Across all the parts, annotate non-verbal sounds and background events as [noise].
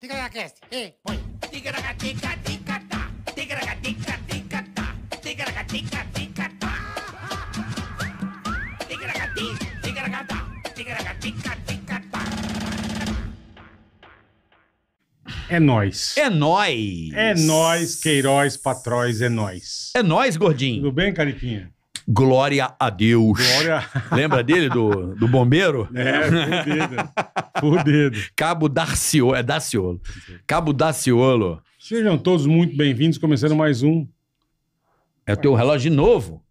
Ticaracast, ei, põe. Ticaracatica-ticatá, ticaracatica-ticatá, ticaracatica-ticatá. Ticaracati, ticaracatá, ticaracatica-ticatá. É nós. É nóis. É nós, Queiroz, Patróis, é nós. É nóis, gordinho. Tudo bem, Cariquinha? Glória a Deus. Glória. Lembra dele, do, do bombeiro? É, fudido. Fudido. Cabo Darciolo. É Daciolo. Cabo Daciolo. Sejam todos muito bem-vindos, começando mais um. É o teu relógio de novo.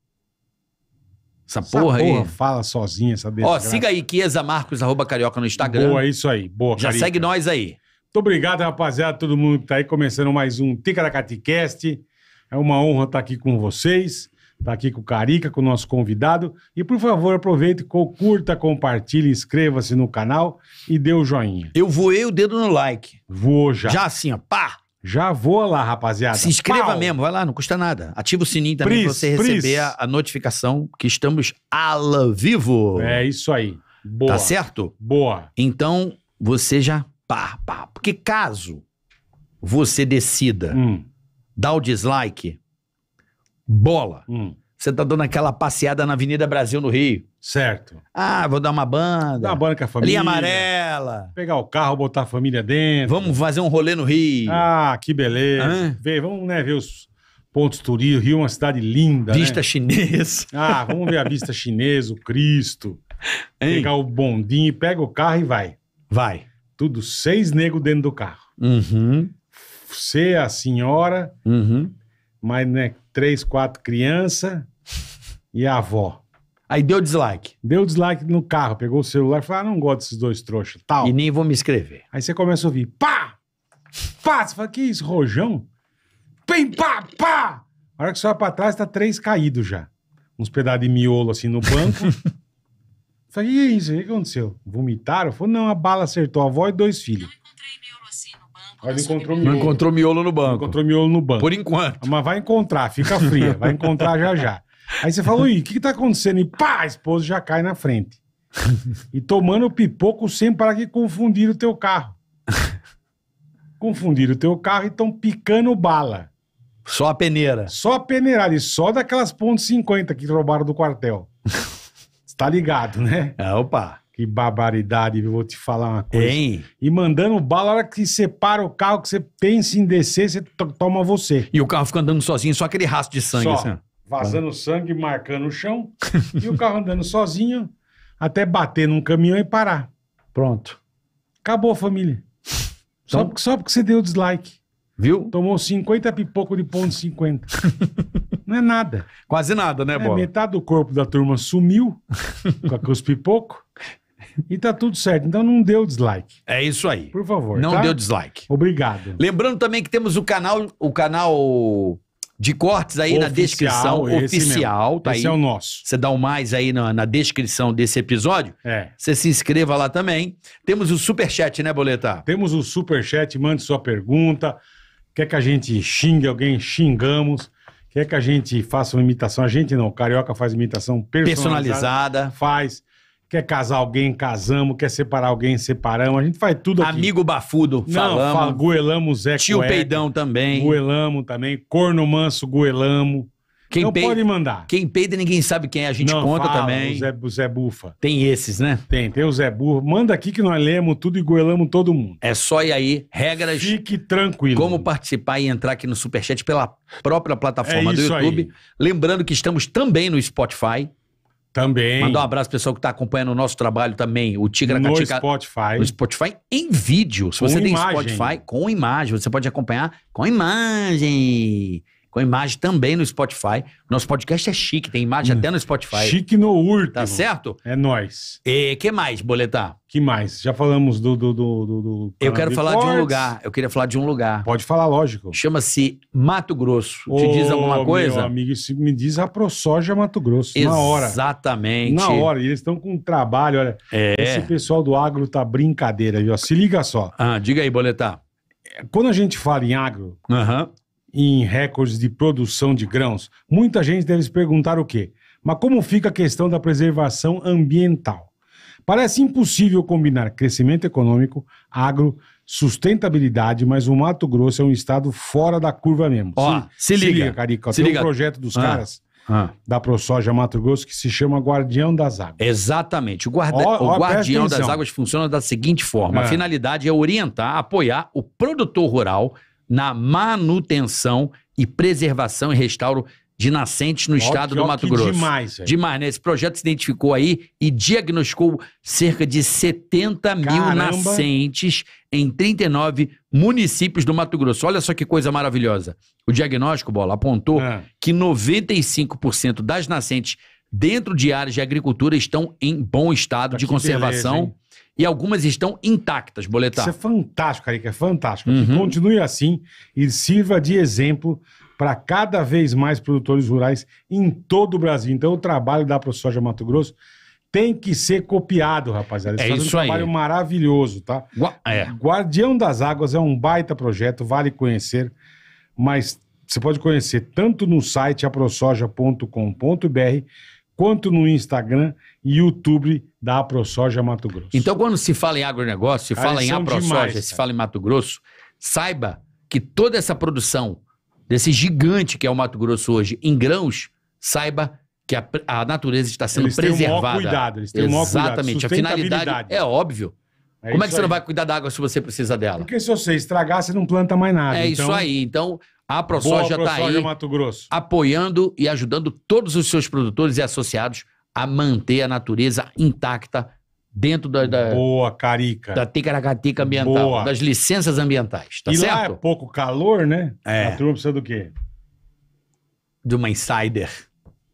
Essa Essa porra, aí. fala sozinha, essa Ó, desgraça. siga aí, Chiesa Marcos, arroba carioca no Instagram. Boa, isso aí. Boa, Já Carica. segue nós aí. Muito obrigado, rapaziada, todo mundo que tá aí, começando mais um Ticaracaticast. É uma honra estar aqui com vocês, estar aqui com o Carica, com o nosso convidado. E, por favor, aproveite, curta, compartilhe, inscreva-se no canal e dê o joinha. Eu voei o dedo no like. Vou já. Já assim, ó, pá. Já vou lá, rapaziada. Se inscreva Pau! mesmo, vai lá, não custa nada. Ativa o sininho também pra Pris, você receber a, a notificação que estamos ao vivo. É isso aí. Boa. Tá certo? Boa. Então, você já pá, pá. Porque caso você decida Hum, dar o dislike, bola. hum. Você tá dando aquela passeada na Avenida Brasil no Rio. Certo. Ah, vou dar uma banda. Dá uma banda com a família. Linha amarela. Pegar o carro, botar a família dentro. Vamos fazer um rolê no Rio. Ah, que beleza. Hã? Vê, vamos né, ver os pontos turísticos. Rio é uma cidade linda, Vista né? chinesa. Ah, vamos ver a vista chinesa, o Cristo. Hein? Pegar o bondinho, pega o carro e vai. Vai. Tudo seis negros dentro do carro. Uhum. Você, a senhora, Uhum. mais né, três, quatro crianças e a avó. Aí deu dislike. Deu dislike no carro, pegou o celular e falou: ah, não gosto desses dois trouxas. Tal. E nem vou me inscrever. Aí você começa a ouvir, pá! Pá! Você fala, que isso, rojão? Pim, pá, pá! A hora que você vai pra trás, tá três caídos já. Uns pedaços de miolo assim no banco. [laughs] Falei, e isso? O que aconteceu? Vomitaram? Falei, não, a bala acertou a avó e dois filhos. Olha, encontrou Não miolo. encontrou miolo no banco. Encontrou miolo no banco. Por enquanto. Mas vai encontrar, fica fria, vai encontrar já já. Aí você falou, ih, o que, que tá acontecendo? E pá, a esposa já cai na frente. E tomando pipoco sem parar que confundir o teu carro. Confundiram o teu carro e estão picando bala. Só a peneira. Só a peneirada e só daquelas pontos 50 que roubaram do quartel. Você tá ligado, né? Ah, opa. Que barbaridade, eu vou te falar uma coisa. Hein? E mandando bala, a hora que você para o carro, que você pensa em descer, você to- toma você. E o carro fica andando sozinho, só aquele rastro de sangue. Só. assim, vazando sangue, marcando o chão, [laughs] e o carro andando sozinho até bater num caminhão e parar. Pronto. Acabou a família. Só, Então- porque, só porque você deu dislike. Viu? Tomou 50 pipoco de ponto 50. [laughs] Não é nada. Quase nada, né, É, Bola? metade do corpo da turma sumiu [laughs] com, com os pipocos e tá tudo certo. Então não deu dislike. É isso aí. Por favor. Não tá? deu dislike. Obrigado. Lembrando também que temos o canal, o canal de cortes aí na Oficial, descrição esse oficial, mesmo. tá Esse aí. é o nosso. Você dá o mais aí na, na descrição desse episódio. É. Você se inscreva lá também. Temos o superchat, né, Boleta? Temos o superchat, mande sua pergunta. Quer que a gente xingue alguém? Xingamos. Quer que a gente faça uma imitação? A gente não, o Carioca faz imitação personalizada. Personalizada. Faz. Quer casar alguém? Casamos. Quer separar alguém? Separamos. A gente faz tudo aqui. Amigo bafudo, não, falamos. fala, goelamos Zé Tio Cueca, Peidão também. Goelamos também. Corno manso, goelamos. Quem, não peida, pode mandar. quem peida ninguém sabe quem é, a gente Não, conta fala, também. O Zé, o Zé Bufa. Tem esses, né? Tem, tem o Zé Bufa. Manda aqui que nós lemos tudo e goelamos todo mundo. É só ir aí, regras, Fique tranquilo. como participar e entrar aqui no Superchat pela própria plataforma É do YouTube. aí. Lembrando que estamos também no Spotify. Também. Mandar um abraço pro pessoal que está acompanhando o nosso trabalho também, o Tigra no Catica. Spotify. No Spotify em vídeo. Se Com você tem imagem. Spotify, com imagem. Você pode acompanhar com imagem. Com imagem também no Spotify. Nosso podcast é chique, tem imagem até no Spotify. Hum. Chique no último. Tá certo? É nós. E que mais, Boletar? que mais? Já falamos do. do, do, do- do Eu quero falar de um lugar. Eu queria falar de um lugar. Pode falar, lógico. Chama-se Mato Grosso. Te diz Ô, alguma Meu coisa? amigo, isso me diz a ProSoja Mato Grosso. Na hora. Exatamente. Na hora. E eles estão com um trabalho, olha. Esse É. pessoal do agro tá brincadeira, viu? Se liga só. Ah, diga aí, Boletar. Quando a gente fala em agro, Aham. Em recordes de produção de grãos, muita gente deve se perguntar o quê? Mas como fica a questão da preservação ambiental? Parece impossível combinar crescimento econômico, agro, sustentabilidade, mas o Mato Grosso é um estado fora da curva mesmo. Ó, se liga. Carica. Se Tem liga. um projeto dos Ah. caras da ProSoja Mato Grosso que se chama Guardião das Águas. Exatamente. O, guarda- Ó, ó, o guardião das águas funciona da seguinte forma: a É. finalidade é orientar, apoiar o produtor rural na manutenção e preservação e restauro de nascentes no Ó, estado que- do Mato Grosso. Demais, velho. Demais, né? Esse projeto se identificou aí e diagnosticou cerca de 70 mil Caramba. nascentes em 39 municípios do Mato Grosso. Olha só que coisa maravilhosa. O diagnóstico, Bola, apontou Ah, que 95% das nascentes dentro de áreas de agricultura estão em bom estado Tá de conservação beleza? E algumas estão intactas, Boletar. Isso é fantástico, Carica, é fantástico. Uhum. Que continue assim e sirva de exemplo para cada vez mais produtores rurais em todo o Brasil. Então, o trabalho da ProSoja Mato Grosso tem que ser copiado, rapaziada. Eles É isso um aí. trabalho maravilhoso, tá? Gua- É. Guardião das Águas é um baita projeto, vale conhecer, mas você pode conhecer tanto no site aprosoja.com.br quanto no Instagram YouTube da AproSoja Mato Grosso. Então, quando se fala em agronegócio, se Cara, fala em AproSoja, se fala em Mato Grosso, saiba que toda essa produção desse gigante que é o Mato Grosso hoje em grãos, saiba que a, a natureza está sendo eles têm o preservada. cuidado, eles têm o maior cuidado. Exatamente. A finalidade é óbvio. É Como é que você não aí. vai cuidar da água se você precisa dela? Porque se você estragar, você não planta mais nada. é Então, isso aí. Então, a ProSoja está aí Mato Grosso. apoiando e ajudando todos os seus produtores e associados a manter a natureza intacta dentro da, da, Boa, Carica. da ticaracatica ambiental, Boa. das licenças ambientais, tá e lá é certo? pouco calor, né? É. A turma precisa do quê? De uma insider.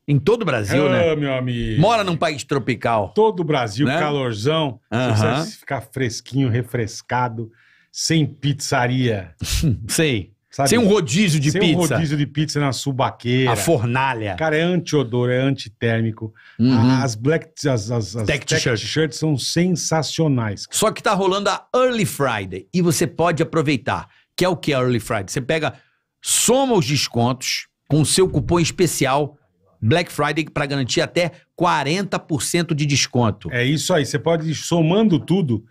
Em todo o Brasil, né? Ah, meu amigo. Mora num país tropical. Todo o Brasil, Né? calorzão. Aham. Você precisa ficar fresquinho, refrescado, sem pizzaria. [laughs] Sei. Sabe? Sem um rodízio de Sem um pizza. rodízio de pizza na subaqueira. A fornalha. Cara, é anti-odor, é antitérmico. Uhum. As black as, as, as Tech tech t-shirt. t-shirts são sensacionais. Só que tá rolando a Early Friday e você pode aproveitar. Que é o que a Early Friday? Você pega, soma os descontos com o seu cupom especial Black Friday para garantir até 40% de desconto. É isso aí. Você pode ir somando tudo.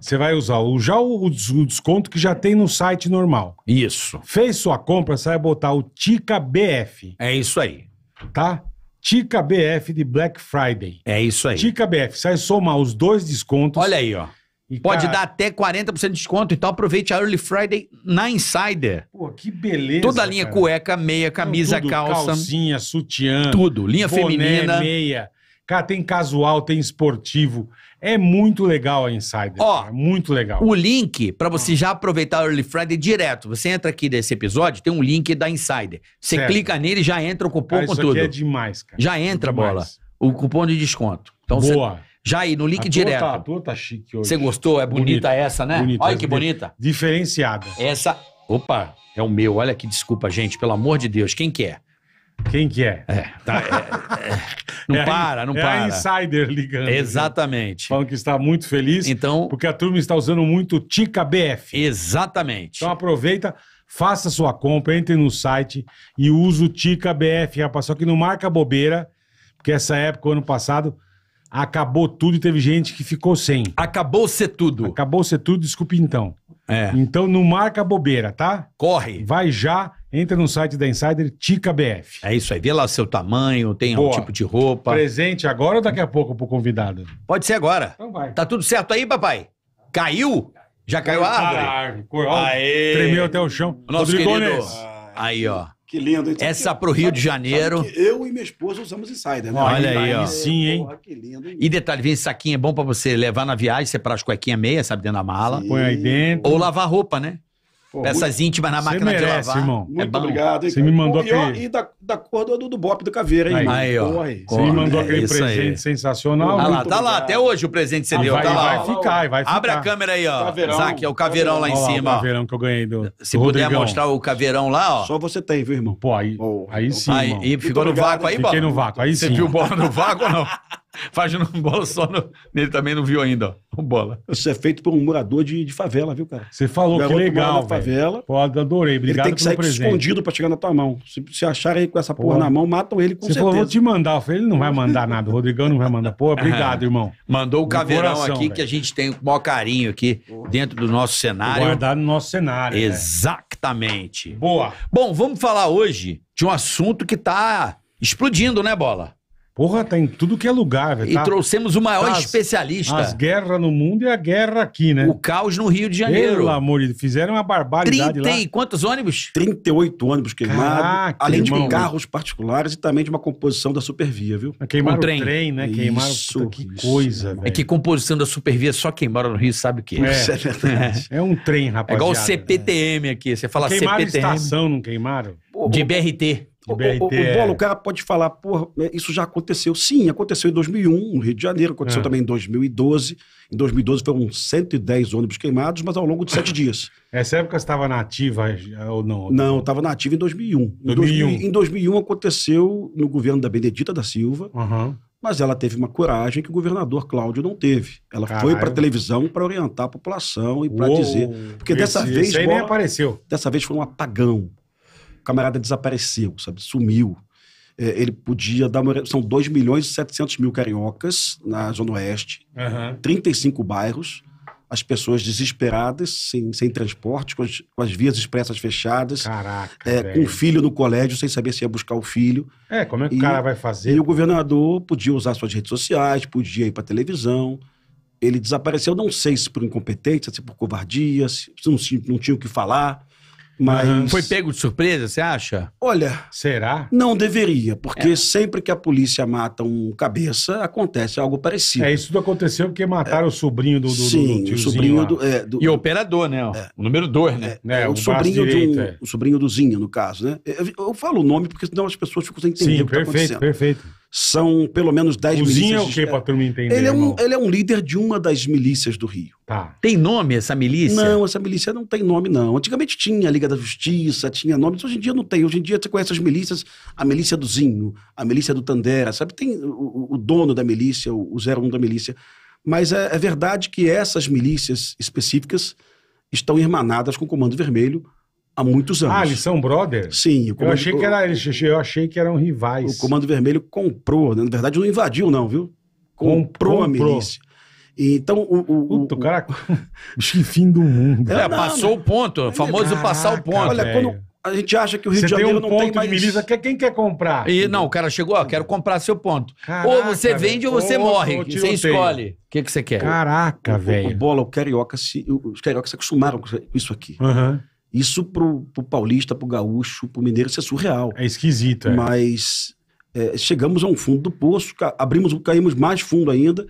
Você vai usar o, já o, des- o desconto que já tem no site normal. Isso. Fez sua compra, você vai botar o Tica BF, É isso aí. tá? Tica BF de Black Friday. É isso aí. Tica BF, você vai somar os dois descontos. Olha aí, ó. e, Pode cara, dar até 40% de desconto, então aproveite a Early Friday na Insider. Pô, que beleza. Toda a linha cara. cueca, meia, camisa, Tudo, calça, Calcinha, sutiã. tudo. Linha boné, feminina. meia. Cara, tem casual, tem esportivo. É muito legal a Insider. Ó, cara, muito legal. O link para você já aproveitar a Early Friday direto. Você entra aqui nesse episódio, tem um link da Insider. Você Certo. clica nele e já entra o cupom Cara, com isso tudo. aqui é demais, cara. Já entra, Demais. bola. O cupom de desconto. Então você Boa. já aí no link tua direto. Tá, a tua tá chique hoje. Você gostou? É bonita, Bonita. essa, né? Bonita. Olha que bonita. Diferenciada. Essa. Opa, é o meu. Olha que desculpa, gente. Pelo amor de Deus. Quem que é? Quem que é? É, tá, é, é. [laughs] Não É para, não é para. a Insider ligando. Exatamente. Falando que está muito feliz, Então, porque a turma está usando muito Tica BF. exatamente. Então aproveita, faça sua compra, entre no site e use o Tica BF, rapaz. Só que não marca bobeira, porque essa época, ano passado, acabou tudo e teve gente que ficou sem. Acabou ser tudo. Acabou ser tudo, desculpe então. É. Então não marca bobeira, tá? Corre. Vai já, entra no site da Insider, Tica BF. É isso aí. Vê lá o seu tamanho, tem um Boa. tipo de roupa. Presente agora ou daqui a pouco pro convidado? Pode ser agora. Então vai. Tá tudo certo aí, papai? Caiu? Já caiu a árvore? árvore. Cor- ó, Aê! Tremeu até o chão. Nosso Rodrigones. querido- Aí, ó. Que lindo. Sabe Essa que- pro Rio sabe- de Janeiro. Eu e minha esposa usamos Insider, né? Olha aí, ó. sim, hein? Porra, que lindo, hein? E detalhe, vem esse saquinho é bom pra você levar na viagem, separar as cuequinhas meia, sabe, dentro da mala. Sim. Põe aí dentro. Ou lavar roupa, né? Pô, Peças íntimas na Você máquina de merece, lavar. irmão. Muito, muito é bom. obrigado, hein, Você me mandou e, aquele- E da, da cor do, do Bop do Caveira, hein? Aí. ó. Você me mandou É aquele isso aí. presente sensacional. Ah lá, tá lá, até hoje o presente que você Ah, deu. vai, tá lá, vai ficar, vai ficar. Abre a câmera aí, ó. Caveirão. Zac, é o caveirão lá em cima, o caveirão que eu ganhei do, Se do puder Rodrigão. mostrar o caveirão lá, ó. Só você tem, viu, irmão? Pô, aí, Oh, aí sim, aí, irmão. e ficou no vácuo aí, hein? Fiquei no vácuo, aí Você sim. viu bola no vácuo ou não? [laughs] Faz no bola só no. Ele também não viu ainda, ó. O bola. Isso é feito por um morador de, de favela, viu, cara? Você falou que legal, na favela. Pô, adorei. Ele Obrigado tem que sair presente. escondido pra chegar na tua mão. Se, se acharem ele com essa porra Porra. na mão, matam ele com Você falou, certeza. vou te mandar. Eu falei, ele não vai mandar nada. O Rodrigão não vai mandar. Pô, obrigado, [laughs] irmão. Mandou o caveirão coração, aqui velho. que a gente tem com o maior carinho aqui dentro do nosso cenário. Guardado no nosso cenário. né? Exatamente. Boa. Bom, vamos falar hoje de um assunto que tá explodindo, né, Bola? Porra, tá em tudo que é lugar, velho. E Tá- trouxemos o maior As- especialista. As guerras no mundo e a guerra aqui, né? O caos no Rio de Janeiro. Pelo amor de Deus, fizeram uma barbaridade 30 lá. e quantos ônibus? 38 ônibus queimados, Caraca, além de irmão. carros particulares e também de uma composição da Supervia, viu? Queimaram Um trem. o trem, né? Queimaram. Isso, Puta, que isso, coisa, velho. É que composição da Supervia só quem mora no Rio sabe o que é. É. Isso é verdade. É um trem, É rapaziada. igual o CPTM aqui. Você fala Queimaram a CPTM estação, não queimaram? De BRT. O, BRT, o, o é. Bola, o cara pode falar, porra, é, isso já aconteceu. Sim, aconteceu em 2001, no Rio de Janeiro, aconteceu É. também em 2012. Em 2012 foram 110 ônibus queimados, mas ao longo de sete [laughs] dias. Essa época você estava nativa já, ou não? Não, estava na ativa em 2001. Em 2001. 2000 Em 2001 aconteceu no governo da Benedita da Silva, Aham. mas ela teve uma coragem que o governador Cláudio não teve. Ela foi Caralho. para televisão para orientar a população e para dizer. porque dessa Esse- vez, Esse aí nem bola- apareceu. Dessa vez foi um apagão. O camarada desapareceu, sabe? Sumiu. É, ele podia dar uma. São 2 milhões e 700 mil cariocas na Zona Oeste, Aham. 35 bairros, as pessoas desesperadas, sem, sem transporte, com as, com as vias expressas fechadas, Caraca, é, com o filho no colégio, sem saber se ia buscar o filho. É, como é que E- o cara vai E fazer? o governador podia usar suas redes sociais, podia ir para televisão. Ele desapareceu, não sei se por incompetência, se por covardia, se não, se não tinha o que falar. Mas. Foi pego de surpresa, você acha? Olha, Será? não deveria, porque É. sempre que a polícia mata um cabeça, acontece algo parecido. É, isso tudo aconteceu porque mataram o sobrinho do, do, do- do Sim, o sobrinho do, é, do- E o operador, né? O número 2, né? É, é, o o, sobrinho direito, é. o sobrinho do Zinho, no caso, né? Eu, eu falo o nome porque senão as pessoas ficam sem entender Sim, o que está perfeito, acontecendo. perfeito. São pelo menos 10 O Zinho é milícias. o quê, pra turma entender, ele, é um, irmão? ele é um líder de uma das milícias do Rio. Tá. Tem nome essa milícia? Não, essa milícia não tem nome, não. Antigamente tinha a Liga da Justiça, tinha nomes, hoje em dia não tem. Hoje em dia você conhece as milícias, a milícia do Zinho, a milícia do Tandera, sabe? Tem o, o- o dono da milícia, o, o 01 da milícia. Mas é, é verdade que essas milícias específicas estão irmanadas com o Comando Vermelho há muitos anos. Ah, eles são brothers? Sim, o Eu Comando, achei que, era, eu achei que eram rivais. o Comando Vermelho comprou, né? na verdade não invadiu, não, viu? Comprou, a Comprou. milícia. E Então, o, o, o- Puta, o cara... [laughs] que fim do mundo. É, É, não, passou o ponto. O famoso Caraca, passar o ponto. olha, velho. quando a gente acha que o Rio Você de tem Janeiro um não ponto tem mais... de milícia, quer- quem quer comprar? E não, o cara chegou, ó, quero comprar seu ponto. Caraca, ou você velho. vende ou você Ou- morre. ou você tiroteio. escolhe. O que, que você quer? Caraca, O- O, velho. bola, o carioca, se, os cariocas se acostumaram com isso aqui. Aham. Isso pro, pro paulista, pro gaúcho, pro mineiro, isso é surreal. É esquisito, é. Mas é, chegamos a um fundo do poço, abrimos, caímos mais fundo ainda.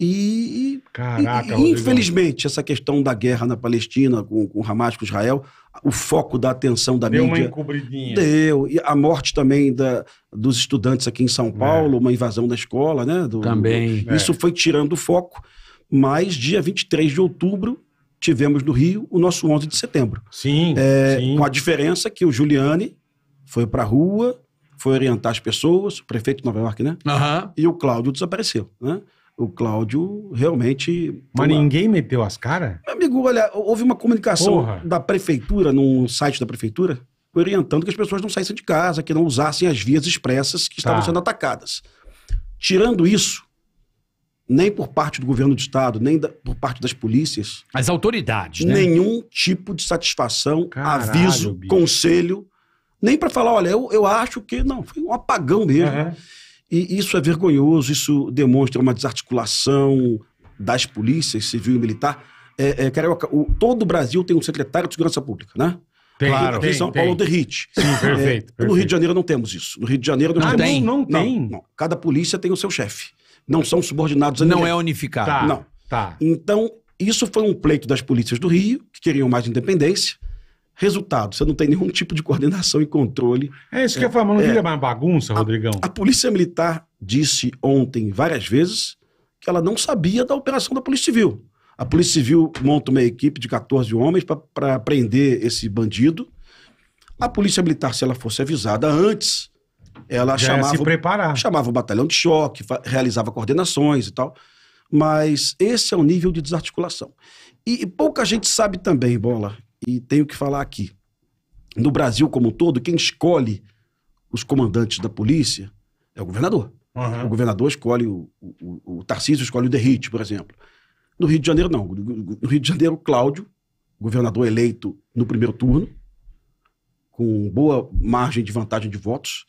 E, Caraca, e- infelizmente, essa questão da guerra na Palestina, com, com o Hamas, com Israel, o foco da atenção da Deu uma mídia encobridinha. deu. E a morte também da, dos estudantes aqui em São Paulo, uma invasão da escola, né? do- Também. É. Isso foi tirando o foco, mas dia 23 de outubro tivemos no Rio o nosso 11 de setembro. Sim, É, sim. Com a diferença que o Giuliani foi para a rua, foi orientar as pessoas, o prefeito de Nova York, né? E o Cláudio desapareceu, né? O Cláudio realmente... Mas ninguém meteu as caras? Meu amigo, olha, houve uma comunicação Porra. da prefeitura, num site da prefeitura, orientando que as pessoas não saíssem de casa, que não usassem as vias expressas que estavam Tá. sendo atacadas. Tirando isso, nem por parte do governo do estado, nem da- por parte das polícias, As autoridades, né? nenhum tipo de satisfação, Caralho, aviso, bicho. conselho, nem para falar, olha, eu, eu acho que não, foi um apagão mesmo. E isso é vergonhoso, isso demonstra uma desarticulação das polícias, civil e militar. É, é, Carioca, o- todo o Brasil tem um secretário de segurança pública, né? Tem, Claro. Aqui em tem, São tem. Paulo, Derrite. Sim, perfeito. No Rio de Janeiro não temos isso. No Rio de Janeiro Não temos- tem? Não, não tem. Não, não. Cada polícia tem o seu chefe. Não são subordinados a Não ninguém. é unificado. Tá, Não. tá. Então, isso foi um pleito das polícias do Rio, que queriam mais independência. Resultado, você não tem nenhum tipo de coordenação e controle. É isso que eu falo, mas não vira mais bagunça, Rodrigão? A Polícia Militar disse ontem várias vezes que ela não sabia da operação da Polícia Civil. A Polícia Civil monta uma equipe de 14 homens para prender esse bandido. A Polícia Militar, se ela fosse avisada antes, Ela Já chamava, se preparar. chamava o batalhão de choque, realizava coordenações e tal. Mas esse é o nível de desarticulação. E, e pouca gente sabe também, Bola, e tenho que falar aqui. No Brasil como um todo, quem escolhe os comandantes da polícia é o governador. Aham. O governador escolhe, o, o, o Tarcísio escolhe o Derrite, por exemplo. No Rio de Janeiro, não. No Rio de Janeiro, Cláudio, governador eleito no primeiro turno, com boa margem de vantagem de votos,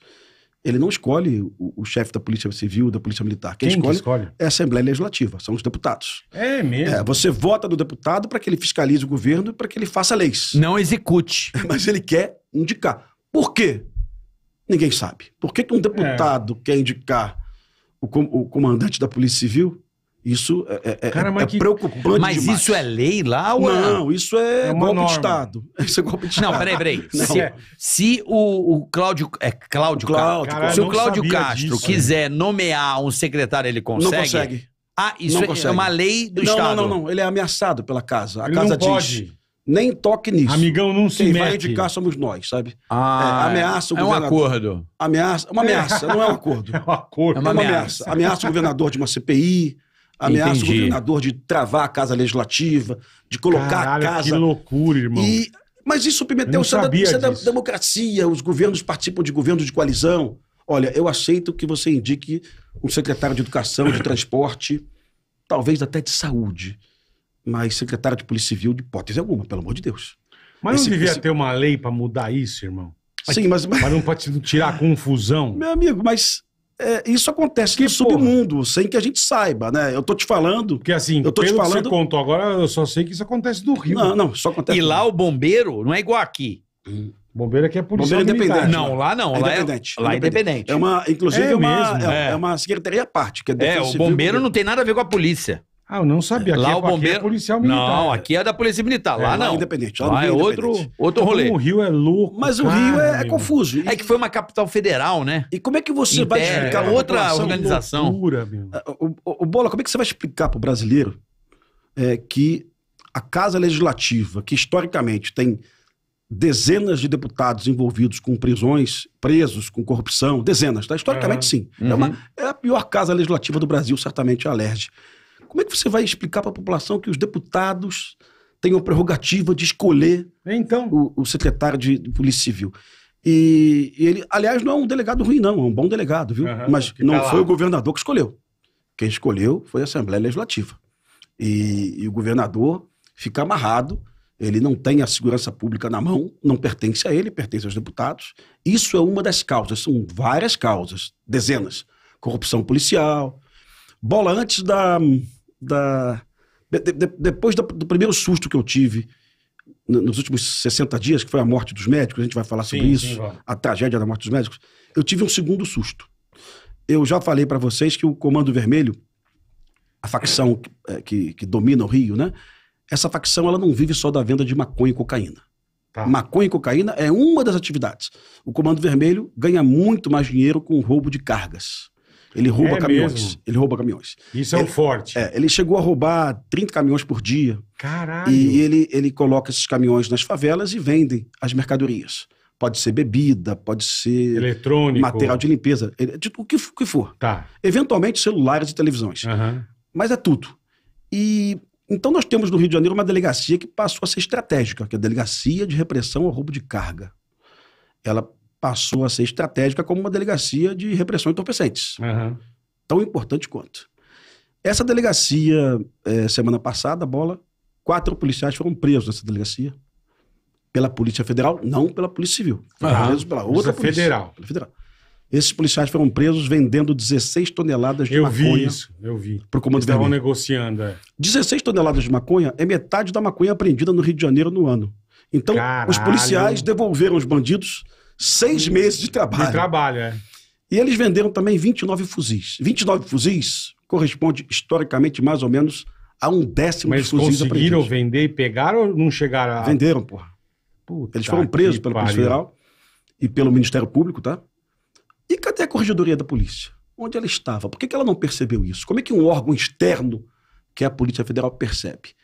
ele não escolhe o, o chefe da Polícia Civil, da Polícia Militar. Quem, Quem que escolhe escolhe? é a Assembleia Legislativa, são os deputados. É mesmo. É, você vota no deputado para que ele fiscalize o governo e para que ele faça leis. Não execute. [laughs] Mas ele quer indicar. Por quê? Ninguém sabe. Por que, que um deputado quer indicar o, com- o comandante da Polícia Civil? Isso é, é- Cara, é- mas é que- preocupante Mas demais. isso é lei lá ou é- Não, isso é, É golpe norma. de Estado. [laughs] Isso é golpe de Estado. Não, peraí, peraí. Não. Se, se o, o Cláudio. É Cláudio, Cláudio, Castro. Cara, Se o Cláudio Castro disso, quiser nomear um secretário, ele consegue? Não consegue. Ah, isso Não é- consegue. é uma lei do não, Estado. não, não, não. Ele é ameaçado pela casa. A Ele casa não diz: pode. nem toque nisso. Amigão não se Quem vai mete. indicar somos nós, sabe? Ah, É, ameaça o É um governador. acordo. Ameaça. Uma ameaça, não é um [laughs] acordo. É um acordo. É É uma uma ameaça. ameaça. Ameaça o governador de uma CPI, ameaça Entendi. o governador de travar a casa legislativa, de colocar Caralho, a que casa. isso irmão. E, mas isso Eu submeteu não é da- sabia isso é da democracia, os governos participam de governos de coalizão. Olha, eu aceito que você indique um secretário de educação, de [coughs] transporte, talvez até de saúde, mas secretário de polícia civil, de hipótese alguma, pelo amor de Deus. Mas não esse- devia esse- ter uma lei pra mudar isso, irmão? Sim, mas, mas- Pra não tirar a confusão. meu amigo, mas é, isso acontece Que no porra? submundo, sem que a gente saiba, né? Eu tô te falando. Porque assim, Eu tô te pelo que falando- você contou agora, eu só sei que isso acontece no Rio. Não, não, só acontece. E lá o bombeiro não é igual aqui. Bombeiro aqui é policial Bombeiro independente. Não, lá não. É lá independente. É, lá é independente. É uma, inclusive, É é, uma, mesmo? é, É. é uma secretaria à parte. Que é, É, o bombeiro do- não tem nada a ver com a polícia. Ah, eu não sabia. Aqui, lá é, o aqui é bombeiro. policial militar. Não, aqui é da polícia militar. Lá É, lá é não. independente, lá Lá, é outro, independente. outro Como rolê. o Rio é louco. Mas o cara, Rio é, é confuso. É que foi uma capital federal, né? e como é que você vai Império, explicar é outra organização. Loucura, meu. O, o- o Bola, como é que você vai explicar para o brasileiro é, que a Casa Legislativa, que historicamente tem dezenas de deputados envolvidos com prisões, presos com corrupção, dezenas, tá? Historicamente, sim. É, Uhum. uma- é a pior Casa Legislativa do Brasil, certamente, é a LERJ. Como é que você vai explicar para a população que os deputados têm a prerrogativa de escolher Então, o, o secretário de, de Polícia Civil? E, e ele, aliás, não é um delegado ruim, não, é um bom delegado, viu? Aham, Mas não tá lá. foi o governador que escolheu. Quem escolheu foi a Assembleia Legislativa. E, e o governador fica amarrado, ele não tem a segurança pública na mão, não pertence a ele, pertence aos deputados. Isso é uma das causas, são várias causas, dezenas. Corrupção policial. Bola, antes da. Da de- de- depois da- do primeiro susto que eu tive no- nos últimos 60 dias, que foi a morte dos médicos, a gente vai falar sobre Sim, isso, sim, a tragédia da morte dos médicos, eu tive um segundo susto. Eu já falei para vocês que o Comando Vermelho, a facção que, eh, que, que domina o Rio, né? Essa facção ela não vive só da venda de maconha e cocaína. tá. Maconha e cocaína é uma das atividades. O Comando Vermelho ganha muito mais dinheiro com o roubo de cargas. Ele rouba É caminhões. mesmo? Ele rouba caminhões. Isso é o ele- forte. É, ele chegou a roubar 30 caminhões por dia. Caralho. E ele, ele coloca esses caminhões nas favelas e vendem as mercadorias. Pode ser bebida, pode ser Eletrônico. material de limpeza, o que, o que for. Tá. Eventualmente celulares e televisões. Aham. Mas é tudo. E então nós temos no Rio de Janeiro uma delegacia que passou a ser estratégica, que é a Delegacia de Repressão ao Roubo de Carga. Ela passou a ser estratégica como uma delegacia de repressão a entorpecentes Aham. tão importante quanto. Essa delegacia, eh, semana passada, bola, quatro policiais foram presos nessa delegacia. Pela Polícia Federal, não pela Polícia Civil. Foram Aham. presos pela Polícia outra polícia. Federal. Pela Federal. Esses policiais foram presos vendendo 16 toneladas de Eu vi maconha isso, eu vi. para o Comando Eles estavam Vermelho. negociando, é. 16 toneladas de maconha é metade da maconha apreendida no Rio de Janeiro no ano. Então, Caralho. os policiais devolveram os bandidos seis meses de De trabalho. trabalho, é. E eles venderam também 29 fuzis. 29 fuzis corresponde historicamente mais ou menos a um décimo Mas dos fuzis conseguiram vender e pegaram ou não chegaram a... Venderam, porra. Puta Eles foram presos pela Polícia. Federal e pelo Ministério Público, tá? E cadê a Corregedoria da Polícia? Onde ela estava? Por que, que ela não percebeu isso? Como é que um órgão externo, que é a Polícia Federal, percebe?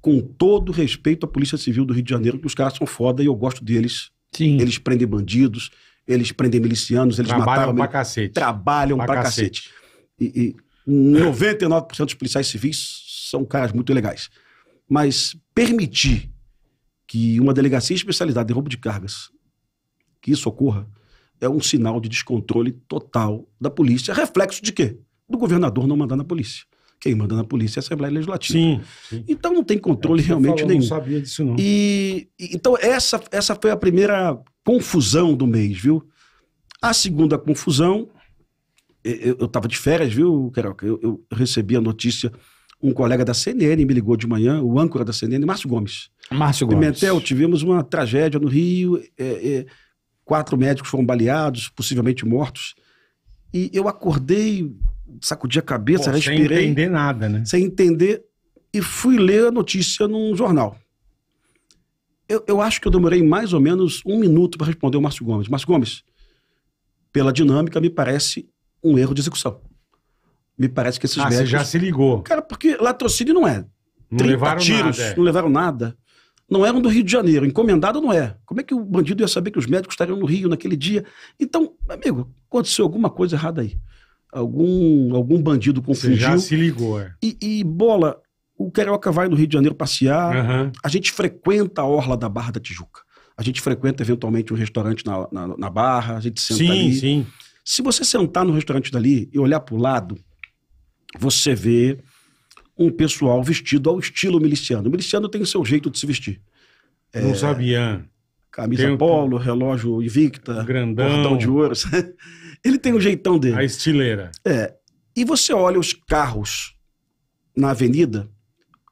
Com todo respeito à Polícia Civil do Rio de Janeiro, que os caras são foda e eu gosto deles. Sim. Eles prendem bandidos, eles prendem milicianos, eles Trabalham mataram... pra cacete. Trabalham Pra pra, cacete. cacete. E, e 99% dos policiais civis são caras muito legais. Mas permitir que uma delegacia especializada em roubo de cargas, que isso ocorra, é um sinal de descontrole total da polícia. Reflexo de quê? Do governador não mandar na polícia. Quem manda na polícia é a Assembleia Legislativa. Sim, sim. Então não tem controle É, realmente falou, nenhum. Não sabia disso, não. E, então essa, essa foi a primeira confusão do mês, viu? A segunda confusão, eu estava de férias, viu, Carioca? Eu, eu recebi a notícia, um colega da CNN me ligou de manhã, o âncora da CNN, Márcio Gomes. Márcio Gomes. Pimentel, tivemos uma tragédia no Rio, é, é, quatro médicos foram baleados, possivelmente mortos. E eu acordei, sacudi a cabeça, Pô, sem respirei entender nada, né? sem entender, e fui ler a notícia num jornal. Eu, eu acho que eu demorei mais ou menos um minuto para responder o Márcio Gomes. Márcio Gomes, pela dinâmica, me parece um erro de execução. Me parece que esses Ah, você médicos... já se ligou. Cara, porque latrocínio não é. Não 30 levaram tiros, nada. é. não levaram nada. Não eram do Rio de Janeiro. Encomendado não é. Como é que o bandido ia saber que os médicos estariam no Rio naquele dia? Então, amigo, aconteceu alguma coisa errada aí. Algum, algum bandido Você confundiu. já se ligou, é. E, e, bola, o Carioca vai no Rio de Janeiro passear, Aham. a gente frequenta a orla da Barra da Tijuca. A gente frequenta eventualmente um restaurante na, na, na Barra, a gente senta Sim, ali. sim. Se você sentar no restaurante dali e olhar para o lado, você vê um pessoal vestido ao estilo miliciano. O miliciano tem o seu jeito de se vestir. Não sabia. Camisa Tem o- polo, relógio invicta, Grandão. cordão de ouro. [laughs] Ele tem o jeitão dele. A estileira. É. E você olha os carros na avenida,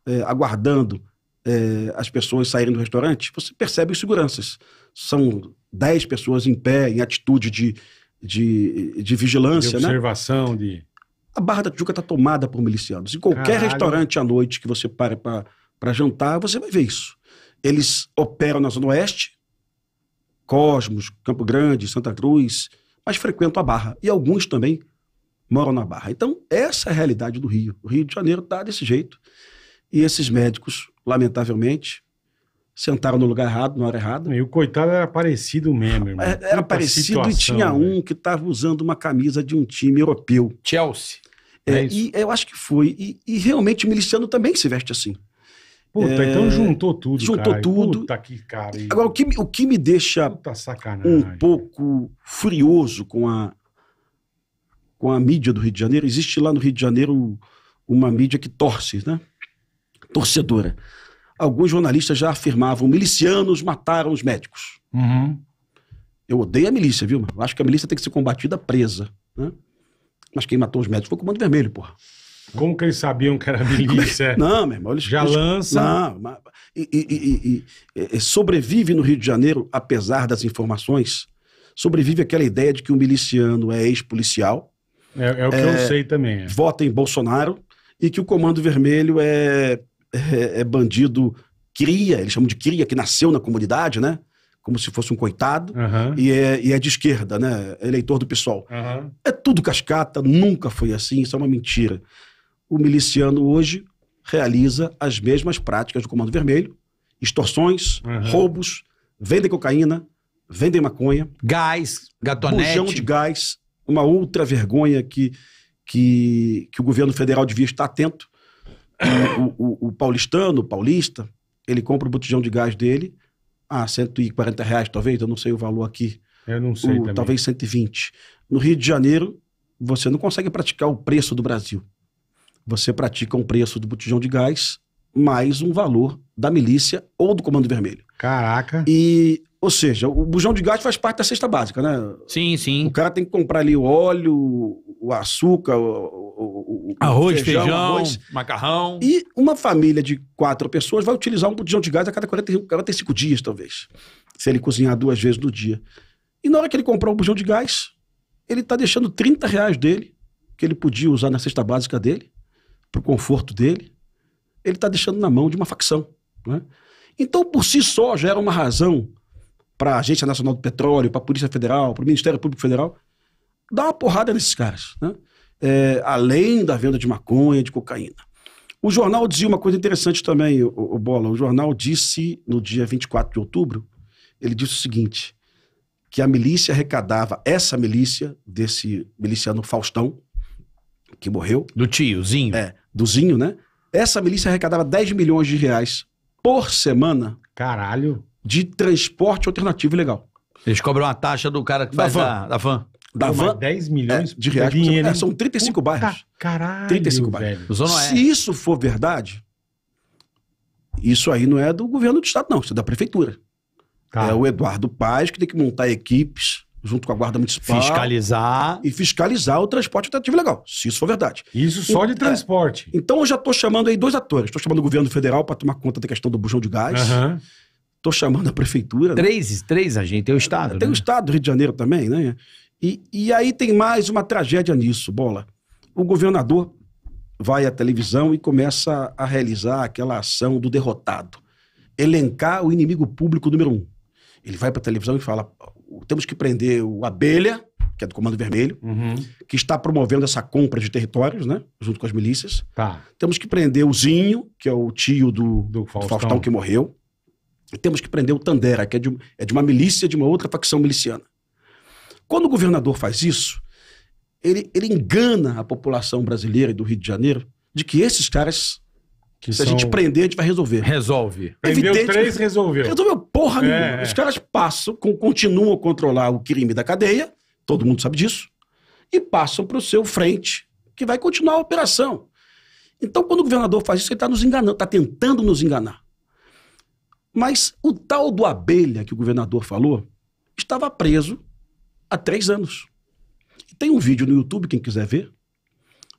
é, aguardando é, as pessoas saírem do restaurante, você percebe os seguranças. São 10 pessoas em pé, em atitude de, de, de De vigilância, né? observação, de... A Barra da Tijuca está tomada por milicianos. Em qualquer Caralho. restaurante à noite que você pare para jantar, você vai ver isso. Eles operam na Zona Oeste, Cosmos, Campo Grande, Santa Cruz, mas frequentam a Barra. E alguns também moram na Barra. Então, essa é a realidade do Rio. O Rio de Janeiro está desse jeito. E esses médicos, lamentavelmente, sentaram no lugar errado, na hora errada. E o coitado era parecido mesmo, irmão. É, Era Puta parecido e situação, tinha velho. um que estava usando uma camisa de um time europeu. Chelsea. É, É isso. e eu acho que foi. E, e realmente o miliciano também se veste assim. Puta, É, então juntou tudo, juntou caralho. tudo. Puta que cara. Agora, o que, me- o que me deixa um pouco furioso com a, com a mídia do Rio de Janeiro, existe lá no Rio de Janeiro uma mídia que torce, né? Torcedora. Alguns jornalistas já afirmavam: milicianos mataram os médicos. Uhum. Eu odeio a milícia, viu? acho que a milícia tem que ser combatida presa. Né? Mas quem matou os médicos foi o Comando Vermelho, porra. Como que eles sabiam que era milícia? [laughs] Não, meu irmão. Eles, Já eles- lança. Não, mas- e, e- e- e- e- sobrevive no Rio de Janeiro, apesar das informações, sobrevive aquela ideia de que o miliciano é ex-policial, É, é o que eu sei também. é. vota em Bolsonaro, e que o Comando Vermelho é, é, é bandido cria, eles chamam de cria, que nasceu na comunidade, né? Como se fosse um coitado, Aham. e é, e é de esquerda, né? É eleitor do PSOL. Aham. É tudo cascata, nunca foi assim, isso é uma mentira. O miliciano hoje realiza as mesmas práticas do Comando Vermelho: extorsões, Uhum. roubos, vendem cocaína, vendem maconha, Gás, gatonete. bujão de gás, uma outra vergonha que, que, que o governo federal devia estar atento. O, o- o paulistano, o paulista, ele compra o botijão de gás dele a 140 reais, talvez, eu não sei o valor aqui Eu não sei o- também. talvez 120. No Rio de Janeiro, você não consegue praticar o preço do Brasil. Você pratica um preço do botijão de gás mais um valor da milícia ou do Comando Vermelho. Caraca. E, ou seja, o bujão de gás faz parte da cesta básica, né? Sim, O sim. cara tem que comprar ali o óleo, o açúcar, o, o- o- o Arroz, feijão, arroz. macarrão. E uma família de quatro pessoas vai utilizar um botijão de gás a cada 40, 45 dias, talvez. Se ele cozinhar duas vezes no dia. E na hora que ele comprar o bujão de gás, ele está deixando 30 reais dele, que ele podia usar na cesta básica dele, para o conforto dele, ele está deixando na mão de uma facção. né? Então, por si só, já era uma razão para a Agência Nacional do Petróleo, para a Polícia Federal, para o Ministério Público Federal, dar uma porrada nesses caras. Né? É, além da venda de maconha, de cocaína. O jornal dizia uma coisa interessante também, o, o Bola. O jornal disse, no dia 24 de outubro, ele disse o seguinte: que a milícia arrecadava, essa milícia, desse miliciano Faustão, que morreu, Do tiozinho. é, do Zinho, né? Essa milícia arrecadava 10 milhões de reais por semana Caralho. de transporte alternativo ilegal. Eles cobram a taxa do cara que Da faz van. a, da van. Da Pô, van 10 milhões é, de reais. por dinheiro, semana. É, são 35 Puta bairros. Caralho, 35 bairros. velho. Zona Se isso for verdade, isso aí não é do governo do estado, não, isso é da prefeitura. Tá. É o Eduardo Paes que tem que montar equipes junto com a Guarda Municipal Fiscalizar. e fiscalizar o transporte alternativo legal, se isso for verdade. Isso só de É. transporte. Então eu já estou chamando aí dois atores. Estou chamando o governo federal para tomar conta da questão do bujão de gás. Aham. Estou chamando a prefeitura. né? Três, três agentes, tem o Estado. Tem né? o estado do Rio de Janeiro também, né? E, e aí tem mais uma tragédia nisso, Bola. O governador vai à televisão e começa a realizar aquela ação do derrotado. Elencar o inimigo público número um. Ele vai para a televisão e fala: temos que prender o Abelha, que é do Comando Vermelho, Uhum. que está promovendo essa compra de territórios, né? Junto com as milícias. Tá. Temos que prender o Zinho, que é o tio do, Do do Faustão. Faustão. que morreu. E temos que prender o Tandera, que é de, é de uma milícia, de uma outra facção miliciana. Quando o governador faz isso, ele, ele engana a população brasileira e do Rio de Janeiro de que esses caras, Que se a gente são- prender, a gente vai resolver. Resolve. Prendeu evidente três, resolveu. Resolveu porra É, nenhuma. Os caras passam, com- continuam a controlar o crime da cadeia, todo mundo sabe disso, e passam para o seu frente, que vai continuar a operação. Então, quando o governador faz isso, ele está nos enganando, está tentando nos enganar. Mas o tal do abelha que o governador falou estava preso há três anos. E tem um vídeo no YouTube, quem quiser ver,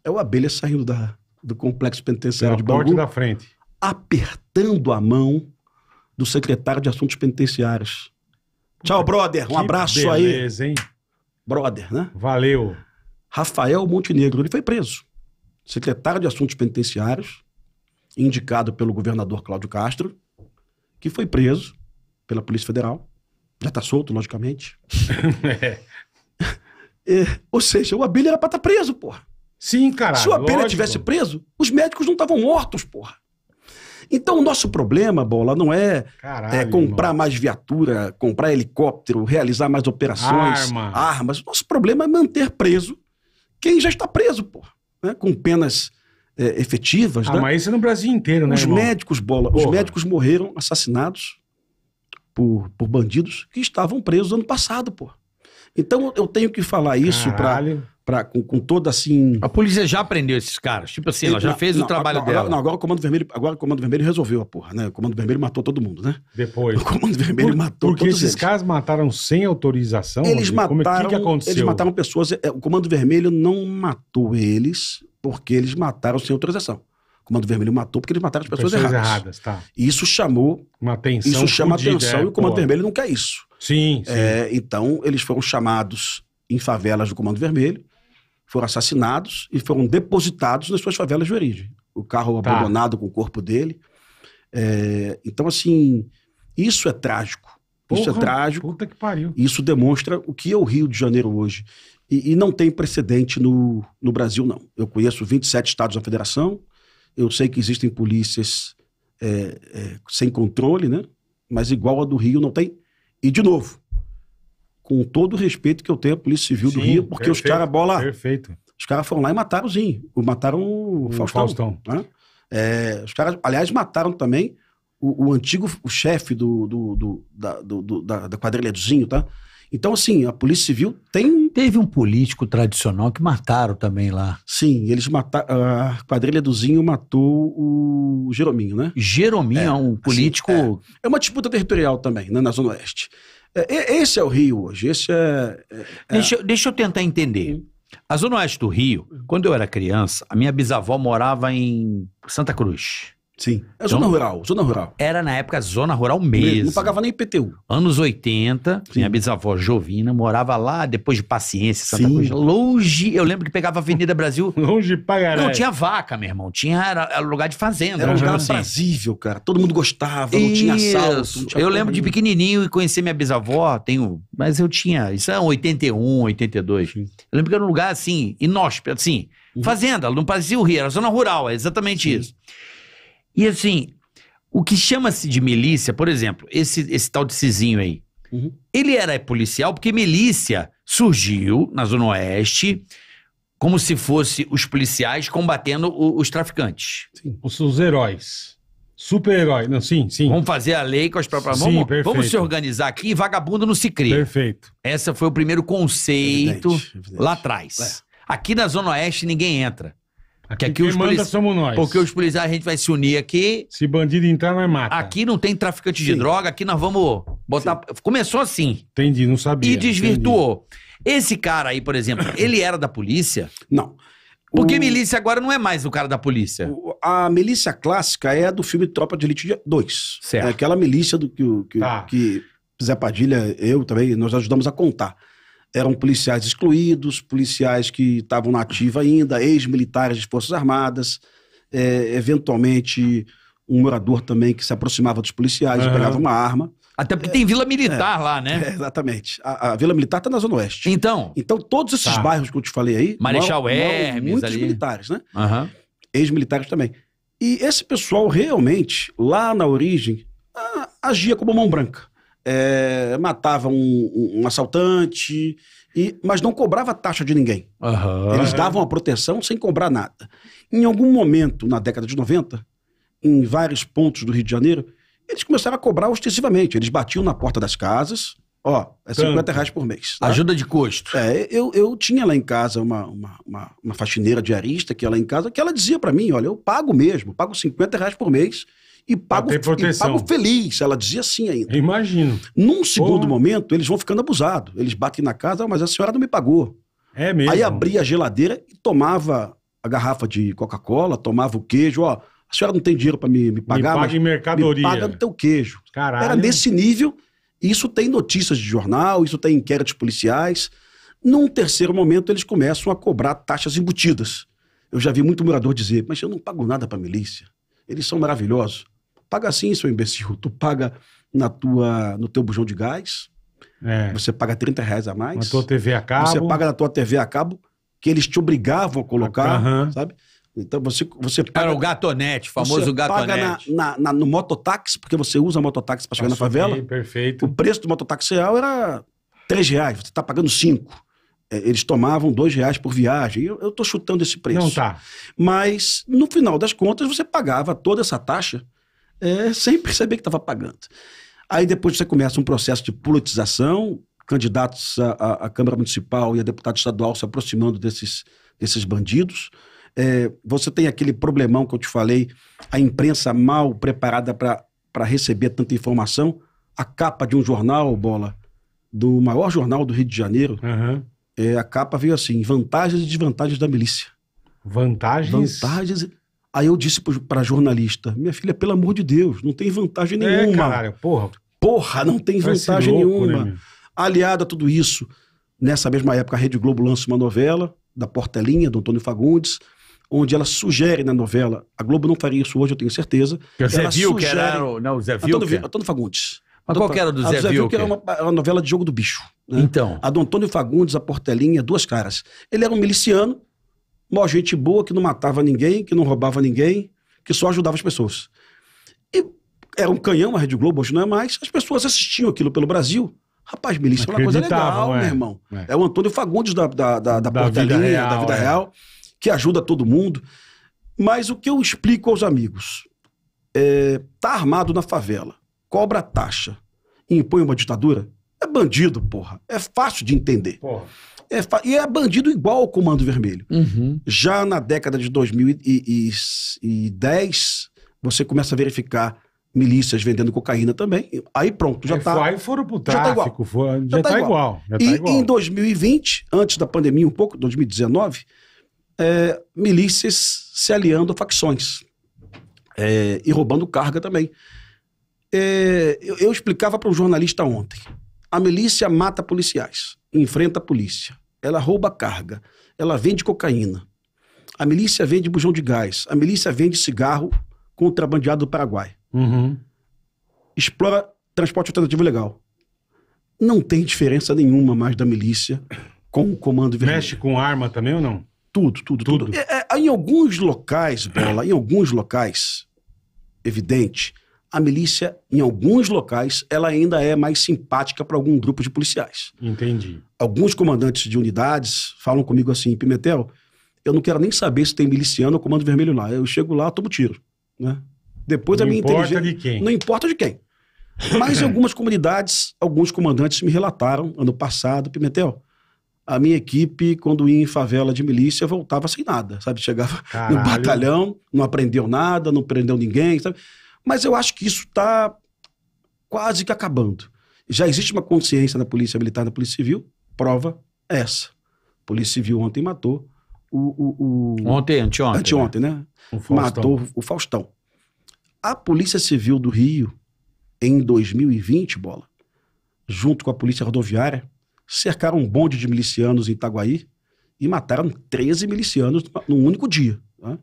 é o abelha saindo da, do complexo penitenciário de Pela Bangu da frente. apertando a mão do secretário de Assuntos Penitenciários. Tchau, brother. Um Que abraço aí, beleza, hein? brother, né? Valeu. Rafael Montenegro, ele foi preso. Secretário de Assuntos Penitenciários, indicado pelo governador Cláudio Castro, que foi preso pela Polícia Federal. Já está solto, logicamente. [laughs] É. [laughs] É, ou seja, o Abelha era para estar preso, porra. Sim, cara. Se o Abelha lógico. tivesse preso, os médicos não estavam mortos, porra. Então, o nosso problema, Bola, não é Caralho, é, comprar irmão. mais viatura, comprar helicóptero, realizar mais operações, Arma. armas. Nosso problema é manter preso quem já está preso, pô. Né? Com penas é, efetivas. Ah, né? mas isso é no Brasil inteiro, né, Os irmão? médicos, bola, os Porra. médicos morreram assassinados por, por bandidos que estavam presos ano passado, pô. Então eu tenho que falar isso pra, Caralho. Pra, com, com toda assim. A polícia já prendeu esses caras. Tipo assim, ela já Não, fez não, o trabalho agora, dela. Não, agora o Comando Vermelho, agora o Comando Vermelho resolveu a porra, né? O Comando Vermelho matou todo mundo, né? Depois. [laughs] O Comando Vermelho Por- matou Porque todos esses eles. caras mataram sem autorização? Eles é- mataram, O que, que aconteceu? eles mataram pessoas. é, O Comando Vermelho não matou eles porque eles mataram sem autorização. O Comando Vermelho matou porque eles mataram as pessoas, erradas. tá. E Isso chamou, Uma tensão isso chama fudida, atenção é, e o Comando pô. Vermelho não quer isso. Sim, sim. É, então, eles foram chamados em favelas do Comando Vermelho, foram assassinados e foram depositados nas suas favelas de origem. O carro Tá. abandonado com o corpo dele. É, então, assim, isso é trágico. isso é Porra, trágico. Puta que pariu. Isso demonstra o que é o Rio de Janeiro hoje. E, e não tem precedente no, no Brasil, não. Eu conheço 27 estados da federação, eu sei que existem polícias é, é, sem controle, né? Mas igual a do Rio não tem. E, de novo, com todo o respeito que eu tenho à Polícia Civil do Sim, Rio, porque os perfeito, caras bola, Perfeito. os caras foram lá e mataram o Zinho, mataram o O Faustão. Faustão. né? É, os caras, aliás, mataram também o, o antigo o chefe do, do, do- da, do- do- da, da quadrilha do Zinho, tá? Então, assim, a Polícia Civil tem. Teve um político tradicional que mataram também lá. Sim, eles mataram. A quadrilha do Zinho matou o Jerominho, né? Jerominho é, um político. É uma disputa territorial também, né, na Zona Oeste. É, esse é o Rio hoje. Esse é. é- Deixa, eu- deixa eu tentar entender. A Zona Oeste do Rio, quando eu era criança, a minha bisavó morava em Santa Cruz. Sim. É zona Então- rural, zona rural. Era na época zona rural mesmo. Não pagava nem IPTU. Anos 80, Sim. minha bisavó Jovina morava lá depois de Paciência, Santa Sim. Cruz. Longe, eu lembro que pegava a Avenida Brasil. [laughs] Longe pra caralho. Não tinha vaca, meu irmão. Tinha era, era lugar de fazenda. Era um lugar assim. cara. Todo mundo gostava, não tinha assalto. Não tinha eu lembro de pequenininho e conhecer minha bisavó, tenho, mas eu tinha, isso é 81, 82. Sim. Eu lembro que era um lugar assim, inóspito, assim, Uhum. fazenda, não parecia o Rio, era zona rural, é exatamente isso. E assim, o que chama-se de milícia, por exemplo, esse, esse tal de Cizinho aí, Uhum. Ele era policial porque milícia surgiu na Zona Oeste como se fosse os policiais combatendo o- os traficantes. Os, os heróis. Super-herói. Não, sim, sim. Vamos fazer a lei com as próprias Sim, vamos, perfeito. vamos se organizar aqui e vagabundo não se cria. Perfeito. Essa foi o primeiro conceito Evidente, evidente. lá atrás. Aqui na Zona Oeste ninguém entra. Aqui, aqui os somos nós. Porque os policiais a gente vai se unir aqui. Se bandido entrar, nós mata. Aqui não tem traficante de Sim. droga, aqui nós vamos botar. Começou assim Entendi, não sabia. e desvirtuou. Esse cara aí, por exemplo, [coughs] ele era da polícia. Não. Porque O- milícia agora não é mais o cara da polícia. o- A milícia clássica é a do filme Tropa de Elite 2. Certo. É aquela milícia do que, que, Tá. que Zé Padilha, eu também, nós ajudamos a contar. Eram policiais excluídos, policiais que estavam na ativa ainda, ex-militares de Forças Armadas, é, eventualmente um morador também que se aproximava dos policiais e Aham. pegava uma arma. Até porque tem vila militar lá, né? É, exatamente. A, a Vila Militar está na Zona Oeste. Então. Então, todos esses Tá. bairros que eu te falei aí. Marechal moram- Hermes Muitos ali. militares, né? Aham. Ex-militares também. E esse pessoal realmente, lá na origem, agia como mão branca. É, matava um, um- assaltante, e, mas não cobrava taxa de ninguém. Aham. Eles davam a proteção sem cobrar nada. Em algum momento, na década de 90, em vários pontos do Rio de Janeiro, eles começaram a cobrar ostensivamente. Eles batiam na porta das casas, ó, é 50 reais por mês. tá? Ajuda de custo. É, eu, eu tinha lá em casa uma, uma, uma, uma faxineira diarista que ia lá em casa, que ela dizia pra mim, olha, eu pago mesmo, pago 50 reais por mês e pago, e pago feliz. Ela dizia assim ainda. Eu imagino. Num segundo Porra. momento, eles vão ficando abusados. Eles batem na casa, "Ah, mas a senhora não me pagou. É mesmo. Aí abria a geladeira e tomava a garrafa de Coca-Cola, tomava o queijo, ó, a senhora não tem dinheiro pra me, me Me pagar, paga em mercadoria. me paga no teu queijo. Caralho. Era nesse nível. Isso tem notícias de jornal, isso tem inquéritos policiais. Num terceiro momento, eles começam a cobrar taxas embutidas. Eu já vi muito morador dizer, mas eu não pago nada pra milícia. Eles são maravilhosos. Paga sim, seu imbecil. Tu paga na tua, no teu bujão de gás, É. você paga 30 reais a mais. Na tua TV a cabo. Você paga na tua TV a cabo, que eles te obrigavam a colocar, Aham. sabe? Então você, você paga. Era o gatonete, o famoso você paga na, gatonete. na- na- no mototáxi, porque você usa mototáxi para chegar na favela. aqui, Perfeito. O preço do mototáxi real era 3 reais, você está pagando 5. eles tomavam 2 reais por viagem. Eu, tô chutando esse preço. Não tá. Mas, no final das contas, você pagava toda essa taxa é, sem perceber que estava pagando. Aí depois você começa um processo de politização, candidatos à, à- Câmara Municipal e a deputado estadual se aproximando desses, desses bandidos. É, você tem aquele problemão que eu te falei, a imprensa mal preparada para receber tanta informação. A capa de um jornal, bola, do maior jornal do Rio de Janeiro, Aham. é, a capa veio assim: vantagens e desvantagens da milícia. Vantagens. Vantagens. Aí eu disse para a jornalista: minha filha, pelo amor de Deus, não tem vantagem É, nenhuma. caralho. Porra. Porra, não tem ser vantagem louco, nenhuma. né, meu? Aliado a tudo isso, nessa mesma época, a Rede Globo lança uma novela da Portelinha, do Antônio Fagundes, onde ela sugere na novela, a Globo não faria isso hoje, eu tenho certeza. Que o Zé Viu, que sugere- era o... Não, o Zé Antônio, Viu. Vi- Antônio Fagundes. Mas qual que era do A Zé Viu? que era uma, uma novela de jogo do bicho. né? Então. A do Antônio Fagundes, a Portelinha, duas caras. Ele era um miliciano, mó gente boa, que não matava ninguém, que não roubava ninguém, que só ajudava as pessoas. E era um canhão a Rede Globo, hoje não é mais. As pessoas assistiam aquilo pelo Brasil. Rapaz, milícia é uma coisa legal, é. meu irmão. É. É. o Antônio Fagundes da, da, da, da vida real, da vida é. real, que ajuda todo mundo. Mas o que eu explico aos amigos é, tá armado na favela, cobra taxa e impõe uma ditadura, é bandido, porra. É fácil de entender. Porra. É e é bandido igual ao Comando Vermelho. Uhum. Já na década de 2010, você começa a verificar milícias vendendo cocaína também. Aí pronto, já Aí tá. foi- Aí foram pro já tá igual. tráfico. já, tá tá igual. igual. Já tá E igual. em 2020, antes da pandemia, um pouco, 2019, é, milícias se aliando a facções é, e roubando carga também. É, eu, eu explicava para um jornalista ontem: a milícia mata policiais, enfrenta a polícia, ela rouba carga, ela vende cocaína, a milícia vende bujão de gás, a milícia vende cigarro contrabandeado do Paraguai Uhum. explora transporte alternativo legal. Não tem diferença nenhuma mais da milícia com o comando vermelho. Mexe com arma também ou não? Tudo, tudo, tudo. Tudo. É, é, em alguns locais, bola, em alguns locais, evidente, a milícia, em alguns locais, ela ainda é mais simpática para algum grupo de policiais. Entendi. Alguns comandantes de unidades falam comigo assim, Pimentel, eu não quero nem saber se tem miliciano ou comando vermelho lá. Eu chego lá, tomo tiro. Né? Depois a Não minha importa inteligência... de quem. Não importa de quem. Mas em [laughs] algumas comunidades, alguns comandantes me relataram, ano passado, Pimentel, a minha equipe, quando ia em favela de milícia, voltava sem nada, sabe? Chegava no Caralho. batalhão, não aprendeu nada, não prendeu ninguém, sabe? Mas eu acho que isso está quase que acabando. Já existe uma consciência na Polícia Militar e na Polícia Civil, prova é essa. A Polícia Civil ontem matou o... o, o... Ontem, anteontem. Anteontem, né? O Faustão. matou o Faustão. A Polícia Civil do Rio, em 2020, bola, junto com a Polícia Rodoviária, cercaram um bonde de milicianos em Itaguaí e mataram 13 milicianos num único dia. tá?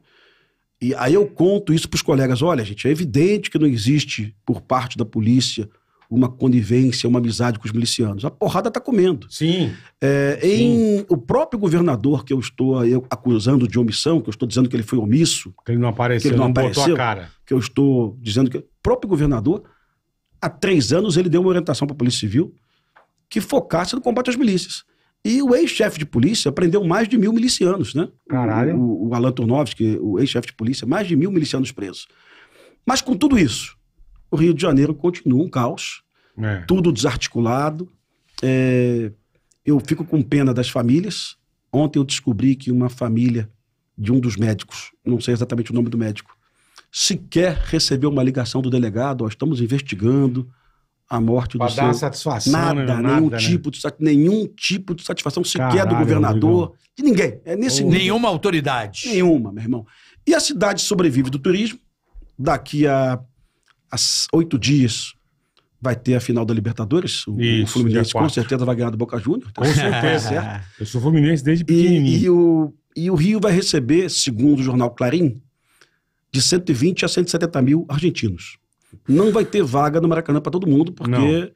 E aí eu conto isso para os colegas: olha, gente, é evidente que não existe por parte da polícia uma conivência, uma amizade com os milicianos. A porrada tá comendo. Sim. É, em o próprio governador que eu estou aí acusando de omissão, que eu estou dizendo que ele foi omisso, Que ele não apareceu, Que ele não não, botou apareceu. a cara. que eu estou dizendo que o próprio governador, há três anos, ele deu uma orientação para a Polícia Civil que focasse no combate às milícias. E o ex-chefe de polícia prendeu mais de mil milicianos, né? Caralho. O, o Alan Turnovski, o ex-chefe de polícia, mais de mil milicianos presos. Mas com tudo isso, o Rio de Janeiro continua um caos, É. tudo desarticulado. É, eu fico com pena das famílias. Ontem eu descobri que uma família de um dos médicos, não sei exatamente o nome do médico, sequer recebeu uma ligação do delegado, ó, estamos investigando a morte Pra do dar seu... satisfação, Nada, né? nenhum, né? tipo de, sat- nenhum tipo de satisfação sequer Caralho, do governador, de ninguém. É nesse. Nenhuma autoridade. Nenhuma, meu irmão. E a cidade sobrevive do turismo. Daqui a, a oito dias vai ter a final da Libertadores. O, o Isso, Fluminense dia com certeza vai ganhar do Boca Júnior. Com certeza. certo. Eu sou fluminense desde E, pequenininho. e o, e o Rio vai receber, segundo o jornal Clarim, de 120 a 170 mil argentinos. Não vai ter vaga no Maracanã para todo mundo, porque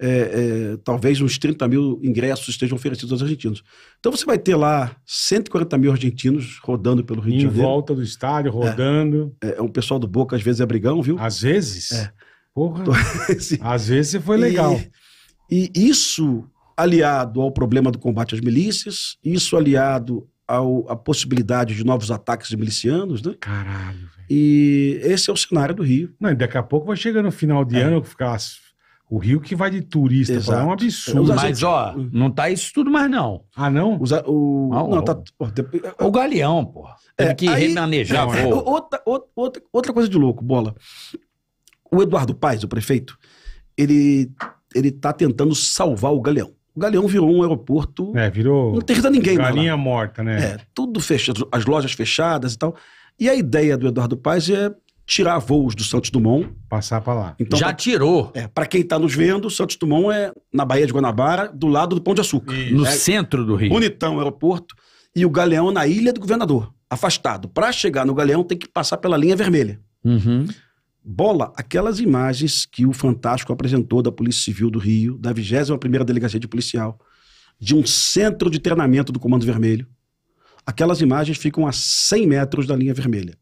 é, é, talvez uns 30 mil ingressos estejam oferecidos aos argentinos. Então você vai ter lá 140 mil argentinos rodando pelo Rio de em Janeiro. volta do estádio, rodando. É, é um pessoal do Boca, às vezes é brigão, viu? Às vezes. É. Porra. [laughs] Às vezes foi legal. E, e isso aliado ao problema do combate às milícias, isso aliado ao, à possibilidade de novos ataques de milicianos, né? Caralho, velho. E esse é o cenário do Rio. Não, e daqui a pouco vai chegar no final de ano que ficar o Rio que vai de turista. Exato. É um absurdo. Mas, ó, não tá isso tudo mais, não. Ah, não? Os a- o, Não, não, o- tá, pô, depois- O Galeão, pô. Teve É, que aí- remanejar Não, é. outra, outra, outra coisa de louco, bola. O Eduardo Paes, o prefeito, ele, ele tá tentando salvar o Galeão. O Galeão virou um aeroporto. É, virou Não tem ninguém galinha morta, né? É, tudo fechado, as lojas fechadas e tal. E a ideia do Eduardo Paes é tirar voos do Santos Dumont. Passar pra lá. Então, Já pra, tirou. é, para quem está nos vendo, o Santos Dumont é na Baía de Guanabara, do lado do Pão de Açúcar. No É centro do Rio. bonitão o aeroporto. E o Galeão na Ilha do Governador, afastado. Para chegar no Galeão, tem que passar pela linha vermelha. Uhum. Bola, aquelas imagens que o Fantástico apresentou da Polícia Civil do Rio, da 21ª Delegacia de Policial, de um centro de treinamento do Comando Vermelho. Aquelas imagens ficam a 100 metros da linha vermelha.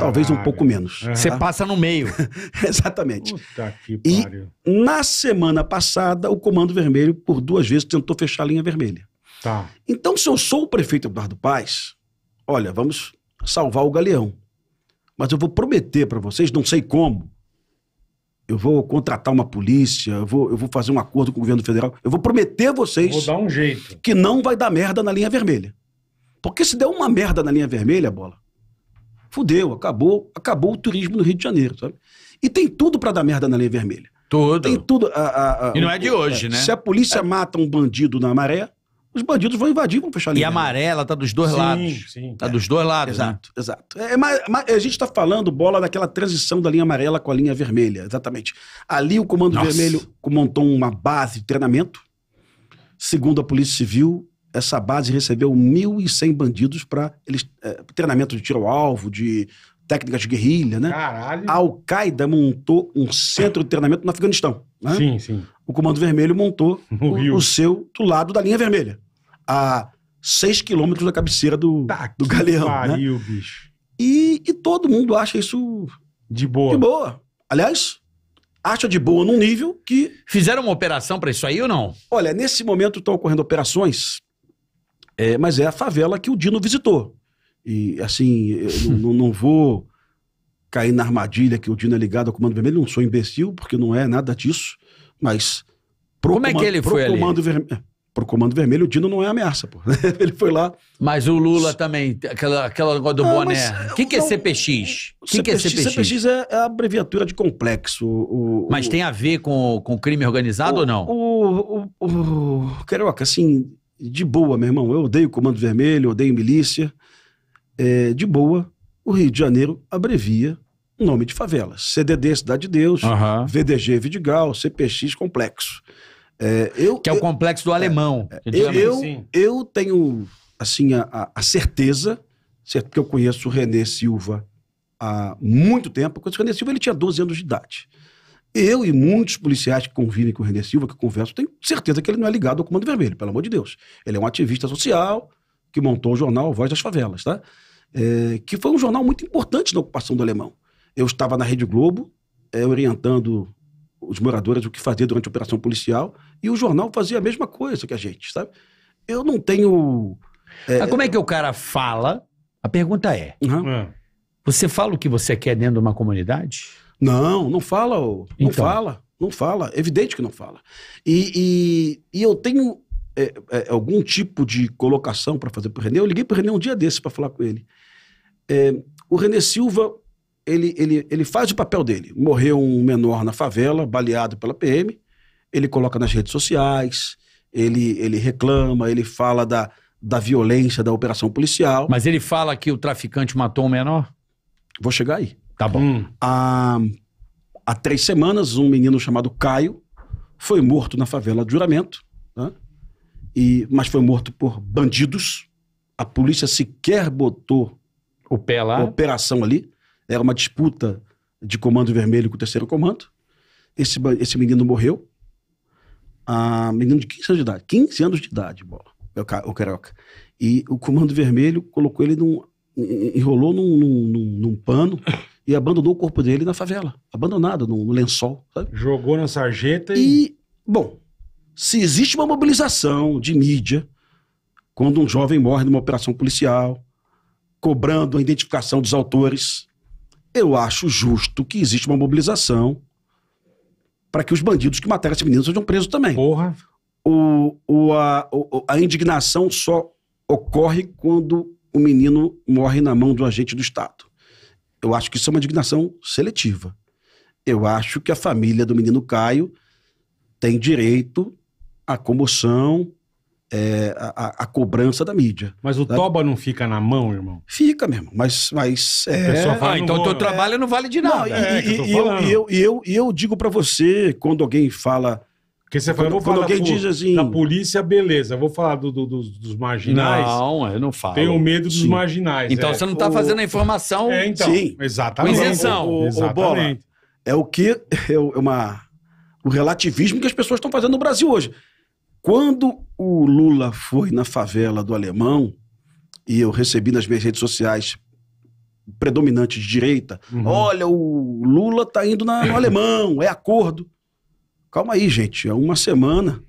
Talvez um Caralho. pouco menos. Aham. Você passa no meio. [laughs] Exatamente. Puta que E- pariu. Na semana passada, o Comando Vermelho, por duas vezes, tentou fechar a linha vermelha. Tá. Então, se eu sou o prefeito Eduardo Paes, olha, vamos salvar o galeão. Mas eu vou prometer para vocês, não sei como, eu vou contratar uma polícia, eu vou, eu vou fazer um acordo com o governo federal, eu vou prometer a vocês Vou dar um jeito. que não vai dar merda na linha vermelha. Porque se der uma merda na linha vermelha, bola, fudeu, acabou, acabou o turismo no Rio de Janeiro, sabe? E tem tudo para dar merda na linha vermelha. Tudo. Tem tudo. a- a- a- E não é de hoje, né? Se a polícia mata um bandido na maré, os bandidos vão invadir, vão fechar a E linha a vermelha. amarela tá dos dois sim, lados. sim. Tá dos dois lados. né? Exato, exato. É, mas, mas a gente está falando, bola, daquela transição da linha amarela com a linha vermelha, exatamente. Ali o Comando Nossa. Vermelho montou uma base de treinamento. Segundo a Polícia Civil, essa base recebeu 1.100 bandidos para eles é, treinamento de tiro ao alvo, de técnicas de guerrilha, né? Caralho. A Al-Qaeda montou um centro de treinamento no Afeganistão. Né? Sim, sim. O Comando Vermelho montou No o, Rio. o seu do lado da linha vermelha, a 6 quilômetros da cabeceira do, Tá do Galeão. né? pariu, bicho. E, e todo mundo acha isso De boa. de boa. Aliás, acha de boa num nível que, Fizeram uma operação pra isso aí ou não? olha, nesse momento estão ocorrendo operações, é, mas é a favela que o Dino visitou. E, assim, eu não, não- não vou cair na armadilha que o Dino é ligado ao Comando Vermelho, não sou imbecil, porque não é nada disso, mas... Pro Como é que comando- ele foi ali? comando Vermelho, pro Comando Vermelho, o Dino não é ameaça, pô. [laughs] ele foi lá... Mas o Lula também, aquela, aquela negócio do Ah, boné. O que, que é CPX? O que, que é CPX? CPX é, é a abreviatura de complexo. O, o- Mas tem a ver com, com crime organizado o, ou não? O, o, o, Carioca, assim, de boa, meu irmão. Eu odeio Comando Vermelho, odeio milícia. É, de boa, o Rio de Janeiro abrevia nome de favelas. CDD, Cidade de Deus, Aham. VDG, Vidigal, CPX, Complexo. É, eu, Que é o complexo do alemão. que eu, eu, eu tenho, assim, a, a- certeza, certo? porque eu conheço o Renê Silva há muito tempo. Eu conheço o Renê Silva, ele tinha 12 anos de idade. Eu e muitos policiais que convivem com o Renê Silva, que eu converso, tenho certeza que ele não é ligado ao Comando Vermelho, pelo amor de Deus. Ele é um ativista social que montou o jornal Voz das Favelas, tá? É, que foi um jornal muito importante na ocupação do Alemão. Eu estava na Rede Globo, é, orientando os moradores o que fazer durante a operação policial, e o jornal fazia a mesma coisa que a gente, sabe? Eu não tenho. Mas como é que o cara fala? A pergunta é. Ah, você fala o que você quer dentro de uma comunidade? Não, não fala, ô. não Então. fala, não fala. É evidente que não fala. E, e, e eu tenho é, é, algum tipo de colocação para fazer para o Renê. Eu liguei para o Renê um dia desses para falar com ele. É, o Renê Silva, ele, ele, ele faz o papel dele. Morreu um menor na favela, baleado pela PM. Ele coloca nas redes sociais, ele, ele reclama, ele fala da, da violência da operação policial. Mas ele fala que o traficante matou um menor? Vou chegar aí. Tá bom. hum, Há, há três semanas, um menino chamado Caio foi morto na favela de Juramento, né? e, mas foi morto por bandidos. A polícia sequer botou O pé a lá. operação ali. Era uma disputa de comando vermelho com o terceiro comando. Esse, esse menino morreu. Ah, menino de 15 anos de idade. 15 anos de idade, bola. O, ca- o Carioca. E o comando vermelho colocou ele num. en- enrolou num, num- num- num pano [laughs] e abandonou o corpo dele na favela. Abandonado, no, no lençol, sabe? jogou na sarjeta e. E, bom, se existe uma mobilização de mídia quando um jovem morre numa operação policial, cobrando a identificação dos autores, eu acho justo que existe uma mobilização para que os bandidos que mataram esse menino sejam presos também. Porra. O, o- a, o- a indignação só ocorre quando o menino morre na mão do agente do Estado. Eu acho que isso é uma indignação seletiva. Eu acho que a família do menino Caio tem direito à comoção, é, à- à cobrança da mídia. Mas o Tá. toba não fica na mão, irmão. Fica mesmo, mas, mas A é, fala, Ah, não então o teu trabalho não vale de não, nada. e, é, que e- e eu, e eu, eu, eu digo para você, quando alguém fala. Porque você fala, vou Quando falar alguém diz assim- da polícia, beleza. Eu vou falar do- do- dos, dos marginais. Não, eu não falo. Tenho medo dos Sim. marginais. Então é. você não tá O- fazendo a informação. É, então. Sim. Exatamente. Com isenção. O- o- o Exatamente. É o que é [laughs] o- é uma, o relativismo que as pessoas estão fazendo no Brasil hoje. Quando o Lula foi na favela do Alemão, e eu recebi nas minhas redes sociais predominantes de direita, Uhum. olha, o Lula tá indo na- no Alemão, é acordo. Calma aí, gente. Há uma semana,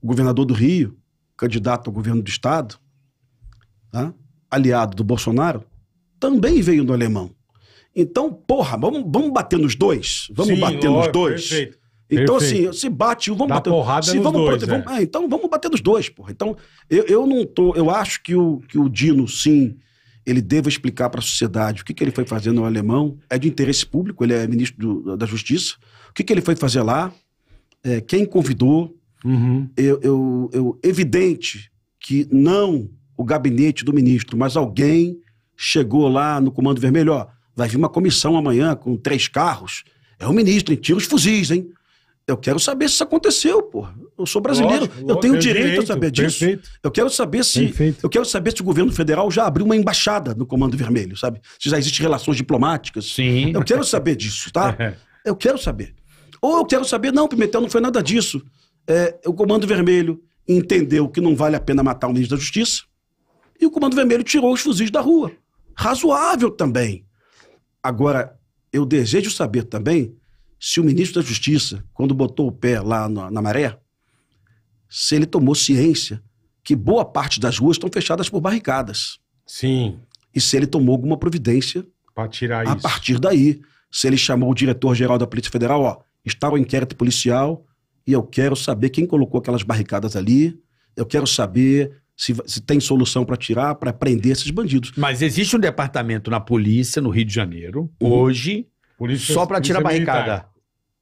o governador do Rio, candidato ao governo do Estado, tá? aliado do Bolsonaro, também veio no Alemão. Então, porra, vamos, vamos bater nos dois? Vamos Sim, bater lógico, nos dois? Perfeito. Então, Perfeito. assim, se bate vamos Dá bater. porrada se nos vamos dois, prote- é. vamos- é, então vamos bater nos dois, porra. Então, eu, eu não tô. Eu acho que o, que o Dino, sim, ele deva explicar para a sociedade o que, que ele foi fazer no alemão. É de interesse público, ele é ministro do- da Justiça. O que, que ele foi fazer lá? É, quem convidou? Uhum. eu, eu, eu- evidente que não o gabinete do ministro, mas alguém chegou lá no Comando Vermelho, ó, vai vir uma comissão amanhã com três carros. É o ministro, hein? Tira os fuzis, hein? Eu quero saber se isso aconteceu, porra. Eu sou brasileiro, Lógico, eu lógico, tenho é direito, a saber disso. Perfeito. Eu quero saber se Perfeito. eu quero saber se o governo federal já abriu uma embaixada no Comando Vermelho, sabe? Se já existem relações diplomáticas. Sim. Eu quero saber disso, tá? [laughs] É. Eu quero saber. Ou eu quero saber, não, Pimentel, não foi nada disso. É, o Comando Vermelho entendeu que não vale a pena matar o ministro da Justiça e o Comando Vermelho tirou os fuzis da rua. Razoável também. Agora, eu desejo saber também se o ministro da Justiça, quando botou o pé lá na, na maré, se ele tomou ciência que boa parte das ruas estão fechadas por barricadas. Sim, E se ele tomou alguma providência pra tirar a isso. partir daí. Se ele chamou o diretor-geral da Polícia Federal, ó, está o inquérito policial e eu quero saber quem colocou aquelas barricadas ali, eu quero saber se, se tem solução para tirar, para prender esses bandidos. Mas existe um departamento na polícia, no Rio de Janeiro, Uhum. hoje, Polícia- só pra tirar barricada. militar.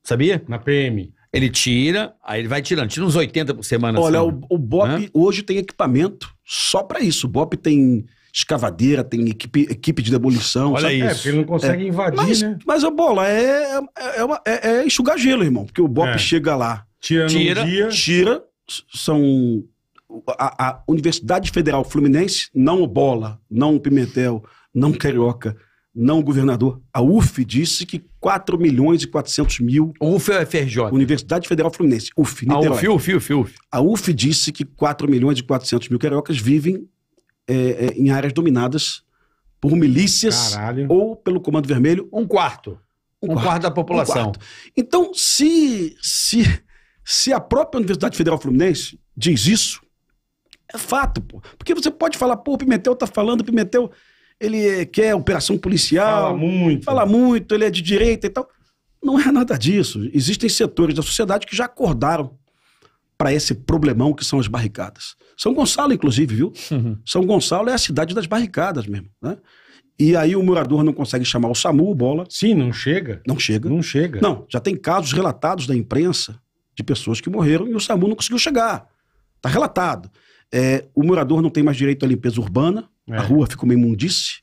Sabia? Na PM. Ele tira, aí ele vai tirando. Tira uns 80 por semana. Olha, assim. o, o BOP Hã? hoje tem equipamento só para isso. O BOP tem escavadeira, tem equipe, equipe de demolição. Olha sabe? aí. É, porque ele não consegue invadir, Mas, né? mas a bola é, é, é, uma- é- é enxugar gelo, irmão. Porque o BOP É. chega lá, Tira, um dia. tira, são a, a Universidade Federal Fluminense, não o Bola, não o Pimentel, não o Carioca, não o governador. A UF disse que 4 milhões e 400 mil. UF é FRJ. Universidade Federal Fluminense, UF, Ah, Niterói. UF, UF, UF, UF. A UF disse que 4 milhões e 400 mil cariocas vivem é, é, em áreas dominadas por milícias Caralho. ou pelo Comando Vermelho. Um quarto. Um, quarto, da população. um quarto. Então, se, se, se a própria Universidade Federal Fluminense diz isso, é fato, pô. Porque você pode falar, pô, o Pimentel tá falando, o Pimentel, ele é- quer operação policial, Fala muito. fala muito, ele é de direita e tal. Não é nada disso. Existem setores da sociedade que já acordaram para esse problemão que são as barricadas. São Gonçalo, inclusive, viu? Uhum. São Gonçalo é a cidade das barricadas mesmo, né? E aí o morador não consegue chamar o SAMU, bola, Sim, não chega. não chega. Não chega. Não, já tem casos relatados da imprensa de pessoas que morreram e o SAMU não conseguiu chegar. Está relatado. É, o morador não tem mais direito à limpeza urbana, É. a rua fica uma imundice,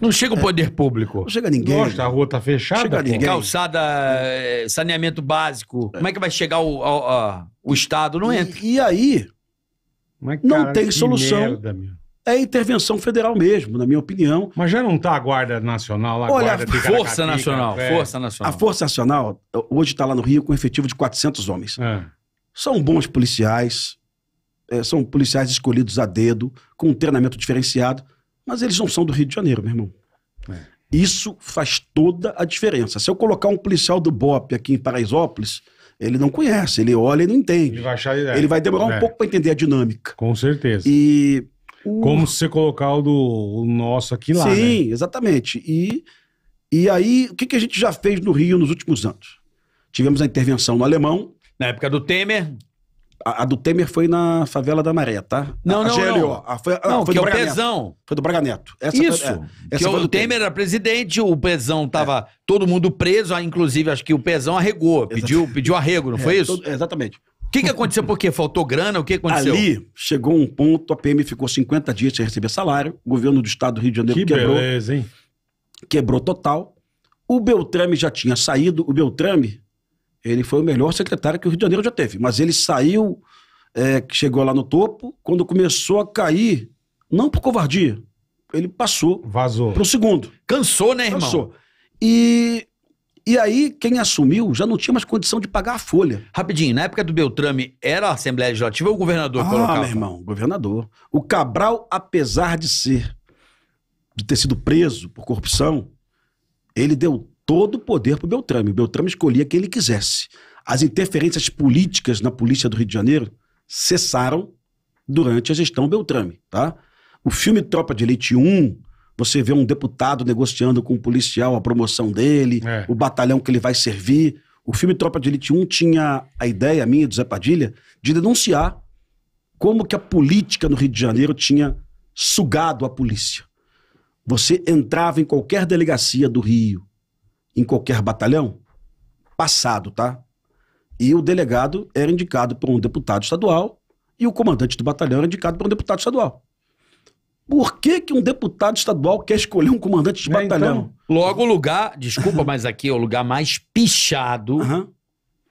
Não chega o poder público. não chega ninguém. Lógico, a rua tá fechada. Chega pô. ninguém. Calçada, eh, saneamento básico. Como é que vai chegar o, ao- a- o Estado? Não entra. E, e aí Mas, Não tem solução. merda, meu. é intervenção federal mesmo, na minha opinião. Mas já não tá a Guarda Nacional lá? a Olha, Guarda Força Ticaracatica, Nacional. é. Força Nacional. A Força Nacional hoje está lá no Rio com um efetivo de 400 homens. É. São bons policiais, é, são policiais escolhidos a dedo, com um treinamento diferenciado, mas eles não são do Rio de Janeiro, meu irmão. É. Isso faz toda a diferença. Se eu colocar um policial do BOP aqui em Paraisópolis, ele não conhece, ele olha e não entende. Ele vai achar. é, Ele vai demorar um é, pouco para entender a dinâmica. Com certeza. E. o- Como se você colocar o do o nosso aqui lá. né? Sim, exatamente. E, e aí, o que, que a gente já fez no Rio nos últimos anos? Tivemos a intervenção no Alemão, Na época do Temer. A, a do Temer foi na favela da Maré, tá? Não, a, não, a GLO. não. A, foi, ah, Não, foi que é do o Braga Neto. Pezão. Foi do Braga Neto. Essa Isso. Foi, é, que essa o foi do Temer era presidente, o Pezão tava todo mundo preso, ah, inclusive acho que o Pezão arregou, pediu, pediu arrego, não foi É, isso? todo- é, exatamente. O que, que aconteceu? Por quê? Faltou grana? O que aconteceu? Ali chegou um ponto, a PM ficou 50 dias sem receber salário, o governo do estado do Rio de Janeiro Que quebrou, beleza, hein? quebrou total. O Beltrame já tinha saído. O Beltrame, ele foi o melhor secretário que o Rio de Janeiro já teve. Mas ele saiu, é, chegou lá no topo, quando começou a cair, não por covardia, ele passou Vazou. para o segundo. Cansou, né, irmão? Passou. E, e aí, quem assumiu já não tinha mais condição de pagar a folha. Rapidinho, na época do Beltrame, era a Assembleia Legislativa ou o governador Ah, colocava? meu irmão, governador. O Cabral, apesar de ser, de ter sido preso por corrupção, ele deu todo o poder pro Beltrame. O Beltrame escolhia quem ele quisesse. As interferências políticas na polícia do Rio de Janeiro cessaram durante a gestão Beltrame, tá? O filme Tropa de Elite 1, você vê um deputado negociando com um policial a promoção dele, É. o batalhão que ele vai servir. O filme Tropa de Elite 1 tinha a ideia minha, do Zé Padilha, de denunciar como que a política no Rio de Janeiro tinha sugado a polícia. Você entrava em qualquer delegacia do Rio, em qualquer batalhão, passado, tá? E o delegado era indicado por um deputado estadual e o comandante do batalhão era indicado por um deputado estadual. Por que, que um deputado estadual quer escolher um comandante de É, batalhão? Logo o lugar, desculpa, mas aqui é o lugar mais pichado Aham.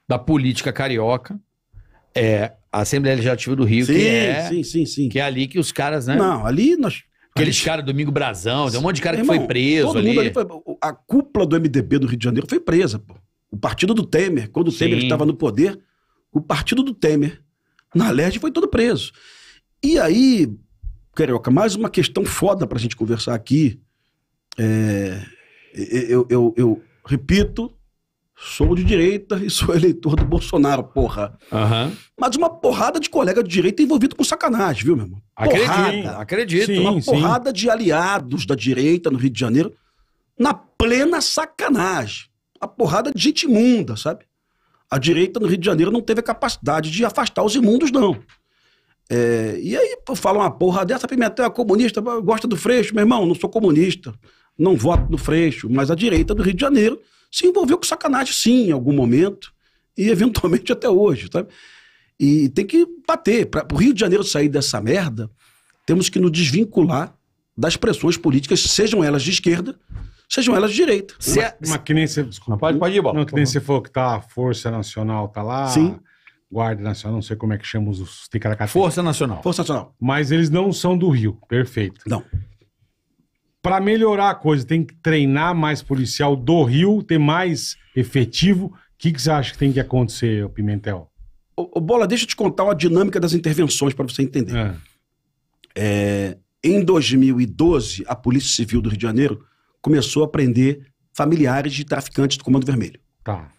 da política carioca. É a Assembleia Legislativa do Rio, Sim, que, é, sim, sim, sim. que é ali que os caras, né? Não, ali nós. Aqueles caras Domingo Brazão, tem um monte de cara que Irmão, foi preso todo ali. mundo ali foi- a cúpula do MDB do Rio de Janeiro foi presa, pô. O partido do Temer, quando o. Temer estava no poder, o partido do Temer, na LERJ, foi todo preso. E aí, Carioca, mais uma questão foda pra gente conversar aqui. É, eu, eu- eu repito, Sou de direita e sou [laughs] eleitor do Bolsonaro, porra. Aham. Mas uma porrada de colega de direita envolvido com sacanagem, viu, meu irmão? Acredito, acredito. Sim. uma porrada de aliados da direita no Rio de Janeiro na plena sacanagem. A porrada de gente imunda, sabe? A direita no Rio de Janeiro não teve a capacidade de afastar os imundos, não. É, e aí, fala uma porra dessa, Pimentel é comunista, gosta do Freixo. Meu irmão, não sou comunista, não voto no Freixo, mas a direita do Rio de Janeiro se envolveu com sacanagem, sim, em algum momento, e eventualmente até hoje, sabe? E tem que bater. Para o Rio de Janeiro sair dessa merda, temos que nos desvincular das pressões políticas, sejam elas de esquerda, sejam elas de direita. Se é- Mas que nem você. Desculpa. Pode, pode ir, bola. Não, que nem você falou que tá a Força Nacional, tá lá. Sim. Guarda Nacional, não sei como é que chama os, ticaracatas. Força Nacional. Força Nacional. Mas eles não são do Rio. Perfeito. Não. Pra melhorar a coisa, tem que treinar mais policial do Rio, ter mais efetivo. O que, que você acha que tem que acontecer, Pimentel? Ô, Bola, deixa eu te contar uma dinâmica das intervenções para você entender. Ah, É, em 2012, a Polícia Civil do Rio de Janeiro começou a prender familiares de traficantes do Comando Vermelho. tá.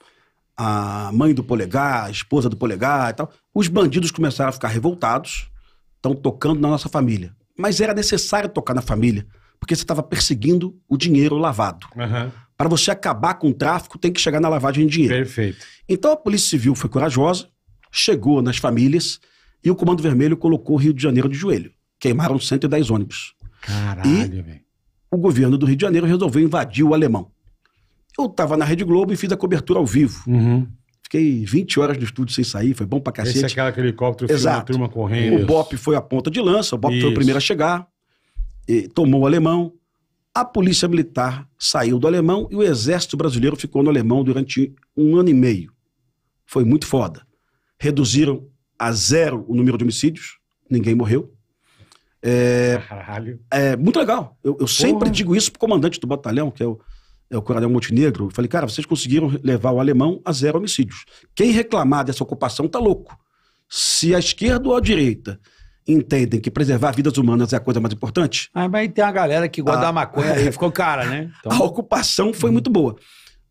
A mãe do Polegar, a esposa do Polegar e tal. Os bandidos começaram a ficar revoltados, estão tocando na nossa família. Mas era necessário tocar na família, porque você estava perseguindo o dinheiro lavado. Aham. Para você acabar com o tráfico, tem que chegar na lavagem de dinheiro. Perfeito. Então a Polícia Civil foi corajosa, chegou nas famílias e o Comando Vermelho colocou o Rio de Janeiro de joelho. Queimaram 110 ônibus. Caralho, velho. O governo do Rio de Janeiro resolveu invadir o alemão. Eu estava na Rede Globo e fiz a cobertura ao vivo. Uhum. Fiquei 20 horas no estúdio sem sair, foi bom pra Esse é cacete. aquela que helicóptero Exato. turma correndo. O BOP foi a ponta de lança, o BOP foi o primeiro a chegar, tomou o alemão. A polícia militar saiu do alemão e o exército brasileiro ficou no alemão durante um ano e meio. Foi muito foda. Reduziram a zero o número de homicídios, ninguém morreu. Caralho. É muito legal. Eu, eu sempre digo isso pro comandante do batalhão, que é o, é o Coronel Montenegro. Eu falei, cara, vocês conseguiram levar o alemão a zero homicídios. Quem reclamar dessa ocupação tá louco. Se a esquerda ou a direita entendem que preservar vidas humanas é a coisa mais importante, Ah, mas tem uma galera que gosta Ah. da maconha aí, ficou cara, né? [laughs] Então, a ocupação foi muito boa.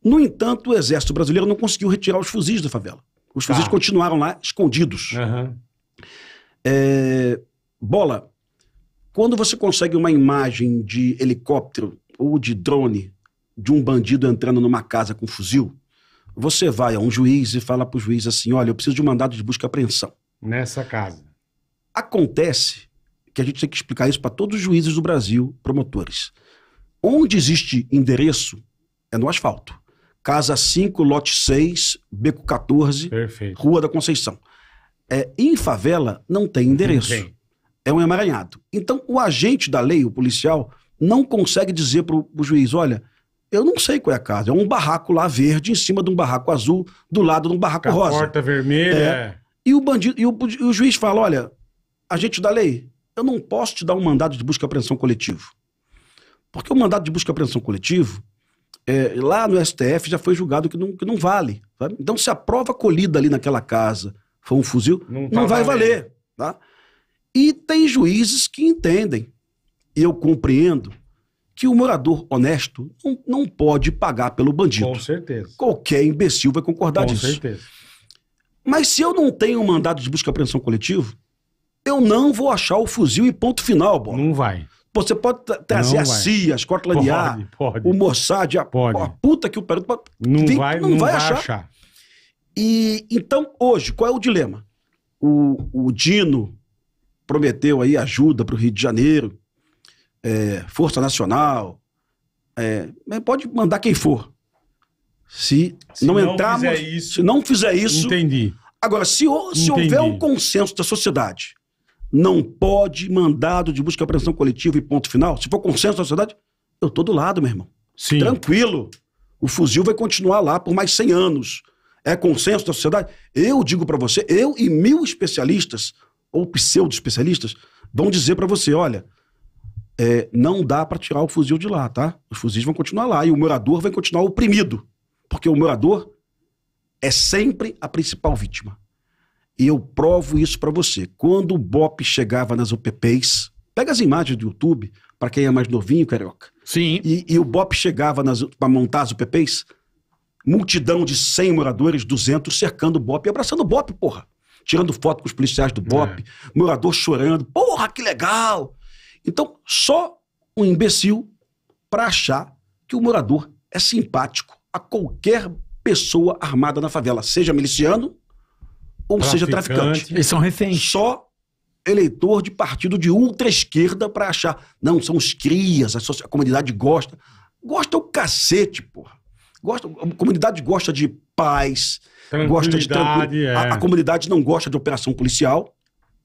No entanto, o exército brasileiro não conseguiu retirar os fuzis da favela. Os fuzis Tá. continuaram lá escondidos. Aham. É, Bola, quando você consegue uma imagem de helicóptero ou de drone de um bandido entrando numa casa com fuzil, você vai a um juiz e fala pro juiz assim: olha, eu preciso de um mandado de busca e apreensão. Nessa casa. Acontece que a gente tem que explicar isso para todos os juízes do Brasil, promotores. Onde existe endereço é no asfalto. Casa 5, lote 6, beco 14, Perfeito. Rua da Conceição. É, em favela não tem endereço. Tem. É um emaranhado. Então, o agente da lei, o policial, não consegue dizer pro, pro juiz: olha, eu não sei qual é a casa. É um barraco lá verde, em cima de um barraco azul, do lado de um barraco rosa. porta vermelha. é. E o bandido, e o, e o juiz fala: olha, agente da lei, eu não posso te dar um mandado de busca e apreensão coletivo. Porque o mandado de busca e apreensão coletivo, é, lá no STF já foi julgado que não, que não vale. sabe? Então, se a prova colhida ali naquela casa for um fuzil, Não, não, tá vai valendo. valer. Tá? E tem juízes que entendem, e eu compreendo, que o morador honesto não, não pode pagar pelo bandido. Com certeza. Qualquer imbecil vai concordar Com disso. certeza. Mas se eu não tenho um mandado de busca e apreensão coletivo, eu não vou achar o fuzil e ponto final, bola. Não vai. Você pode tra- trazer a. CIA, a Scotland Yard, o Mossad, a, Pode. a puta que o pode- Não, Vem- vai, não não vai vai achar. achar. E então, hoje, qual é o dilema? O, o Dino prometeu aí ajuda para o Rio de Janeiro, é, Força Nacional, é, pode mandar quem for. Se, Se não, não entrarmos, fizer isso- se não fizer isso, Entendi. Agora, se, se houver um consenso da sociedade, não pode mandado de busca e apreensão coletiva e ponto final. Se for consenso da sociedade, eu tô do lado, meu irmão. Sim. Tranquilo. O fuzil vai continuar lá por mais 100 anos. É consenso da sociedade? Eu digo pra você, eu e mil especialistas, ou pseudo-especialistas, vão dizer pra você, olha, é, não dá pra tirar o fuzil de lá, tá? Os fuzis vão continuar lá e o morador vai continuar oprimido. Porque o morador é sempre a principal vítima. E eu provo isso pra você. Quando o BOP chegava nas UPPs, pega as imagens do YouTube, pra quem é mais novinho, carioca. sim. E, e o BOP chegava para montar as UPPs, multidão de 100 moradores, 200, cercando o BOP e abraçando o BOP, porra. Tirando foto com os policiais do BOP, morador chorando. Porra, que legal! Então, só um imbecil para achar que o morador é simpático a qualquer pessoa armada na favela, seja miliciano ou seja traficante. Eles são reféns. Só eleitor de partido de ultra-esquerda para achar. Não, são os crias, a, a comunidade gosta. Gosta o cacete, porra. Gosta, a comunidade gosta de paz, gosta de Tranquilidade, tranquilo. é. A, a comunidade não gosta de operação policial,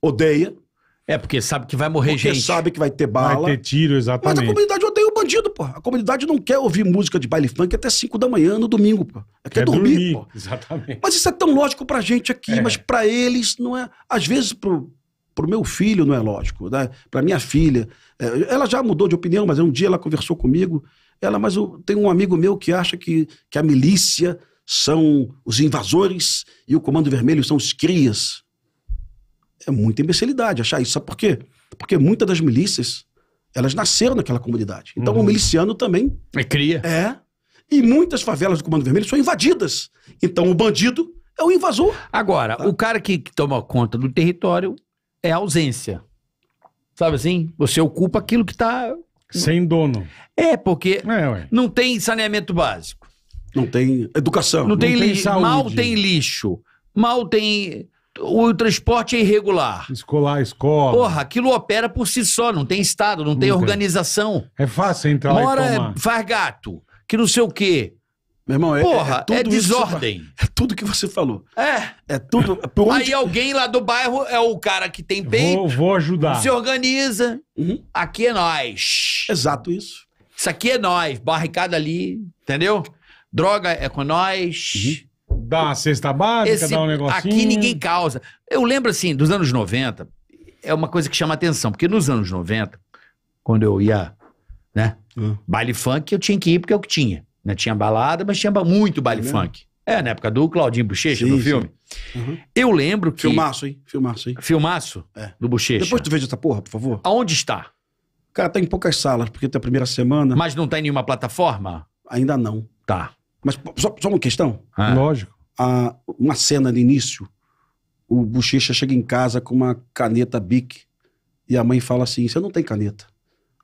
odeia, É, porque sabe que vai morrer porque gente. sabe que vai ter Vai bala. ter tiro, Mas a exatamente. comunidade odeia bandido, pô. A comunidade não quer ouvir música de baile funk até 5 da manhã no domingo, pô. Ela quer, dormir, pô. Exatamente. Mas isso é tão lógico pra gente aqui, É. mas pra eles não é. Às vezes pro, pro meu filho não é lógico, né? Pra minha filha. é, ela já mudou de opinião, mas um dia ela conversou comigo. Ela, mas eu tenho um amigo meu que acha que, que a milícia são os invasores e o Comando Vermelho são os crias. É muita imbecilidade achar isso. Sabe por quê? Porque muitas das milícias, elas nasceram naquela comunidade. Então Uhum. o miliciano também É cria. é. E muitas favelas do Comando Vermelho são invadidas. Então o bandido é o invasor. Agora, Tá. o cara que, que toma conta do território é a ausência. Sabe assim? Você ocupa aquilo que tá. Sem dono. É, porque É, não tem saneamento básico. Não tem educação. Não, tem, tem lixo. saúde. Mal tem lixo. Mal tem. O transporte é irregular. Escolar, escola. Porra, aquilo opera por si só, não tem Estado, não tem Não tem. organização. É fácil entrar lá Mora e é, tomar. faz gato, que não sei o quê. Meu irmão, é, Porra, é, tudo isso que você desordem. fa- [laughs] É tudo que você falou. É. É tudo. Por onde... Aí alguém lá do bairro é o cara que tem peito, Vou, vou ajudar. se organiza. Uhum. Aqui é nós. Exato isso. Isso aqui é nós. Barricada ali, entendeu? Droga é com nós. Dá uma cesta básica, Esse- dá um negocinho. aqui ninguém causa. Eu lembro assim, dos anos 90, é uma coisa que chama atenção, porque nos anos 90, quando eu ia, né, Hum. baile funk, eu tinha que ir porque é o que tinha. Né? Tinha balada, mas tinha muito baile É funk. É, na época do Claudinho Bochecha, Sim, no sim. filme. Uhum. Eu lembro que... Filmaço, hein? Filmaço, hein? Filmaço É. do Bochecha. Depois tu veja essa porra, por favor. Aonde está? Cara, tá em poucas salas, porque tem a primeira semana. Mas não tá em nenhuma plataforma? Ainda não. Tá. Mas só, só uma questão. Ah. Lógico. A, uma cena no início, o Bochecha chega em casa com uma caneta Bic e a mãe fala assim: Você não tem caneta.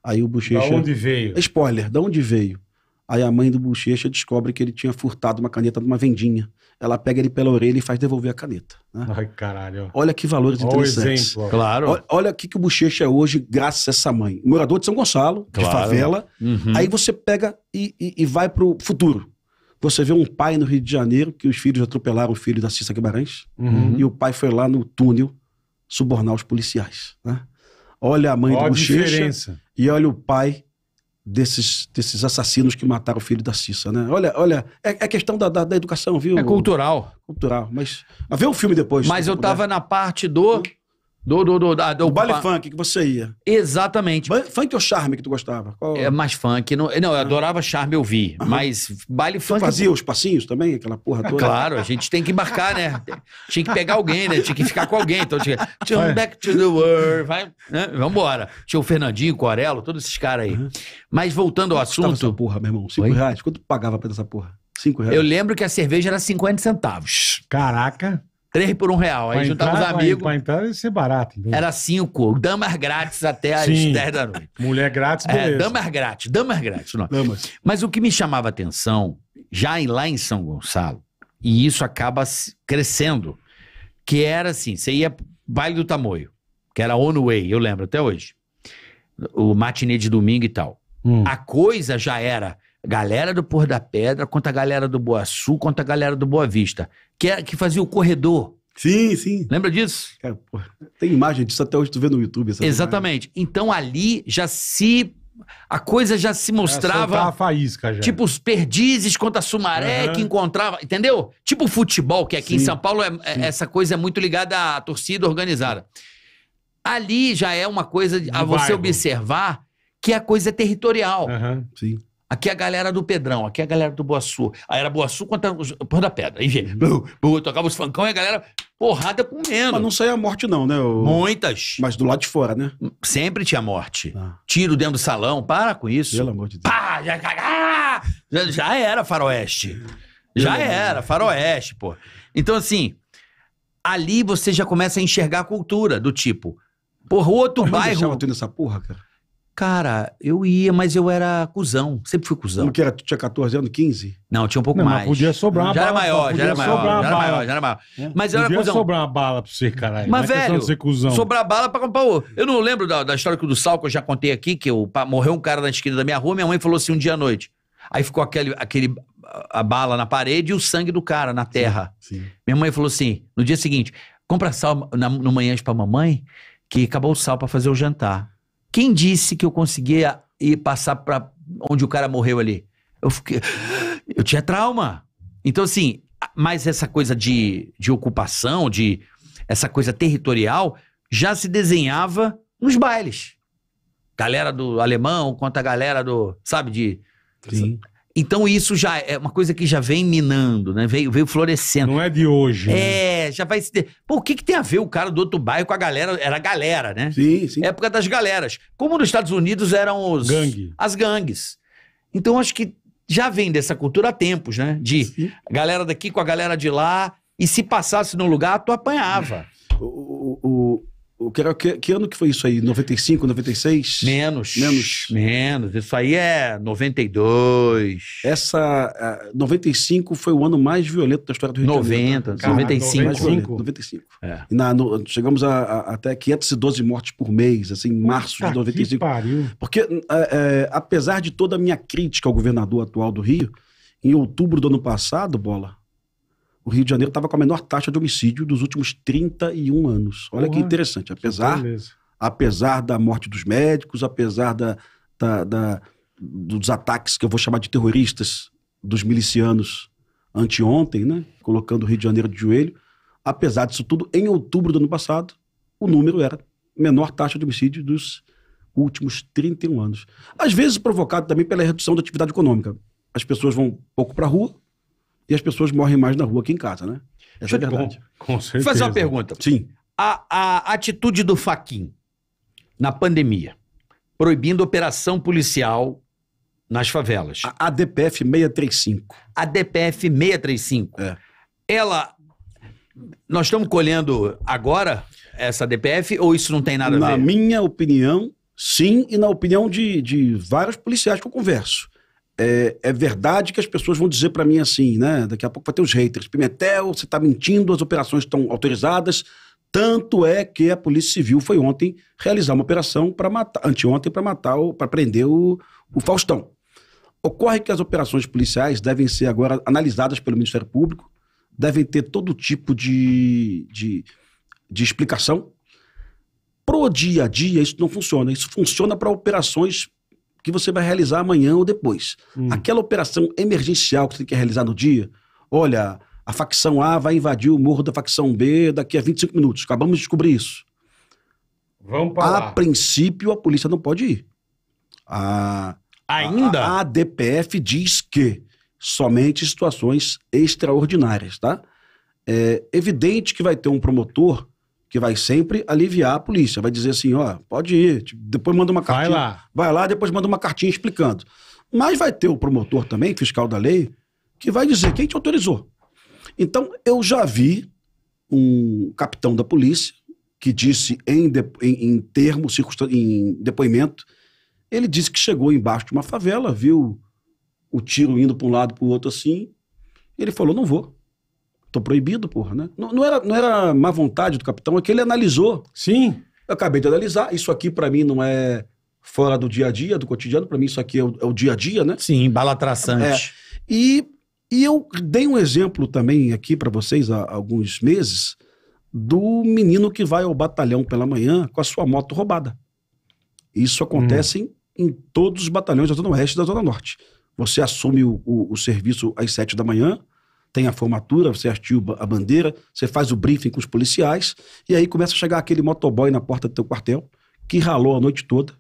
Aí o Da Bochecha. onde veio? Spoiler, da onde veio? Aí a mãe do Bochecha descobre que ele tinha furtado uma caneta de uma vendinha. Ela pega ele pela orelha e faz devolver a caneta. né? Ai, caralho. ó. Olha que valores Olha interessantes. exemplo. Claro. Olha, olha o que, que o Bochecha é hoje, graças a essa mãe. Morador de São Gonçalo, de Claro. favela. Uhum. Aí você pega e, e- e vai pro futuro. Você vê um pai no Rio de Janeiro, que os filhos atropelaram o filho da Cissa Guimarães, Uhum. e o pai foi lá no túnel subornar os policiais. né? Olha a mãe Olha do a Bochecha diferença. e olha o pai desses, desses assassinos que mataram o filho da Cissa, né? Olha, olha, é, é questão da, da, da educação, viu? É cultural. Cultural, mas... vê o filme depois. Mas se eu puder. tava na parte do. Do, do, do, da- do O baile pa- funk que você ia. Exatamente. Ba- Funk ou charme que tu gostava? Qual... É mais funk. Não, não eu adorava charme ouvir. Mas baile Tu funk. fazia os passinhos também, aquela porra toda? Claro, a gente tem que embarcar, né? Tinha que pegar alguém, né? Tinha que ficar com alguém. Então tinha. tinha um Vai. back to the world. Vai, né? Vambora. Tinha o Fernandinho, o Corello, todos esses caras aí. Mas voltando ao essa assunto, porra, meu irmão. Cinco Oi? reais? Quanto tu pagava pra essa porra? Cinco reais. eu lembro que a cerveja era 50 centavos. Caraca. Três por um real. Aí Pra juntava os entrar- amigos. Pra entrar deve ser barato. então. Era cinco. Damas grátis até às Sim. 10 da noite. Mulher grátis, É, beleza. damas grátis. Damas grátis. Não. Damas. Mas o que me chamava atenção, já em- lá em São Gonçalo, e isso acaba crescendo, que era assim, você ia baile do Tamoio, que era On Way, eu lembro até hoje. O matinê de domingo e tal. Hum. A coisa já era galera do Pôr da Pedra contra a galera do Boa Sul contra a galera do Boa Vista, que, era, que fazia o corredor. Sim, sim. Lembra disso? Cara, porra, tem imagem disso até hoje, tu vê no YouTube. Exatamente. Então ali já se. A coisa já se Era mostrava. soltar a faísca já. Tipo os perdizes contra a Sumaré Aham. que encontrava, entendeu? Tipo o futebol, que aqui em Sim, São Paulo é- é- essa coisa é muito ligada à torcida organizada. Ali já é uma coisa de- a você bairro. observar que a coisa é territorial. Aham. Sim. Aqui é a galera do Pedrão, aqui é a galera do Boa Sul. Aí era Boa Sul contra os Pôr da Pedra. Bu, bu, tocava os funkão e a galera porrada comendo. Mas não saía a morte, não, né? o- Muitas. Mas do lado de fora, né? Sempre tinha morte. Ah, Tiro dentro do salão, para com isso. pelo amor de Deus. Pá, já, ah, já, já era faroeste. Já era, faroeste, pô. Então, assim, ali você já começa a enxergar a cultura do tipo, porra, outro irmã bairro. deixava tu nessa porra, cara? Cara, eu ia, mas eu era cuzão. Sempre fui cuzão. Como que era? Tu tinha 14 anos, 15? Não, tinha um pouco Não, mas mais. podia sobrar uma já era bala, maior, podia já era maior, sobrar uma já era maior, já era maior. Mas eu era Podia cuzão. sobrar uma bala pra você, caralho. Mas, não é velho, de ser cuzão. Sobrar bala pra comprar o. Eu não lembro da, da história do Sal que eu já contei aqui, que eu, pá, morreu um cara na esquina da minha rua, minha mãe falou assim um dia à noite. Aí ficou aquele, aquele a bala na parede e o sangue do cara na terra. Sim. Minha mãe falou assim: no dia seguinte, compra sal na, no manhã pra mamãe, que acabou o sal pra fazer o jantar. Quem disse que eu conseguia ir passar pra onde o cara morreu ali? Eu fiquei. [gasps] Eu tinha trauma. Então, assim, mas essa coisa de, de ocupação, de essa coisa territorial, já se desenhava nos bailes. Galera do alemão contra a galera do. Sabe, de. Sim. Então, isso já é uma coisa que já vem minando, né? Veio, veio florescendo. Não é de hoje. né? É, já vai se. Pô, o que, que tem a ver o cara do outro bairro com a galera? Era a galera, né? Sim, sim. Época das galeras. Como nos Estados Unidos eram os. Gangue. As gangues. Então, acho que já vem dessa cultura há tempos, né? De Sim. galera daqui com a galera de lá. E se passasse no lugar, tu apanhava. O, o, que, era- que, que ano que foi isso aí? 95, 96? Menos. Menos. Menos. Isso aí é 92. Essa. ah, 95 foi o ano mais violento da história do Rio de Janeiro. 90, Cara, 95. Mais violento, 95. 95. É. E na- no- chegamos a, a- até 512 mortes por mês, assim, em março Puta de 95. Que pariu. Porque, é, é, apesar de toda a minha crítica ao governador atual do Rio, em outubro do ano passado, bola, o Rio de Janeiro estava com a menor taxa de homicídio dos últimos 31 anos. Olha que interessante. Apesar, apesar da morte dos médicos, apesar da, da- da- dos ataques que eu vou chamar de terroristas dos milicianos anteontem, né? Colocando o Rio de Janeiro de joelho. Apesar disso tudo, em outubro do ano passado, o número era menor taxa de homicídio dos últimos 31 anos. Às vezes provocado também pela redução da atividade econômica. As pessoas vão pouco para a rua e as pessoas morrem mais na rua que em casa, né? Essa é a te verdade. Com certeza. Vou fazer uma pergunta. Sim. A, a atitude do Faquin na pandemia, proibindo operação policial nas favelas. A ADPF 635. A DPF 635, É. ela. Nós estamos colhendo agora essa DPF ou isso não tem nada a Na ver? minha opinião, sim, e na opinião de, de vários policiais que eu converso. É, é verdade que as pessoas vão dizer pra mim assim, né? Daqui a pouco vai ter os haters. Pimentel, você tá mentindo, as operações estão autorizadas. Tanto é que a Polícia Civil foi ontem realizar uma operação para matar, anteontem, para matar, para prender o, o Faustão. Ocorre que as operações policiais devem ser agora analisadas pelo Ministério Público, devem ter todo tipo de, de, de explicação. Pro dia a dia, isso não funciona. Isso funciona para operações que você vai realizar amanhã ou depois. Hum. Aquela operação emergencial que você quer realizar no dia, olha, a facção A vai invadir o morro da facção B daqui a 25 minutos. Acabamos de descobrir isso. Vamos pra A lá. princípio, a polícia não pode ir. A, Ainda? a, a ADPF diz que somente situações extraordinárias, tá? É evidente que vai ter um promotor que vai sempre aliviar a polícia, vai dizer assim, ó, pode ir, tipo, depois manda uma Vai cartinha. lá. Vai lá, depois manda uma cartinha explicando. Mas vai ter o promotor também, fiscal da lei, que vai dizer quem te autorizou. Então, eu já vi um capitão da polícia que disse em, de- em, em termo, em depoimento, ele disse que chegou embaixo de uma favela, viu o tiro indo para um lado para o outro assim, ele falou, não vou. Tô proibido, porra, né? Não, não era, não era má vontade do capitão, é que ele analisou Sim. eu acabei de analisar. Isso aqui, para mim, não é fora do dia a dia, do cotidiano. Para mim, isso aqui é o, é o dia a dia, né? Sim, bala traçante. E, e eu dei um exemplo também aqui para vocês há alguns meses do menino que vai ao batalhão pela manhã com a sua moto roubada. Isso acontece em, em todos os batalhões da Zona Oeste e da Zona Norte. Você assume o, o- o serviço às sete da manhã, tem a formatura, você hastia a bandeira, você faz o briefing com os policiais, e aí começa a chegar aquele motoboy na porta do teu quartel, que ralou a noite toda,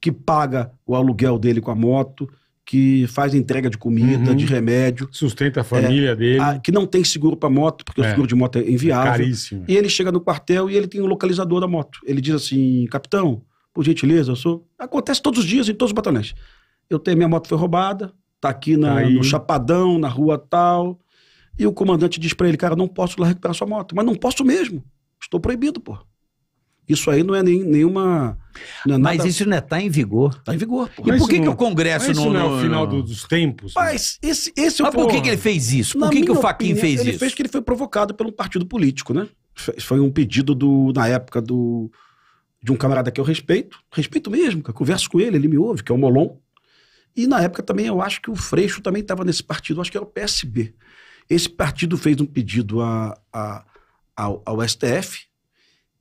que paga o aluguel dele com a moto, que faz entrega de comida, Uhum. de remédio, Sustenta a família dele. a- que não tem seguro para moto, porque o É. seguro de moto é inviável. Caríssimo. E ele chega no quartel e ele tem o localizador da moto. Ele diz assim, capitão, por gentileza, eu sou... Acontece todos os dias em todos os batalhões. Eu tenho, minha moto foi roubada, tá aqui na- no Chapadão, na rua tal. E o comandante diz pra ele, cara, não posso lá recuperar sua moto. Mas não posso mesmo. Estou proibido, pô. Isso aí não é nem, nenhuma. Não é Mas nada- isso não tá em vigor. tá em vigor, pô. E Mas por que, isso que não- o Congresso Mas isso não. não é o não- final não- do- dos tempos? Mas esse, esse é o Mas por que, que ele fez isso? Na Por que, que o opinião, fez ele isso? fez que ele foi provocado por um partido político, né? Foi um pedido do, na época do, de um camarada que eu respeito, respeito mesmo, que eu converso com ele, ele me ouve, que é o Molon. E na época também eu acho que o Freixo também estava nesse partido, acho que era o PSB. Esse partido fez um pedido a, a- ao, ao STF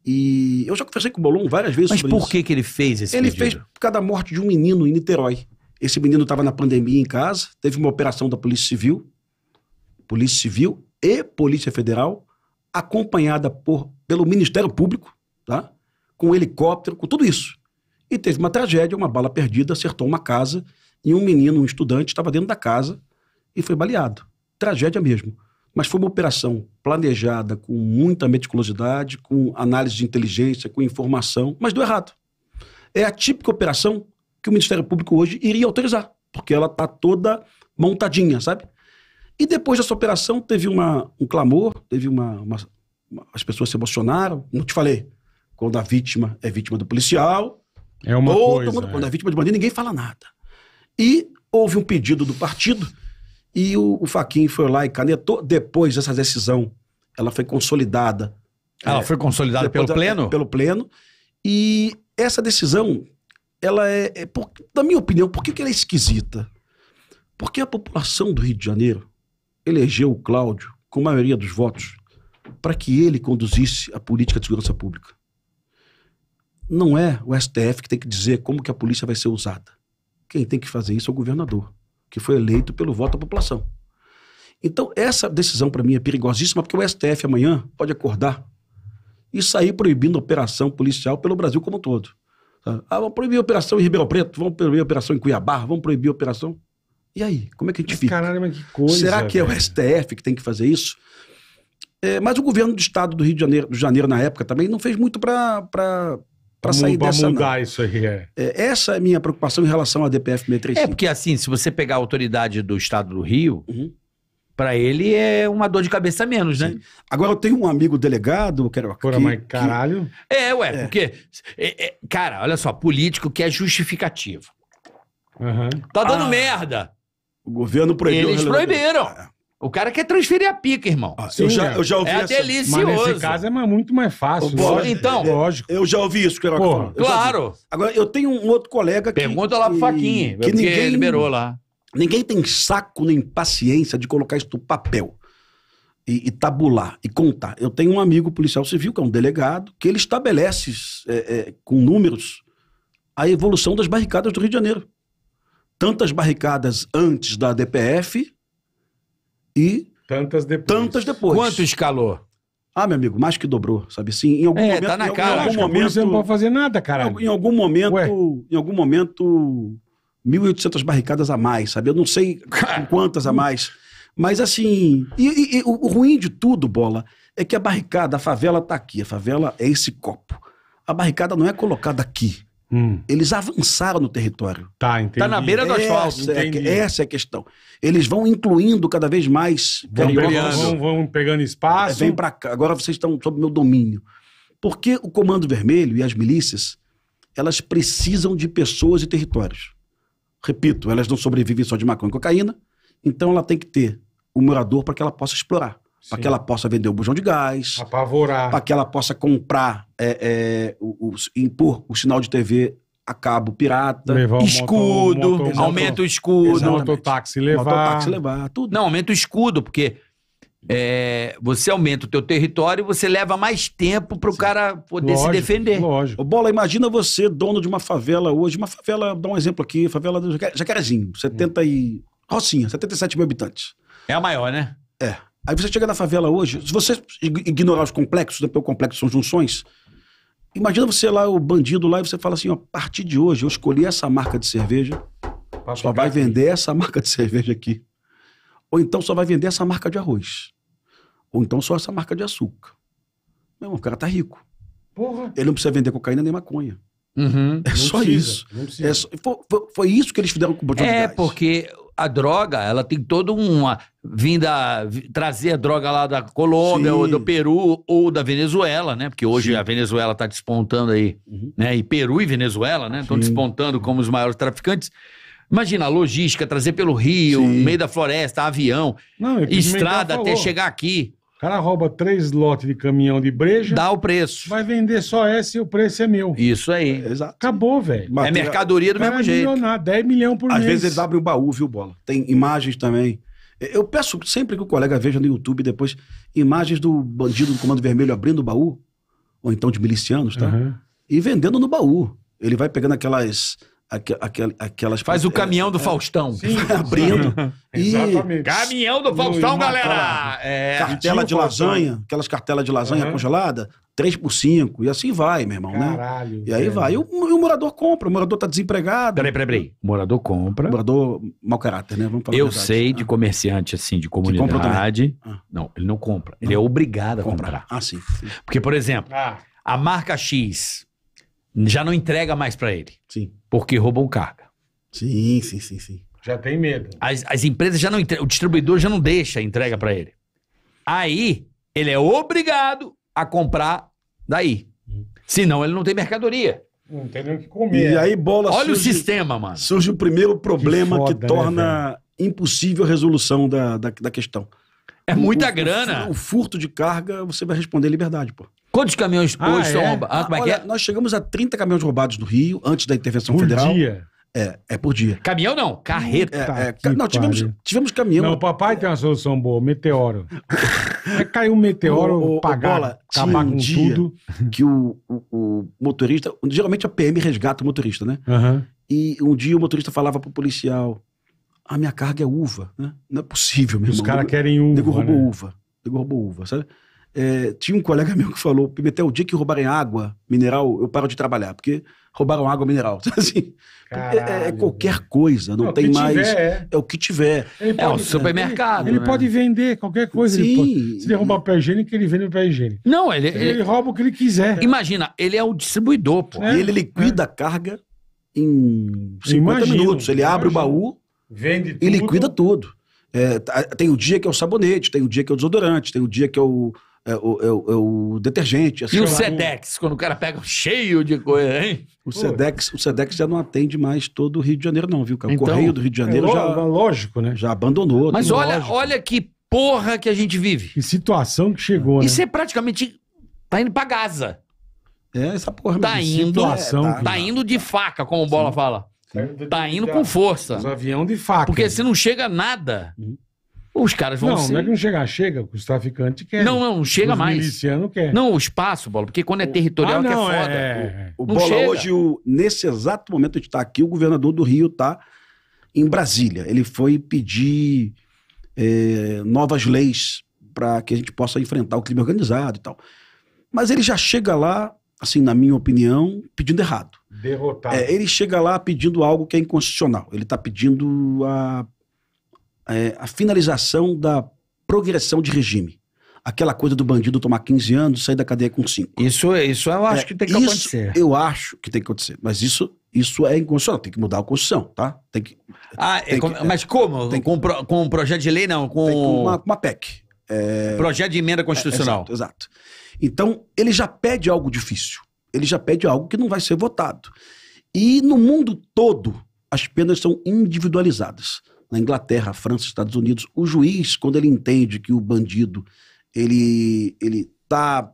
e eu já conversei com o Molon várias vezes Mas sobre por isso. que, que ele fez esse Ele pedido? fez por causa da morte de um menino em Niterói. Esse menino estava na pandemia em casa, teve uma operação da Polícia Civil, Polícia Civil e Polícia Federal, acompanhada por, pelo Ministério Público, tá? com um helicóptero, com tudo isso. E teve uma tragédia, uma bala perdida, acertou uma casa e um menino, um estudante, estava dentro da casa e foi baleado. Tragédia mesmo. Mas foi uma operação planejada com muita meticulosidade, com análise de inteligência, com informação, mas deu errado. É a típica operação que o Ministério Público hoje iria autorizar, porque ela está toda montadinha, sabe? E depois dessa operação teve uma, um clamor, teve uma, uma- uma- As pessoas se emocionaram. Não te falei. Quando a vítima é vítima do policial, É uma todo coisa. mundo, é. quando é vítima de bandido, ninguém fala nada. E houve um pedido do partido e o, o Faquin foi lá e canetou. Depois dessa decisão, ela foi consolidada. Ela É, foi consolidada pelo da- Pleno? Pelo Pleno. E essa decisão, ela é, é por- na minha opinião, por que, que ela é esquisita? Porque a população do Rio de Janeiro elegeu o Cláudio com a maioria dos votos para que ele conduzisse a política de segurança pública. Não é o STF que tem que dizer como que a polícia vai ser usada. Quem tem que fazer isso é o governador, que foi eleito pelo voto da população. Então, essa decisão para mim é perigosíssima, porque o STF amanhã pode acordar e sair proibindo operação policial pelo Brasil como um todo. Ah, vamos proibir a operação em Ribeirão Preto, vamos proibir a operação em Cuiabá, vamos proibir a operação. E aí, como é que a gente Mas, fica? Caralho, mas que coisa. Será que é o velho. STF que tem que fazer isso? É, mas o governo do estado do Rio de Janeiro, do Janeiro na época, também não fez muito para Pra sair pra dessa. não. mudar isso aí, é. É, essa é a minha preocupação em relação à DPF É, 635. porque assim, se você pegar a autoridade do estado do Rio, Uhum. pra ele é uma dor de cabeça a menos, né? Sim. Agora, eu tenho um amigo delegado, quero Porra, mas caralho. É, ué, porque. é, é, cara, olha só, político que é justificativo. Aham. Tá dando Ah, merda. o governo proibiu. Eles proibiram. É. O cara quer transferir a pica, irmão. Ah, Sim, eu, já, é. eu já ouvi É essa... delicioso. Mas nesse caso é muito mais fácil. Lógico, então. Lógico. Eu já ouvi isso. Porra. falando. Eu. Claro. Agora, eu tenho um outro colega que... Pergunta lá pro que- Faquinha. Que ninguém, liberou lá. ninguém tem saco nem paciência de colocar isso no papel. E, e tabular, e contar. Eu tenho um amigo policial civil, que é um delegado, que ele estabelece é, é, com números a evolução das barricadas do Rio de Janeiro. Tantas barricadas antes da DPF e Tantas depois. tantas depois. Quanto escalou? Ah, meu amigo, mais que dobrou, sabe assim? Em algum É, momento, tá na em, cara. Em Acho algum que a polícia não momento, pode fazer nada, em caralho. algum- em algum momento, Ué. em algum momento, 1.800 barricadas a mais, sabe? Eu não sei [laughs] com quantas a mais. Mas assim, e, e- e o, o ruim de tudo, Bola, é que a barricada, a favela tá aqui. A favela é esse copo. A barricada não é colocada aqui. Hum, Eles avançaram no território. tá, entendi. Tá na beira do asfalto. Essa é, essa é a questão. Eles vão incluindo cada vez mais Vão, cariocas. vão, vão pegando É, espaço. vem pra cá. Agora vocês estão sob meu domínio. Porque o Comando Vermelho e as milícias, elas precisam de pessoas e territórios. Repito, elas não sobrevivem só de maconha e cocaína, então ela tem que ter o morador para que ela possa explorar, para que ela possa vender o bujão de gás, Apavorar. para que ela possa comprar, é, é, o, o- impor o sinal de TV a cabo pirata, Levar o escudo, moto- moto- aumenta o O escudo. Mototáxi o levar. mototáxi levar, tudo. Não, aumenta o escudo, porque é, você aumenta o teu território e você leva mais tempo pro cara poder se Lógico, defender. Lógico. Ô, Bola, imagina você, dono de uma favela hoje, uma favela, dá um exemplo aqui, favela do Jaca- Jacarezinho, 70 e... Rocinha, 77 mil habitantes. É a maior, né? Aí você chega na favela hoje, se você ig- ignorar os complexos, né, porque o complexo são junções, imagina você lá, o bandido lá, e você fala assim, ó, a partir de hoje eu escolhi essa marca de cerveja, Pra só vai aqui. vender essa [laughs] marca de cerveja aqui. Ou então só vai vender essa marca de arroz. Ou então só essa marca de açúcar. Meu irmão, o cara tá rico. Porra. Ele não precisa vender cocaína nem maconha. Uhum. É Não só precisa, isso. É só- foi, foi- foi isso que eles fizeram com o botão de É, gás. porque a droga, ela tem toda uma vinda vi- trazer a droga lá da Colômbia Sim. ou do Peru ou da Venezuela, né? Porque hoje Sim. a Venezuela tá despontando aí, Uhum. né? E Peru e Venezuela, né? Estão despontando como os maiores traficantes. Imagina a logística, trazer pelo rio, Sim. no meio da floresta, avião, Não, estrada até chegar aqui, cara rouba três lotes de caminhão de breja, dá o preço. vai vender só essa e o preço é meu. Isso aí. Exato. Acabou, velho. É mercadoria do mesmo é jeito. milionário, 10 milhões por Às mês. vezes eles abrem o baú, viu, Bola? Tem imagens também. Eu peço sempre que o colega veja no YouTube depois imagens do bandido do Comando Vermelho abrindo o baú, ou então de milicianos, tá? Aham. E vendendo no baú. Ele vai pegando aquelas. Aque- aquelas Faz o é, caminhão do é, Faustão. [laughs] Sim, abrindo. [laughs] E- Exatamente. Caminhão do Faustão, galera! É. Cartela de Faustão. lasanha, aquelas cartelas de lasanha Aham. congelada, 3 por 5, e assim vai, meu irmão, né? Caralho. E aí velho. vai. E o, e o morador compra, o morador tá desempregado. Peraí, peraí, peraí. O morador compra. O morador mau caráter, né? Vamos falar Eu verdade. sei de Ah, comerciante, assim, de compra comunidade. Ah. Não, ele não compra. Ele é obrigado a comprar. Ah, sim. sim. Porque, por exemplo, Ah, a marca X já não entrega mais pra ele, Sim. Porque roubam carga. Sim, sim, sim, sim. já tem medo. As, as empresas já não entregam, o distribuidor já não deixa a entrega pra ele. Aí, ele é obrigado a comprar daí. Senão, ele não tem mercadoria. Não tem nem o que comer. E aí, bola Olha o surge, sistema, mano. surge o primeiro problema que, foda, né, torna impossível a resolução da, da, da questão. É O- muita o- grana. O, o furto de carga, você vai responder liberdade, pô. Quantos caminhões Ah, hoje são é? roubados? Ah, como é que Olha, é? nós chegamos a 30 caminhões roubados no Rio, antes da intervenção Por federal. dia. É, é por dia. Caminhão não, carreta. É, é, não, tivemos, pariu. tivemos caminhão. Não, o papai tem uma solução boa, meteoro. [laughs] Vai cair um meteoro, ô, ô, pagar, Bola, acabar um com dia- tudo. que o, o- o motorista. Geralmente a PM resgata o motorista, né? Aham. E um dia o motorista falava pro policial: A minha carga é uva, né? Não é possível, meu Os irmão. caras Nego- querem Nego uva, roubou né? uva. Nego roubou uva, sabe? É, tinha um colega [laughs] meu que falou: Pimentel, o dia que roubarem água mineral, eu paro de trabalhar, porque roubaram água mineral. [laughs] Assim, é- é, Caralho, qualquer velho. coisa, não, o tem mais. tiver, é. É o que tiver. Ele É o pode- supermercado. Ele né? pode vender qualquer coisa. Ele Sim. pode- se ele roubar papel higiênico, ele vende papel higiênico. Não, ele, Ele, ele- rouba o que ele quiser. Imagina, ele é o distribuidor, pô. É, e ele liquida a carga em 50 Imagino, minutos. Ele abre o imagino. baú Vende tudo. e liquida tudo. É, tem o dia que é o sabonete, tem o dia que é o desodorante, tem o dia que é o, é o, é o- é o detergente. assim, E o ó. Sedex, quando o cara pega cheio de coisa, hein? O Sedex, o Sedex já não atende mais todo o Rio de Janeiro, não, viu? cara? O Então, Correio do Rio de É Janeiro lo- já, lógico, né? já abandonou. Mas olha, lógico. olha que porra que a gente vive. Que situação que chegou, né? Isso é praticamente. Tá indo pra Gaza. É essa porra Tá mesmo. indo- situação É, que- Tá indo de faca, como o Bola fala. Tá indo com força. Os avião de faca. Porque se não chega nada, Uhum. Os caras vão Não, ser... não é que não chega, chega, os traficantes querem. Não, não, não chega os mais. milicianos querem. Não, o espaço, Bola, porque quando é territorial ah, que é não, foda. é... O Não Bola chega. hoje, o- nesse exato momento que a gente está aqui, o governador do Rio está em Brasília. Ele foi pedir é, novas leis para que a gente possa enfrentar o crime organizado e tal. Mas ele já chega lá, assim, na minha opinião, pedindo errado. Derrotado. É, ele chega lá pedindo algo que é inconstitucional. Ele está pedindo a, é, a finalização da progressão de regime. Aquela coisa do bandido tomar 15 anos, sair da cadeia com 5. Isso, isso eu acho É, que tem que isso acontecer. Eu acho que tem que acontecer. Mas isso, isso é inconstitucional. Tem que mudar a Constituição, tá? Tem que, Ah, é tem como- que- mas como? tem- Com, pro- com um projeto de lei, não. Com tem que uma, uma PEC. projeto de emenda constitucional. Exato, exato. Então, ele já pede algo difícil. Ele já pede algo que não vai ser votado. E no mundo todo, as penas são individualizadas. Na Inglaterra, França, Estados Unidos, o juiz, quando ele entende que o bandido ele ele está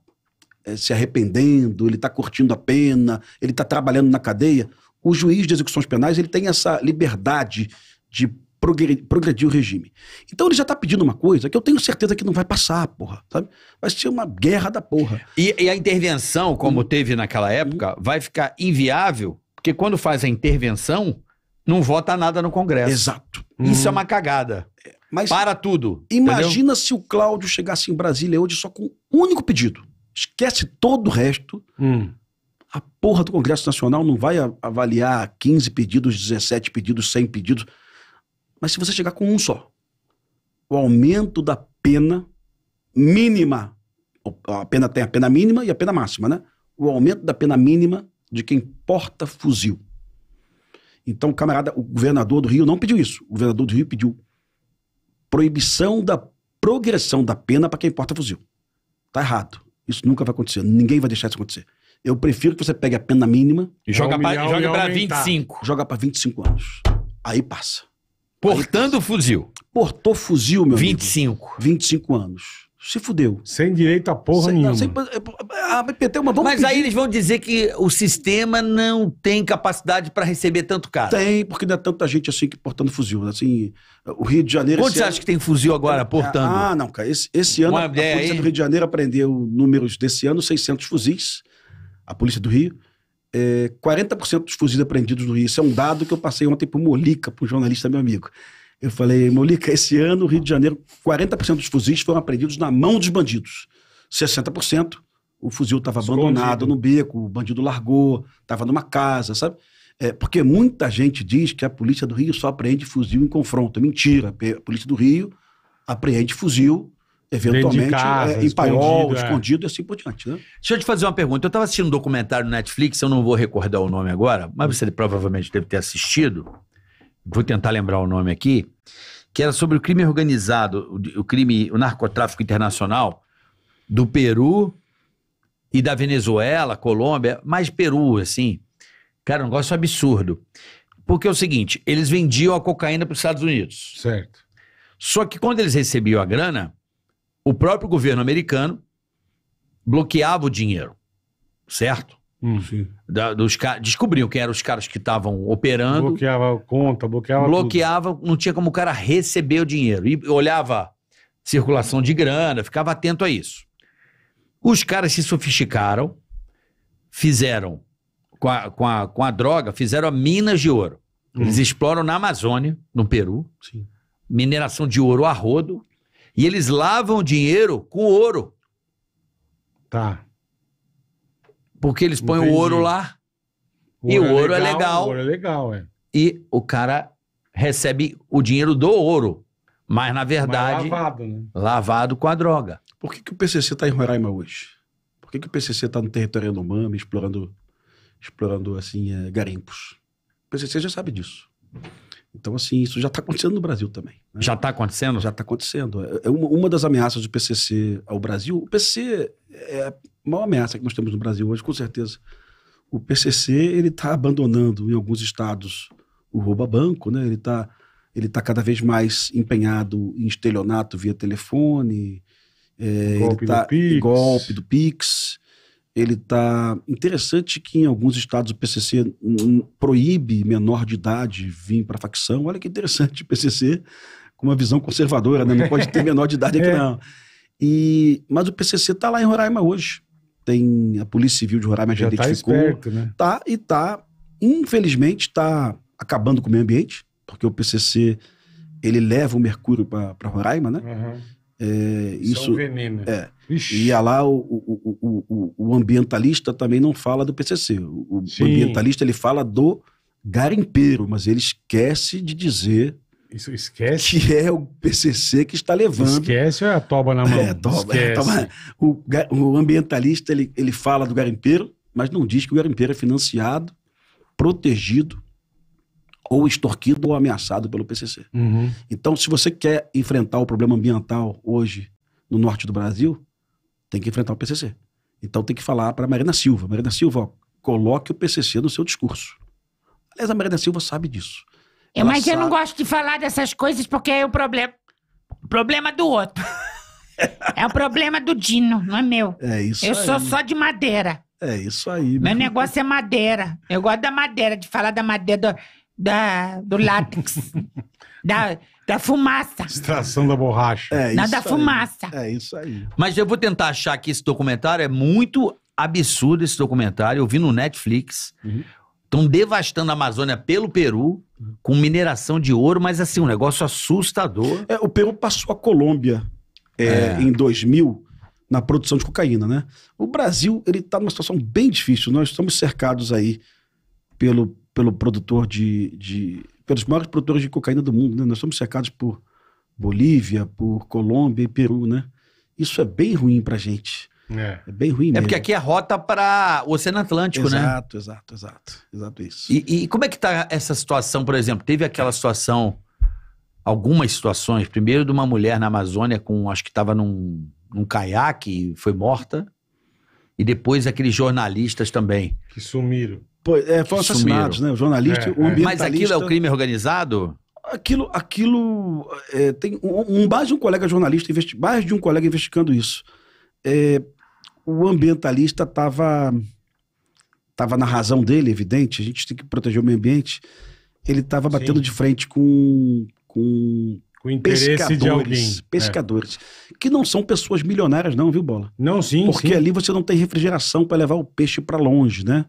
se arrependendo, ele está curtindo a pena, ele está trabalhando na cadeia, o juiz de execuções penais ele tem essa liberdade de progre- progredir o regime. Então ele já está pedindo uma coisa que eu tenho certeza que não vai passar, porra, sabe? Vai ser uma guerra da porra. E, e a intervenção, como teve naquela época, vai ficar inviável, porque quando faz a intervenção, não vota nada no Congresso. Exato. Isso é uma cagada. Mas Para tudo. entendeu? imagina se o Cláudio chegasse em Brasília hoje só com um único pedido. Esquece todo o resto. Hum. A porra do Congresso Nacional não vai avaliar 15 pedidos, 17 pedidos, 100 pedidos. Mas se você chegar com um só, o aumento da pena mínima, a pena tem a pena mínima e a pena máxima, né? O aumento da pena mínima de quem porta fuzil. Então, o camarada, o governador do Rio não pediu isso. O governador do Rio pediu proibição da progressão da pena para quem porta fuzil. Tá errado. Isso nunca vai acontecer. Ninguém vai deixar isso acontecer. Eu prefiro que você pegue a pena mínima, E joga e aumentar. 25. joga para 25 anos. Aí passa. Portando o fuzil. Portou fuzil, meu amigo. 25. 25 anos. Se fudeu. Sem direito a porra Sem- nenhuma. não, sem- ah, mas PT, mas vamos Mas aí pedir. eles vão dizer que o sistema não tem capacidade pra receber tanto cara. Tem, porque não é tanta gente assim que portando fuzil. Assim, o Rio de Janeiro. Quanto esse você ano- acha que tem fuzil agora portando? Ah, não, cara. Esse, esse ano Uma a ideia Polícia aí? do Rio de Janeiro apreendeu números desse ano, 600 fuzis. A Polícia do Rio. É, 40% dos fuzis apreendidos no Rio. Isso é um dado que eu passei ontem pro Molica, pro jornalista meu amigo. Eu falei, Molica, esse ano, no Rio de Janeiro, 40% dos fuzis foram apreendidos na mão dos bandidos. 60%, o fuzil estava abandonado no beco, o bandido largou, estava numa casa, sabe? É, porque muita gente diz que a polícia do Rio só apreende fuzil em confronto. Mentira. A polícia do Rio apreende fuzil, eventualmente, casa, é, em paiol, escondido, é. escondido e assim por diante. Né? Deixa eu te fazer uma pergunta. Eu estava assistindo um documentário no Netflix, eu não vou recordar o nome agora, mas você provavelmente deve ter assistido. Vou tentar lembrar o nome aqui. Que era sobre o crime organizado, o, o crime, o narcotráfico internacional do Peru e da Venezuela, Colômbia, mais Peru, assim. Cara, um negócio absurdo. Porque é o seguinte, eles vendiam a cocaína para os Estados Unidos. Certo. Só que quando eles recebiam a grana, o próprio governo americano bloqueava o dinheiro, certo? Hum. Da- dos Descobriam quem eram os caras que estavam operando, Bloqueava a conta, bloqueava bloqueava, não tinha como o cara receber o dinheiro. E olhava circulação de grana, ficava atento a isso. Os caras se sofisticaram, fizeram com a, com a, com a droga, fizeram a minas de ouro. Eles exploram na Amazônia, no Peru, Sim. mineração de ouro a rodo, e eles lavam o dinheiro com ouro, tudo. Tá. Porque eles põem Entendi. o ouro lá E o ouro é legal. O ouro é legal, é. e o cara recebe o dinheiro do ouro, mas na Mas verdade lavado, né? lavado com a droga. Por que, que o PCC está em Roraima hoje? Por que, que o PCC está no território Yanomami, explorando, explorando assim, eh, garimpos? O PCC já sabe disso. Então, assim, isso já está acontecendo no Brasil também. né? Já tá acontecendo? Já está acontecendo. É é uma, uma das ameaças do PCC ao Brasil. O PCC é maior ameaça que nós temos no Brasil hoje, com certeza. O PCC ele está abandonando em alguns estados o roubo a banco, né? Ele está ele tá cada vez mais empenhado em estelionato via telefone. é, Golpe ele tá, do Pix. Golpe do Pix. Ele está interessante que em alguns estados o PCC proíbe menor de idade vir para a facção. Olha que interessante o PCC com uma visão conservadora, né? Não pode ter [laughs] menor de idade aqui É. não. E, mas o PCC está lá em Roraima hoje. Tem a Polícia Civil de Roraima já, Já tá identificou. esperto, né? Tá, e tá, infelizmente, está acabando com o meio ambiente, porque o PCC ele leva o mercúrio para Roraima, né? Aham. É, Isso é um veneno. é. Ixi. e lá o, o, o, o, ambientalista também não fala do PCC. O, o ambientalista ele fala do garimpeiro, mas ele esquece de dizer Isso esquece. que é o PCC que está levando. Esquece ou é a toba na mão? É, toba, é, toba. O, o ambientalista ele, ele fala do garimpeiro, mas não diz que o garimpeiro é financiado, protegido, ou extorquido ou ameaçado pelo PCC. Uhum. Então, se você quer enfrentar o problema ambiental hoje no norte do Brasil, tem que enfrentar o PCC. Então, tem que falar para Marina Silva. Marina Silva, ó, coloque o PCC no seu discurso. Aliás, a Marina Silva sabe disso. Ela mas eu não sabe- gosto de falar dessas coisas porque é o problema, o problema do outro. [laughs] é o problema do Dino, não é meu. É isso Eu aí. sou só de madeira. É isso aí. Meu meu. negócio é madeira. Eu gosto da madeira, de falar da madeira do, da, do látex. [laughs] da, da fumaça. Extração da borracha. É Não, isso da aí. fumaça. É isso aí. Mas eu vou tentar achar que esse documentário é muito absurdo esse documentário. Eu vi no Netflix. Uhum. Estão devastando a Amazônia pelo Peru com mineração de ouro, mas assim, um negócio assustador. É, o Peru passou a Colômbia é, É. em 2000 na produção de cocaína, né? O Brasil, ele tá numa situação bem difícil. Nós estamos cercados aí pelo, pelo produtor de, de... pelos maiores produtores de cocaína do mundo, né? Nós estamos cercados por Bolívia, por Colômbia e Peru, né? Isso é bem ruim pra gente. É. É bem ruim É mesmo. porque aqui é rota para o Oceano Atlântico, né? Exato, exato, exato. Exato isso. E, e como é que tá essa situação, por exemplo? Teve aquela situação, algumas situações, primeiro de uma mulher na Amazônia com, acho que estava num, num caiaque e foi morta, e depois aqueles jornalistas também. Que sumiram. Pô, é, foram que assassinados, né? O jornalista, É, o é. ambientalista. Mas aquilo é o crime organizado? Aquilo, aquilo é, tem um, um- mais de um colega jornalista, mais de um colega investigando isso. É, o ambientalista estava tava na razão dele, evidente, a gente tem que proteger o meio ambiente. Ele estava batendo Sim. de frente com, com Com interesse pescadores, de alguém. É. pescadores, que não são pessoas milionárias não, viu, Bola? Não, sim, Porque sim. ali você não tem refrigeração para levar o peixe para longe, né?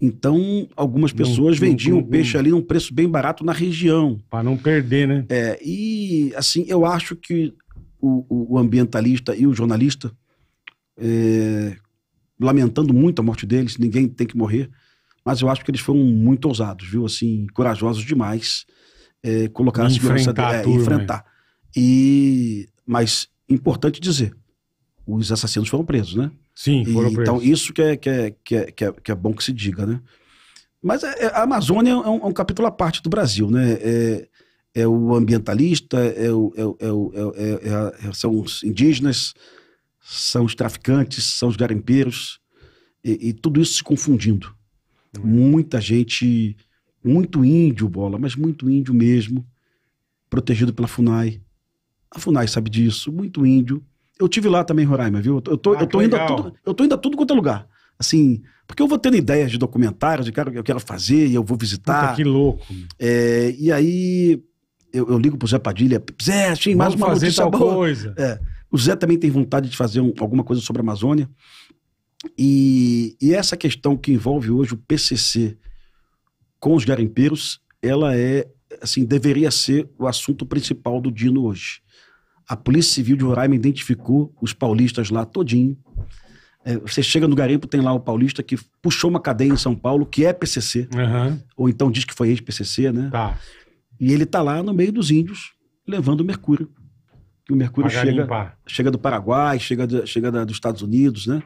Então, algumas pessoas não- vendiam não- o peixe ali num preço bem barato na região. Pra não perder, né? É, e, assim, eu acho que o- o ambientalista e o jornalista, é, lamentando muito a morte deles, ninguém tem que morrer, mas eu acho que eles foram muito ousados, viu? Assim, corajosos demais. É, colocar a segurança Enfrentar a é, turma, enfrentar. E, mas, importante dizer, os assassinos foram presos, né? Sim, E, foram então, presos. isso que é, que, é, que, é, que, é, que é bom que se diga, né? Mas é- é- a Amazônia é um, é um capítulo à parte do Brasil, né? É, é o ambientalista, é o, é o- é o- é é- é é- são os indígenas, são os traficantes, são os garimpeiros, e, e tudo isso se confundindo. Muita gente, muito índio, bola, mas muito índio mesmo, protegido pela FUNAI. A FUNAI sabe disso, muito índio. Eu tive lá também, em Roraima, viu? Eu tô, Ah, eu tô indo a tudo, eu tô indo a tudo quanto é lugar. Assim, porque eu vou tendo ideias de documentários, de cara que eu quero fazer, e eu vou visitar. Puta, que louco. É, e aí eu, eu ligo pro Zé Padilha, Zé, achei mais Vamos uma fazer notícia tal boa. coisa. O Zé também tem vontade de fazer um- alguma coisa sobre a Amazônia. E, e essa questão que envolve hoje o PCC com os garimpeiros, ela é, assim, deveria ser o assunto principal do Dino hoje. A Polícia Civil de Roraima identificou os paulistas lá todinho. É, você chega no garimpo, tem lá o paulista que puxou uma cadeia em São Paulo, que é PCC, Aham, ou então diz que foi ex-PCC, né? tá. E ele tá lá no meio dos índios, levando o mercúrio. Que o mercúrio chega, chega do Paraguai, chega, do- chega da- dos Estados Unidos, né?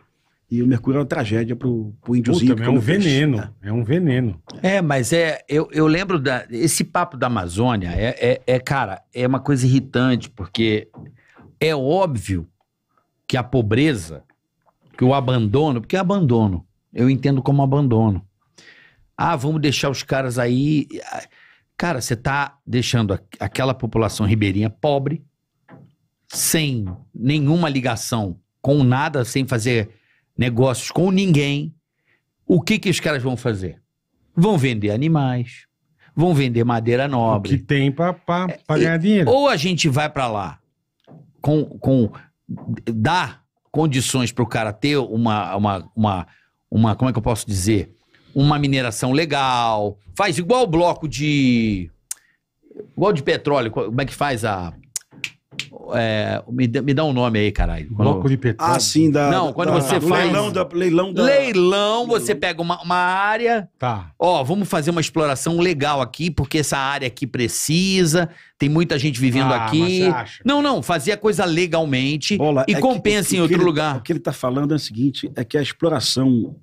E o mercúrio é uma tragédia pro, pro índiozinho. Puta, que é um peixe, veneno. né? É um veneno. É, mas é. Eu, eu lembro da. Esse papo da Amazônia é, é, é, cara, é uma coisa irritante, porque é óbvio que a pobreza, que o abandono, porque é abandono. Eu entendo como abandono. Ah, vamos deixar os caras aí. Cara, você tá deixando aquela população ribeirinha pobre, sem nenhuma ligação com nada, sem fazer negócios com ninguém. O que que os caras vão fazer? Vão vender animais, vão vender madeira O que nobre. tem pra e- ganhar dinheiro. Ou a gente vai pra lá com, com dar condições para o cara ter uma, uma, uma, uma, como é que eu posso dizer? Uma mineração legal, faz igual o bloco de. igual de petróleo, como é que faz a. é, me, dá- me dá um nome aí, caralho. Bloco de petróleo. Ah, sim, da, Não, quando da- você do faz- Leilão da, leilão da... Leilão, você pega uma, uma área, Tá. ó, vamos fazer uma exploração legal aqui, porque essa área aqui precisa, tem muita gente vivendo Ah, mas aqui. você acha? Não, não, fazia coisa legalmente Bola, e é que- compensa em que outro ele- lugar. O que ele está falando é o seguinte: é que a exploração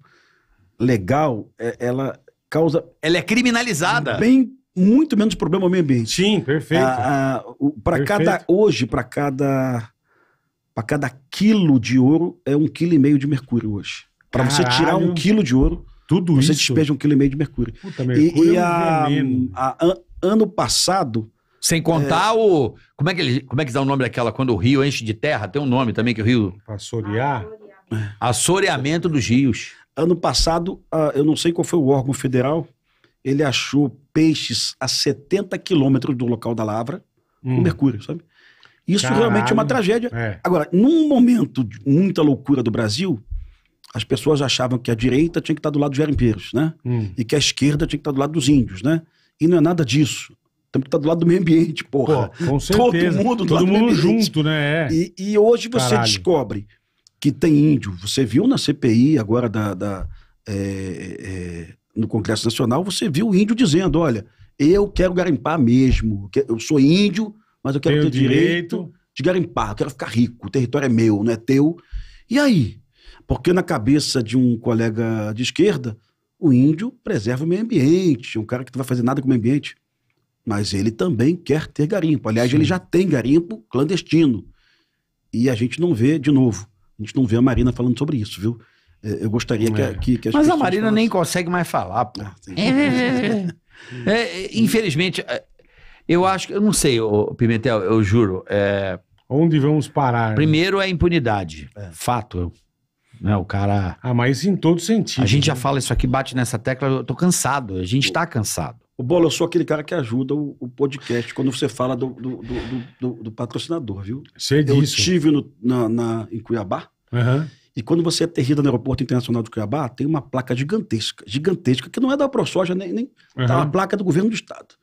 legal, é- ela causa Ela é criminalizada. bem muito menos problema ao meio ambiente. Sim, perfeito. para Perfeito. cada hoje, para cada para cada quilo de ouro é um quilo e meio de mercúrio hoje. Para você tirar um quilo de ouro, Tudo você isso. despeja um quilo e meio de mercúrio. Puta, E, mercúrio e é um a, a- an- ano passado, Sem contar o. Como é, que ele, como é que dá o nome daquela quando o rio enche de terra? Tem um nome também que o rio. Pra sorear. Assoreamento dos rios. ano passado, ah, eu não sei qual foi o órgão federal, ele achou peixes a 70 quilômetros do local da lavra com Hum, mercúrio, sabe? Isso Caralho. realmente é uma tragédia. É. Agora, num momento de muita loucura do Brasil, as pessoas achavam que a direita tinha que estar do lado dos garimpeiros, né? Hum. E que a esquerda tinha que estar do lado dos índios, né? E não é nada disso. Temos que estar do lado do meio ambiente, porra. Pô, com certeza. mundo do Todo lado do mundo junto, né? É. E, e hoje você Caralho. descobre que tem índio. Você viu na CPI agora da, da, é, é, no Congresso Nacional, você viu o índio dizendo: olha, eu quero garimpar mesmo. Eu sou índio, mas eu quero Tenho ter direito direito. de garimpar, eu quero ficar rico, o território é meu, não é teu. E aí? Porque na cabeça de um colega de esquerda, o índio preserva o meio ambiente, é um cara que não vai fazer nada com o meio ambiente. Mas ele também quer ter garimpo. Aliás, Sim. ele já tem garimpo clandestino. E a gente não vê, de novo, a gente não vê a Marina falando sobre isso, viu? É, Eu gostaria que, É. a- que, que as Mas a Marina nem falassem. consegue mais falar, pô. Ah. É, [laughs] é, infelizmente, é, eu acho que, eu não sei, Pimentel, eu juro. é, Onde vamos parar? primeiro é a impunidade. É. Fato. Né, o cara. Ah, mas em todo sentido. A gente já né? fala isso aqui, bate nessa tecla, eu tô cansado. A gente tá cansado. O Bola, eu sou aquele cara que ajuda o, o podcast quando você fala do, do, do, do- do- do patrocinador, viu? Sei Eu disso. estive no- na, na- em Cuiabá Aham. E quando você aterrida no Aeroporto Internacional de Cuiabá, tem uma placa gigantesca, gigantesca, que não é da ProSoja, nem, nem tá aham. uma placa do governo do Estado.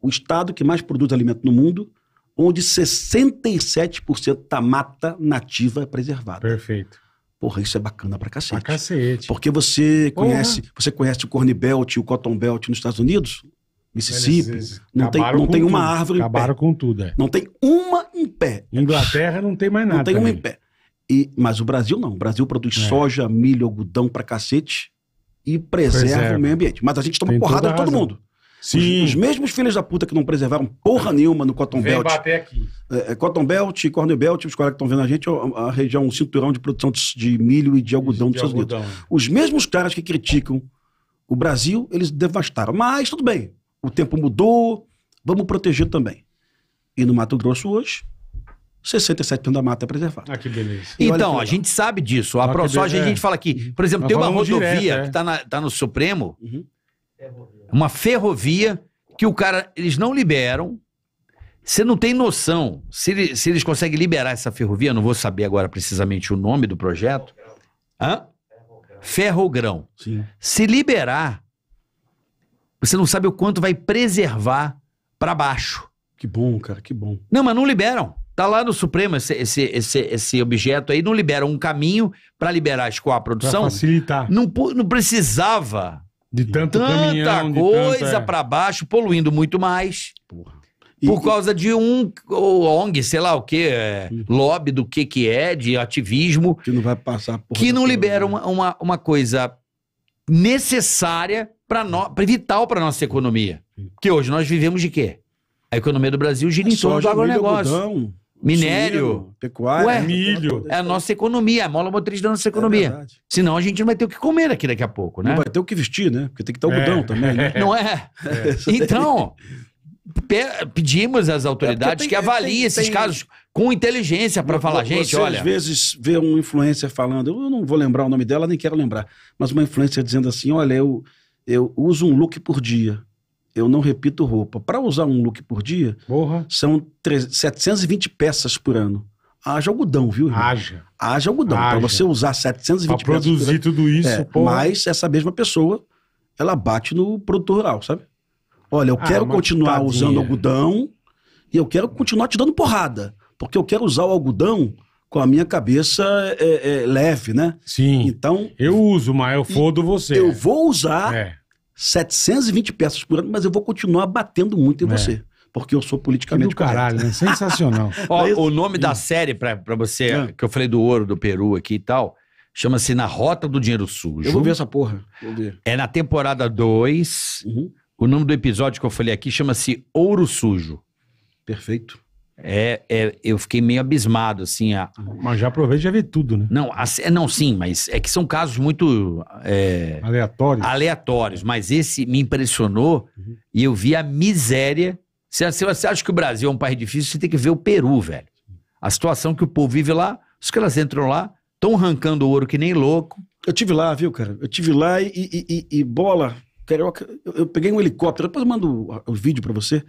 O Estado que mais produz alimento no mundo, onde 67% da mata nativa é preservada. Perfeito. Porra, isso é bacana pra Pra cacete. cacete. Porque você Porra. conhece, você conhece o Corn Belt e o Cotton Belt nos Estados Unidos? Mississippi. Eles- não tem- acabaram não tem uma tudo. árvore em Acabaram com tudo, é. Não tem uma em pé. Inglaterra não tem mais nada. Não tem uma em também. pé. E, mas o Brasil não. O Brasil produz É. soja, milho, algodão pra cacete e preserva, Preserva. o meio ambiente. Mas a gente toma Tem porrada de todo razão. mundo. Sim. Os, os mesmos filhos da puta que não preservaram porra nenhuma no Cotton Vem Belt. bater aqui. É, é, Cotton Belt, Corn Belt, os colegas que estão vendo a gente, a, a região, o cinturão de produção de, de milho e de algodão De dos Estados Unidos. Os mesmos caras que criticam o Brasil, eles devastaram. Mas tudo bem. O tempo mudou, vamos proteger também. E no Mato Grosso hoje, 67% da mata é preservada. Ah, que beleza. Então, a gente sabe disso. A que ProSoja, a é. gente fala aqui. Por exemplo, Nós tem uma rodovia direto, é. que tá, na- tá no Supremo, Uhum. uma ferrovia que o cara, eles não liberam. Você não tem noção se, ele- se eles conseguem liberar essa ferrovia, não vou saber agora precisamente o nome do projeto. Hã? Ferrogrão. Sim. Se liberar, você não sabe o quanto vai preservar para baixo. Que bom, cara, que bom. Não, mas não liberam. Tá lá no Supremo esse, esse, esse, esse objeto aí, não liberam um caminho para liberar a Pra produção. facilitar. Não, não precisava De tanto tanta caminhão, coisa é. pra baixo, poluindo muito mais, E- por causa de um ONG, sei lá o que, lobby do que que é, de ativismo, Que não vai passar por. que não libera uma, uma, uma coisa necessária para nós, vital para nossa economia. Que hoje nós vivemos de quê? A economia do Brasil gira em torno do agronegócio. Minério. pecuária. Ué, milho. É a nossa economia, a mola motriz da nossa economia. verdade. Senão a gente não vai ter o que comer aqui daqui a pouco, né? Não vai ter o que vestir, né? Porque tem que ter algodão É. também, né? [laughs] Não é? Então, pe- pedimos às autoridades tem- que avaliem tem- esses tem- casos com inteligência para falar, gente, Você, olha, às vezes vê um influencer falando, eu não vou lembrar o nome dela, nem quero lembrar, mas uma influencer dizendo assim: olha, eu, eu uso um look por dia. Eu não repito roupa. Para usar um look por dia, Porra. são tre- 720 peças por ano. Haja algodão, viu? irmão? Haja. Haja algodão. Para você usar Pra 720 peças por produzir tudo isso, É, porra. mas essa mesma pessoa, ela bate no produtor rural, sabe? Olha, eu Ah, quero continuar usando algodão e eu quero continuar te dando porrada. Porque eu quero usar o algodão com a minha cabeça é, é, leve, né? Sim. Então, Eu uso, mas eu fodo você. eu vou usar É. 720 peças por ano, mas eu vou continuar batendo muito em É. você. Porque eu sou Que politicamente do caralho, né? Sensacional. [laughs] ó, o nome da série pra pra você, É. que eu falei do ouro do Peru aqui e tal, chama-se Na Rota do Dinheiro Sujo. Eu vou ver essa porra. Vou ver. É na temporada 2. Uhum. O nome do episódio que eu falei aqui chama-se Ouro Sujo. Perfeito. É, é, eu fiquei meio abismado, assim. A, Mas já aproveita e já vê tudo, né? não, a- é, não, sim, mas é que são casos muito é, Aleatório. aleatórios. Mas esse me impressionou Uhum. e eu vi a miséria. Se, se você acha que o Brasil é um país difícil, você tem que ver o Peru, velho. A situação que o povo vive lá, os caras entram lá, estão arrancando ouro que nem louco. Eu tive lá, viu, cara? Eu tive lá e, e- e- e bola, carioca. Eu, eu peguei um helicóptero, depois eu mando o, o vídeo pra você.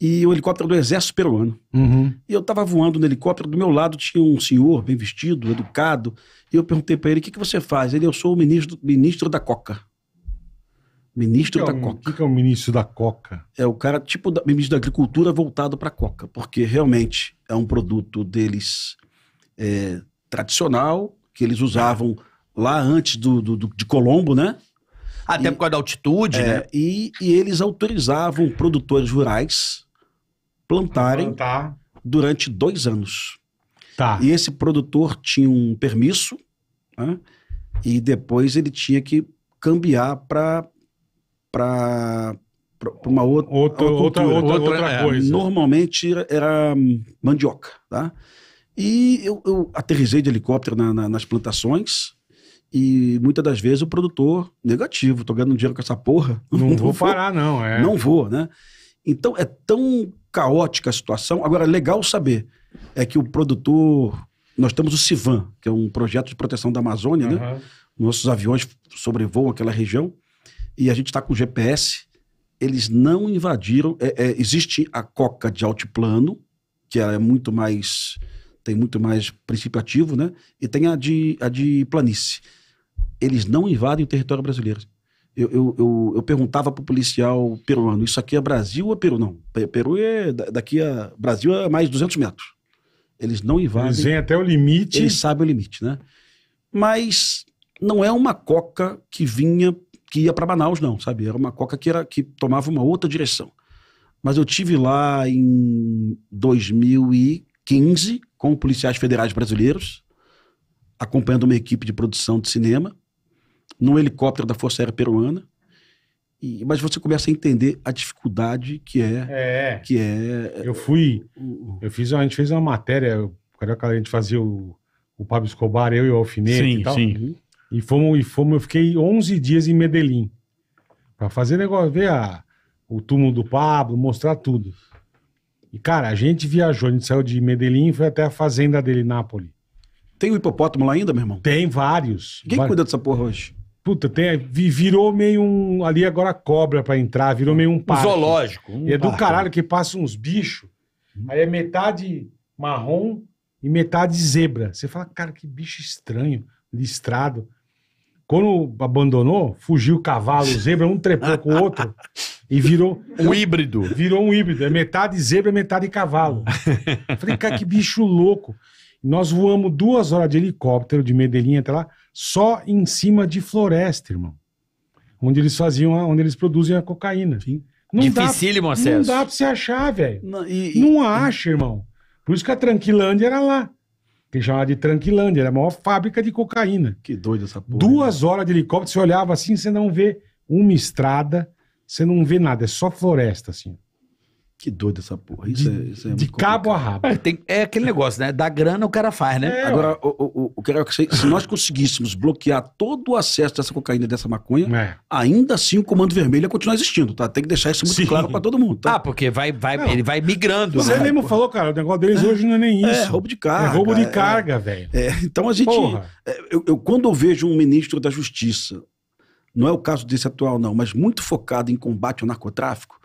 E o helicóptero do exército peruano. Uhum. E eu tava voando no helicóptero, do meu lado tinha um senhor bem vestido, educado. E eu perguntei pra ele: o que, que você faz? Ele, eu sou o ministro, ministro da Coca. Ministro O que, da é o- o Coca. que, que é o ministro da Coca? É o cara, tipo, da, ministro da Agricultura voltado pra Coca. Porque realmente é um produto deles é, tradicional, que eles usavam lá antes do, do- do- de Colombo, né? Até E- por causa da altitude, É, né? e, e eles autorizavam produtores rurais plantarem Tá. durante dois anos. Tá. E esse produtor tinha um permisso né? e depois ele tinha que cambiar para uma outra, Outra, outra, outra, Outra, outra é, coisa. Normalmente era, era, mandioca, tá? E eu, eu aterrisei de helicóptero na- na- nas plantações e muitas das vezes o produtor, negativo, tô ganhando dinheiro com essa porra. Não [laughs] vou parar, não. É. Não vou, né? Então é tão caótica a situação. Agora, legal saber é que o produtor. Nós temos o CIVAN, que é um projeto de proteção da Amazônia, né? Aham. Nossos aviões sobrevoam aquela região e a gente está com GPS. Eles não invadiram. é- é, existe a coca de altiplano, que é muito mais. tem muito mais princípio ativo, né? E tem a de, a de planície. Eles não invadem o território brasileiro. Eu, eu, eu, eu perguntava para o policial peruano: isso aqui é Brasil ou Peru? Não. Pe- Peru é da- daqui a. Brasil é mais 200 metros. Eles não invadem. Eles vêm até o limite. Ele sabe o limite, né? Mas não é uma coca que vinha, que ia para Manaus, não, sabe? Era uma coca que, era, que tomava uma outra direção. Mas eu tive lá em 2015 com policiais federais brasileiros, acompanhando uma equipe de produção de cinema, num helicóptero da Força Aérea Peruana. E, mas você começa a entender a dificuldade que é, É. que é Eu fui. o- Eu fiz, a gente fez uma matéria. Carioca, a gente fazia o, o Pablo Escobar, eu e o Alfinete e Sim, tal. sim. E fomos, e fomos, eu fiquei 11 dias em Medellín. Pra fazer negócio, ver a, o túmulo do Pablo, mostrar tudo. E, cara, a gente viajou, a gente saiu de Medellín e foi até a fazenda dele, Nápoles. Tem o hipopótamo lá ainda, meu irmão? Tem vários. Quem Va- cuida dessa porra hoje? Puta, virou meio um. Ali agora cobra pra entrar, virou meio um Um parque. zoológico. um E é do parque. caralho que passa uns bichos. Aí é metade marrom e metade zebra. Você fala, cara, que bicho estranho, listrado. Quando abandonou, fugiu o cavalo, o zebra, um trepou com o outro e virou Um híbrido. virou um híbrido. É metade zebra, metade cavalo. [laughs] Falei, cara, que bicho louco. Nós voamos duas horas de helicóptero de Medellín até lá, só em cima de floresta, irmão. Onde eles faziam, a- onde eles produzem a cocaína. Sim. Não dá, Dificílimo não acesso. dá pra você achar, velho. Não, e- e- Não acha, irmão. Por isso que a Tranquilândia era lá. Que chamava de Tranquilândia, era a maior fábrica de cocaína. Que doido essa porra. Duas horas de helicóptero, você olhava assim, você não vê uma estrada, você não vê nada, é só floresta, assim. Que doido essa porra. Isso é, isso é de muito cabo a complicado. rabo. É, tem- é aquele negócio, né? Da grana o cara faz, né? É, Agora, o, o, o, o se nós conseguíssemos bloquear todo o acesso dessa cocaína e dessa maconha, É. ainda assim o Comando Vermelho ia continuar existindo, tá? Tem que deixar isso muito Sim. claro pra todo mundo, tá? Ah, porque vai, vai, Não. ele vai migrando. Você né? mesmo falou, cara, o negócio deles hoje não é nem isso. é, roubo de carga. É roubo de é- carga, velho. é, então a gente. Porra. é, Eu, eu- quando eu vejo um ministro da Justiça, não é o caso desse atual, não, mas muito focado em combate ao narcotráfico,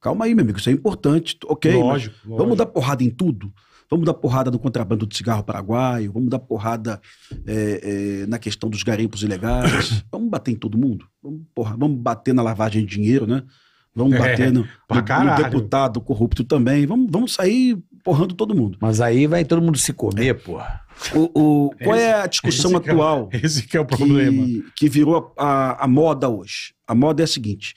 calma aí, meu amigo, isso é importante, ok. mas lógico, lógico. Vamos dar porrada em tudo? Vamos dar porrada no contrabando de cigarro paraguaio, vamos dar porrada é, é, na questão dos garimpos ilegais, [laughs] vamos bater em todo mundo, vamos, porra, vamos bater na lavagem de dinheiro, né? Vamos É, bater no, pra no- no deputado corrupto também, vamos, vamos sair porrando todo mundo. Mas aí vai todo mundo se comer, porra. O, o- qual é a discussão Esse que é atual [laughs] Esse que é o problema. que, que virou a, a- a moda hoje? A moda é a seguinte: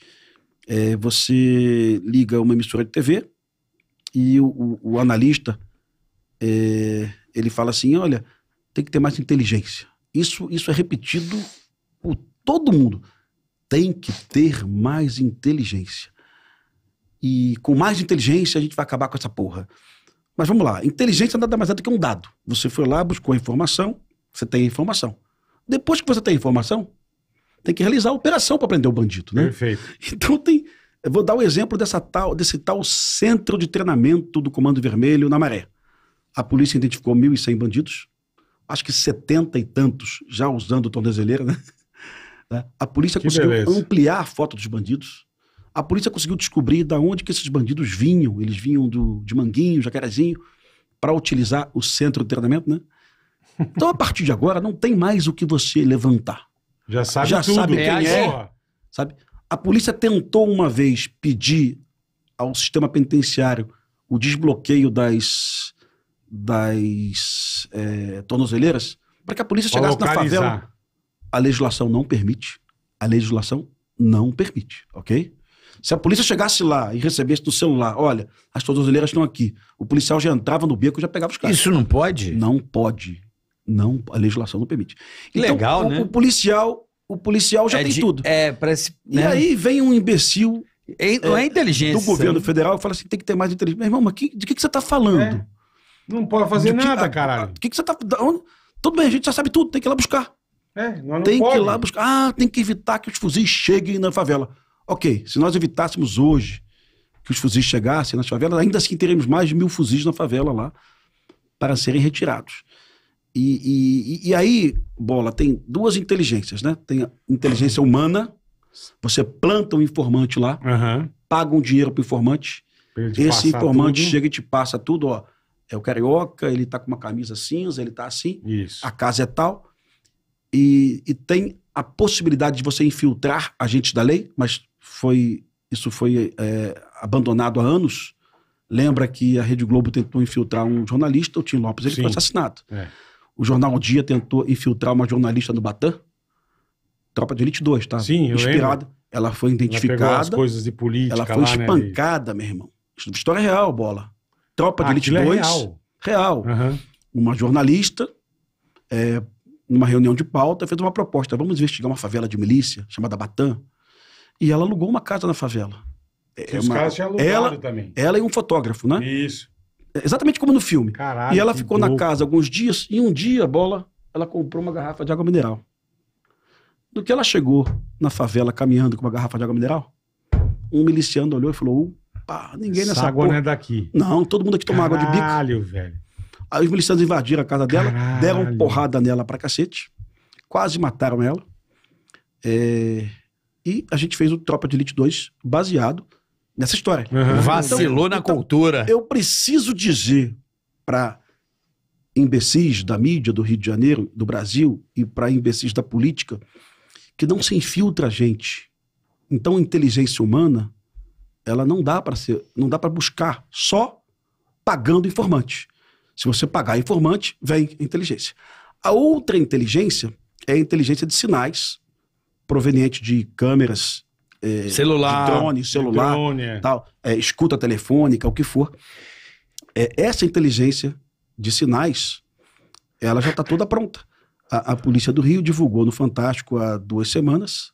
é, você liga uma emissora de TV e o, o- o analista é, ele fala assim: olha, tem que ter mais inteligência. Isso, isso é repetido por todo mundo. Tem que ter mais inteligência. E com mais inteligência a gente vai acabar com essa porra. Mas vamos lá, inteligência nada mais é do que um dado. Você foi lá, buscou a informação, você tem a informação. Depois que você tem a informação, tem que realizar a operação para prender o bandido, né? Perfeito. Então tem. Eu vou dar o exemplo dessa tal, desse tal centro de treinamento do Comando Vermelho na Maré. A polícia identificou 1.100 bandidos, acho que 70 e tantos já usando tornozeleira, né? [laughs] Né? A polícia Que conseguiu beleza. ampliar a foto dos bandidos. A polícia conseguiu descobrir da onde que esses bandidos vinham. Eles vinham do, de Manguinho, Jacarezinho, para utilizar o centro de treinamento, né? Então, a partir de agora, não tem mais o que você levantar Já sabe Já tudo. sabe quem é. Porra. sabe? A polícia tentou uma vez pedir ao sistema penitenciário o desbloqueio das, das é, tornozeleiras para que a polícia chegasse na favela. A legislação não permite. A legislação não permite, ok? Se a polícia chegasse lá e recebesse no celular, olha, as tornozeleiras estão aqui, o policial já entrava no beco e já pegava os caras. Isso não pode? Não pode. Não, a legislação não permite. Então, Legal, o, né? O policial, o policial já é tem de- tudo. É, parece. E né? aí vem um imbecil É- não é inteligência. do governo sabe? federal e fala assim: tem que ter mais inteligência. Meu irmão, mas que- de que, que você está falando? É. Não pode fazer De que- nada, a- caralho. O que, que você tá. onde- Tudo bem, a gente já sabe tudo, tem que ir lá buscar. É, nós não tem pode. que ir lá buscar. Ah, tem que evitar que os fuzis cheguem na favela. Ok, se nós evitássemos hoje que os fuzis chegassem nas favelas, ainda assim teremos mais de mil fuzis na favela lá para serem retirados. E, e- e aí, Bola, tem duas inteligências, né? Tem a inteligência humana, você planta um informante lá, Aham. paga um dinheiro para o informante, esse informante tudo. chega e te passa tudo, ó. É o carioca, ele tá com uma camisa cinza, ele tá assim, Isso. a casa é tal, e, e tem a possibilidade de você infiltrar agentes da lei, mas foi isso foi é, abandonado há anos. Lembra que a Rede Globo tentou infiltrar um jornalista, o Tim Lopes, ele Sim. foi assassinado. É. O Jornal Dia tentou infiltrar uma jornalista no Batã, Tropa de Elite 2, tá? Sim, eu Inspirada. Ela foi Ela pegou as identificada, coisas de política ela foi lá, né, de- espancada, meu irmão. Isso- História real, bola. Tropa de Ah, Elite aquilo é 2, real. real Aham. uma jornalista, é, numa reunião de pauta, fez uma proposta: vamos investigar uma favela de milícia chamada Batã. E ela alugou uma casa na favela. É Os uma- ela, também. ela e um fotógrafo, né? Isso. Exatamente como no filme. Caralho. e ela ficou na louco. casa alguns dias, e um dia, bola, ela comprou uma garrafa de água mineral. Do que ela chegou na favela caminhando com uma garrafa de água mineral, um miliciano olhou e falou: opa, ninguém Essa nessa água porra. não é daqui. Não, todo mundo aqui toma água de bico. Caralho, velho. Aí os milicianos invadiram a casa dela, Caralho. deram porrada nela pra cacete, quase mataram ela. É, E a gente fez o Tropa de Elite 2 baseado nessa história. Aham. Vacilou na então, cultura. Eu preciso dizer para imbecis da mídia do Rio de Janeiro, do Brasil, e para imbecis da política, que não se infiltra a gente. Então, a inteligência humana, ela não dá para ser, não dá para buscar só pagando informante. Se você pagar informante, vem a inteligência. A outra inteligência é a inteligência de sinais proveniente de câmeras, eh, Celular. drone, celular, Drone, é. tal, é, escuta telefônica, o que for. É, essa inteligência de sinais, ela já está toda pronta. A, a Polícia do Rio divulgou no Fantástico há duas semanas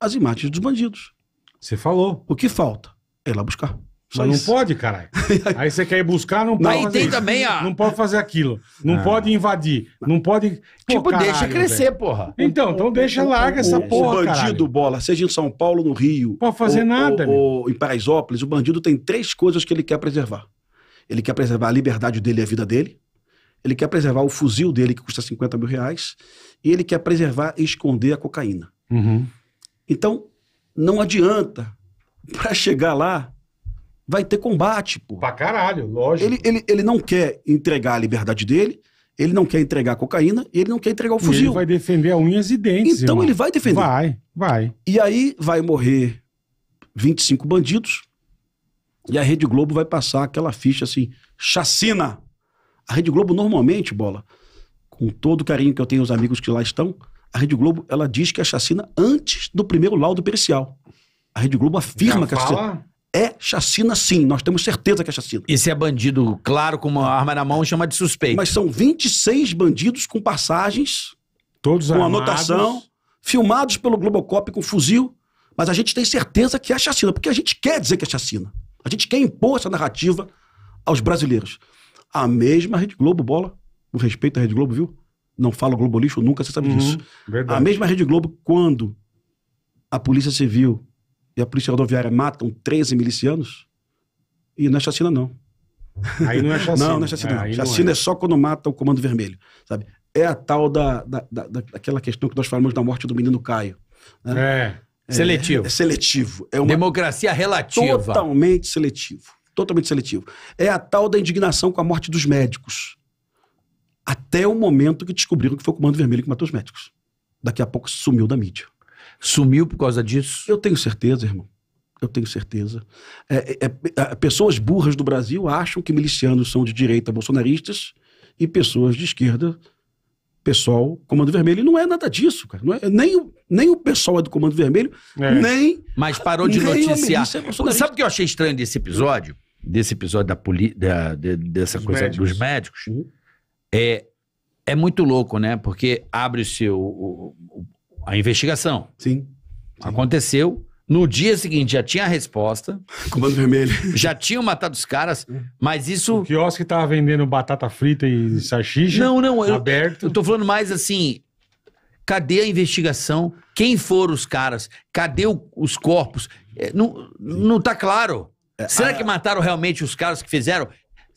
as imagens dos bandidos. Você falou. O que falta? É ir lá buscar. Só Mas não pode, caralho. [laughs] Aí você quer ir buscar, não pode Aí fazer tem isso. também a- Não pode fazer aquilo. Não Ah. pode invadir. Não pode... Pô, Tipo, deixa caralho, crescer, velho. porra. Então, então deixa, larga essa o, porra, O bandido, caralho. bola, seja em São Paulo, no Rio. Pode fazer ou- nada, ou, ou em Paraisópolis, o bandido tem três coisas que ele quer preservar. Ele quer preservar a liberdade dele e a vida dele. Ele quer preservar o fuzil dele, que custa 50 mil reais. E ele quer preservar e esconder a cocaína. Uhum. Então, não adianta. Para chegar lá, vai ter combate, pô. Pra caralho, lógico. Ele, ele, ele não quer entregar a liberdade dele, ele não quer entregar a cocaína e ele não quer entregar o E ele fuzil. vai defender a unhas e dentes, Então irmão. ele vai defender. Vai, vai. E aí vai morrer 25 bandidos e a Rede Globo vai passar aquela ficha assim, chacina. A Rede Globo normalmente, bola, com todo o carinho que eu tenho aos amigos que lá estão, a Rede Globo ela diz que é chacina antes do primeiro laudo pericial. A Rede Globo afirma Já que é chacina. É chacina sim, nós temos certeza que é chacina. E se é bandido, claro, com uma arma na mão, chama de suspeito. Mas são 26 bandidos com passagens, Todos com armados. anotação, filmados pelo Globocop com fuzil, mas a gente tem certeza que é chacina, porque a gente quer dizer que é chacina. A gente quer impor essa narrativa aos brasileiros. A mesma Rede Globo, bola, com respeito à Rede Globo, viu? Não fala Globo lixo nunca, você sabe Uhum, disso. Verdade. A mesma Rede Globo, quando a Polícia Civil e a Polícia Rodoviária matam 13 milicianos, e não é chacina, não. Aí não é [laughs] chacina. Não, não é chacina. não. não chacina é. é. só quando mata o Comando Vermelho, sabe? É a tal da, da, da- da- daquela questão que nós falamos da morte do menino Caio. É. Seletivo. É seletivo. É uma Democracia relativa. totalmente seletivo. Totalmente seletivo. É a tal da indignação com a morte dos médicos. Até o momento que descobriram que foi o Comando Vermelho que matou os médicos. Daqui a pouco sumiu da mídia. Sumiu por causa disso. Eu tenho certeza, irmão. Eu tenho certeza. É, é, é, pessoas burras do Brasil acham que milicianos são de direita bolsonaristas e pessoas de esquerda, pessoal, Comando Vermelho. E não é nada disso, cara. Não é, nem, o, nem o pessoal é do Comando Vermelho, É. nem. Mas parou de noticiar. é. Sabe o que eu achei estranho desse episódio? Desse episódio da poli da, de- dessa Dos coisa médicos. dos médicos? Uhum. É é muito louco, né? Porque abre-se o, o- o- a investigação. Sim. Aconteceu. No dia seguinte já tinha a resposta, [laughs] Comando Vermelho. já tinham matado os caras, mas O isso. quiosque tava vendendo batata frita e salsicha. Não, não, eu, Aberto. eu tô falando mais assim. Cadê a investigação? Quem foram os caras? Cadê o- os corpos? É, não, não tá claro. Será que mataram realmente os caras que fizeram?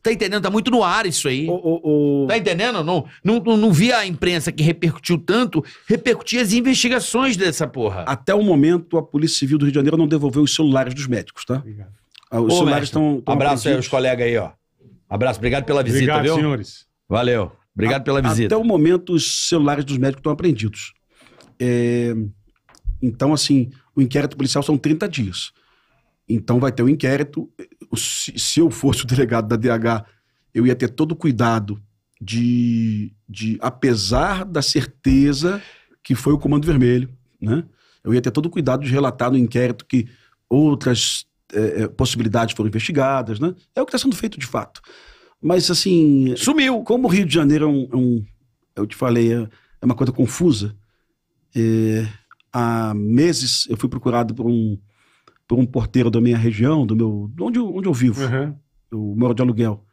Tá entendendo? Tá muito no ar isso aí. O, o, o- Tá entendendo? Não, não, não, não vi a imprensa que repercutiu tanto, repercutir as investigações dessa porra. Até o momento, a Polícia Civil do Rio de Janeiro não devolveu os celulares dos médicos, tá? Obrigado. Ah, Os Ô, celulares estão. Abraço aí aos colegas aí, ó. Abraço, obrigado pela visita, Obrigado, viu? senhores. Valeu. Obrigado pela visita. Até o momento, os celulares dos médicos estão apreendidos. É, Então, assim, o inquérito policial são 30 dias. Então, vai ter o inquérito. Se, se eu fosse o delegado da DH, eu ia ter todo o cuidado de, de, apesar da certeza que foi o Comando Vermelho, né? Eu ia ter todo o cuidado de relatar no inquérito que outras eh, eh, possibilidades foram investigadas, né? É o que está sendo feito de fato. Mas, assim, Sumiu. como o Rio de Janeiro é um, é um- eu te falei, é, é uma coisa confusa. é, há meses eu fui procurado por um, por um porteiro da minha região, do meu, de onde, eu- onde eu vivo. Uhum. Eu moro de aluguel.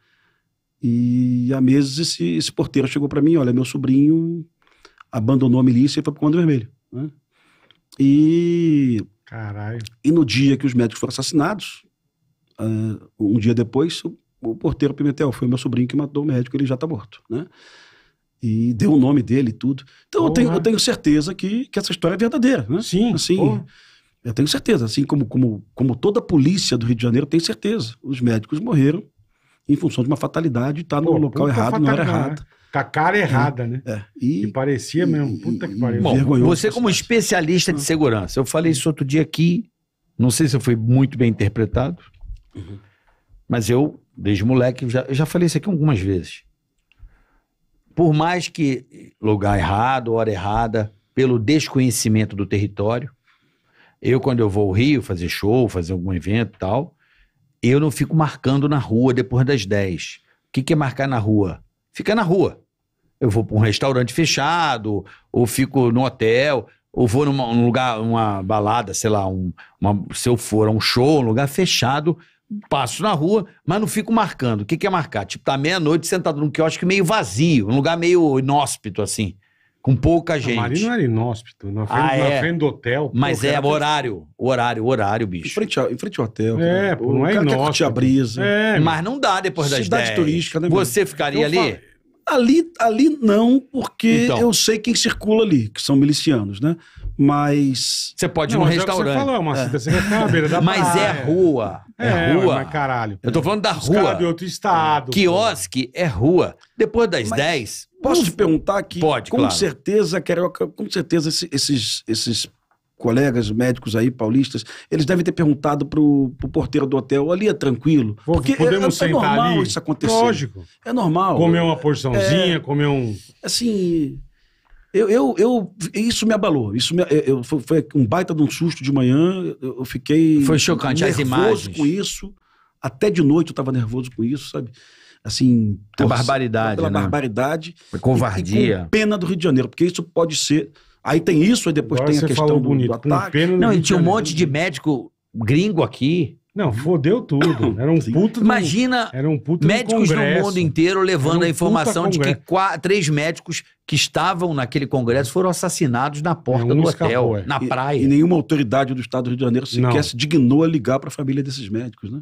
E há meses esse, esse porteiro chegou para mim, olha, meu sobrinho abandonou a milícia e foi pro Comando Vermelho. né? E Caralho. e no dia que os médicos foram assassinados, ah, um dia depois, o, o porteiro Pimentel foi meu sobrinho que matou o médico, ele já está morto, né? E deu o nome dele e tudo. Então eu tenho, eu tenho certeza que, que essa história é verdadeira, né? Sim. Assim, porra. Eu tenho certeza. Assim como, como, como toda a polícia do Rio de Janeiro tem certeza. Os médicos morreram em função de uma fatalidade, está no Pô, local errado, na hora fatalidade, errada. Com a cara errada, né? É. Que E, parecia mesmo. Puta que e- pariu. Bom, você como especialista de segurança, eu falei isso outro dia aqui, não sei se foi muito bem interpretado, mas eu, desde moleque, já, eu já falei isso aqui algumas vezes. Por mais que lugar errado, hora errada, pelo desconhecimento do território, eu quando eu vou ao Rio fazer show, fazer algum evento e tal, eu não fico marcando na rua depois das 10. O que, que é marcar na rua? Fica na rua. Eu vou para um restaurante fechado, ou fico no hotel, ou vou num lugar, uma balada, sei lá, um, uma- se eu for a um show, um lugar fechado, passo na rua, mas não fico marcando. O que, que é marcar? Tipo, tá meia-noite sentado num quiosque meio vazio, um lugar meio inóspito, assim, com pouca gente. não era inóspito. Na frente, Ah, na é. frente do hotel. pô, Mas o é tem- horário, horário, horário, em, bicho. frente ao, em frente ao hotel. É, cara. pô, o não é cara quer inóspito. curtir a brisa. É, Mas não dá depois das Cidade 10. turística, né, meu? Você ficaria Eu ali? falo- Ali, ali não, porque Então. eu sei quem circula ali, que são milicianos, né? Mas Você pode ir num mas é o que restaurante. Você falou, uma cita, você vai ficar na beira da [laughs] mas é praia. rua. É, É, rua. mas caralho. Eu tô falando da Os caras rua. de outro estado. Quiosque é rua. Depois das Mas 10. Posso não- te perguntar que, Pode, com claro. certeza, Carioca, com certeza esse- esses, esses colegas médicos aí, paulistas, eles devem ter perguntado pro, pro porteiro do hotel, ali é tranquilo? Pô, Porque é, podemos é sentar normal ali? isso acontecer. Lógico. É normal. Comer uma porçãozinha, comer um... assim, eu, eu, eu- isso me abalou. Isso me, eu, foi, foi um baita de um susto de manhã. Eu, fiquei Foi chocante, as nervoso imagens. com isso. Até de noite eu estava nervoso com isso, sabe? Assim, A torce- barbaridade, pela né? barbaridade, e- e Covardia. com pena do Rio de Janeiro, porque isso pode ser. Aí tem isso, aí depois Agora tem a questão do, bonito. do ataque. Não, e tinha um Janeiro. monte de médico gringo aqui. Não, fodeu tudo. Era um puto... um- Imagina Era um puto de médicos no congresso. mundo inteiro levando um a informação de que congresso. qua- três médicos que estavam naquele congresso foram assassinados na porta um do escapou, hotel, é. na E- praia. E nenhuma autoridade do Estado do Rio de Janeiro sequer Não. se dignou a ligar para a família desses médicos, né?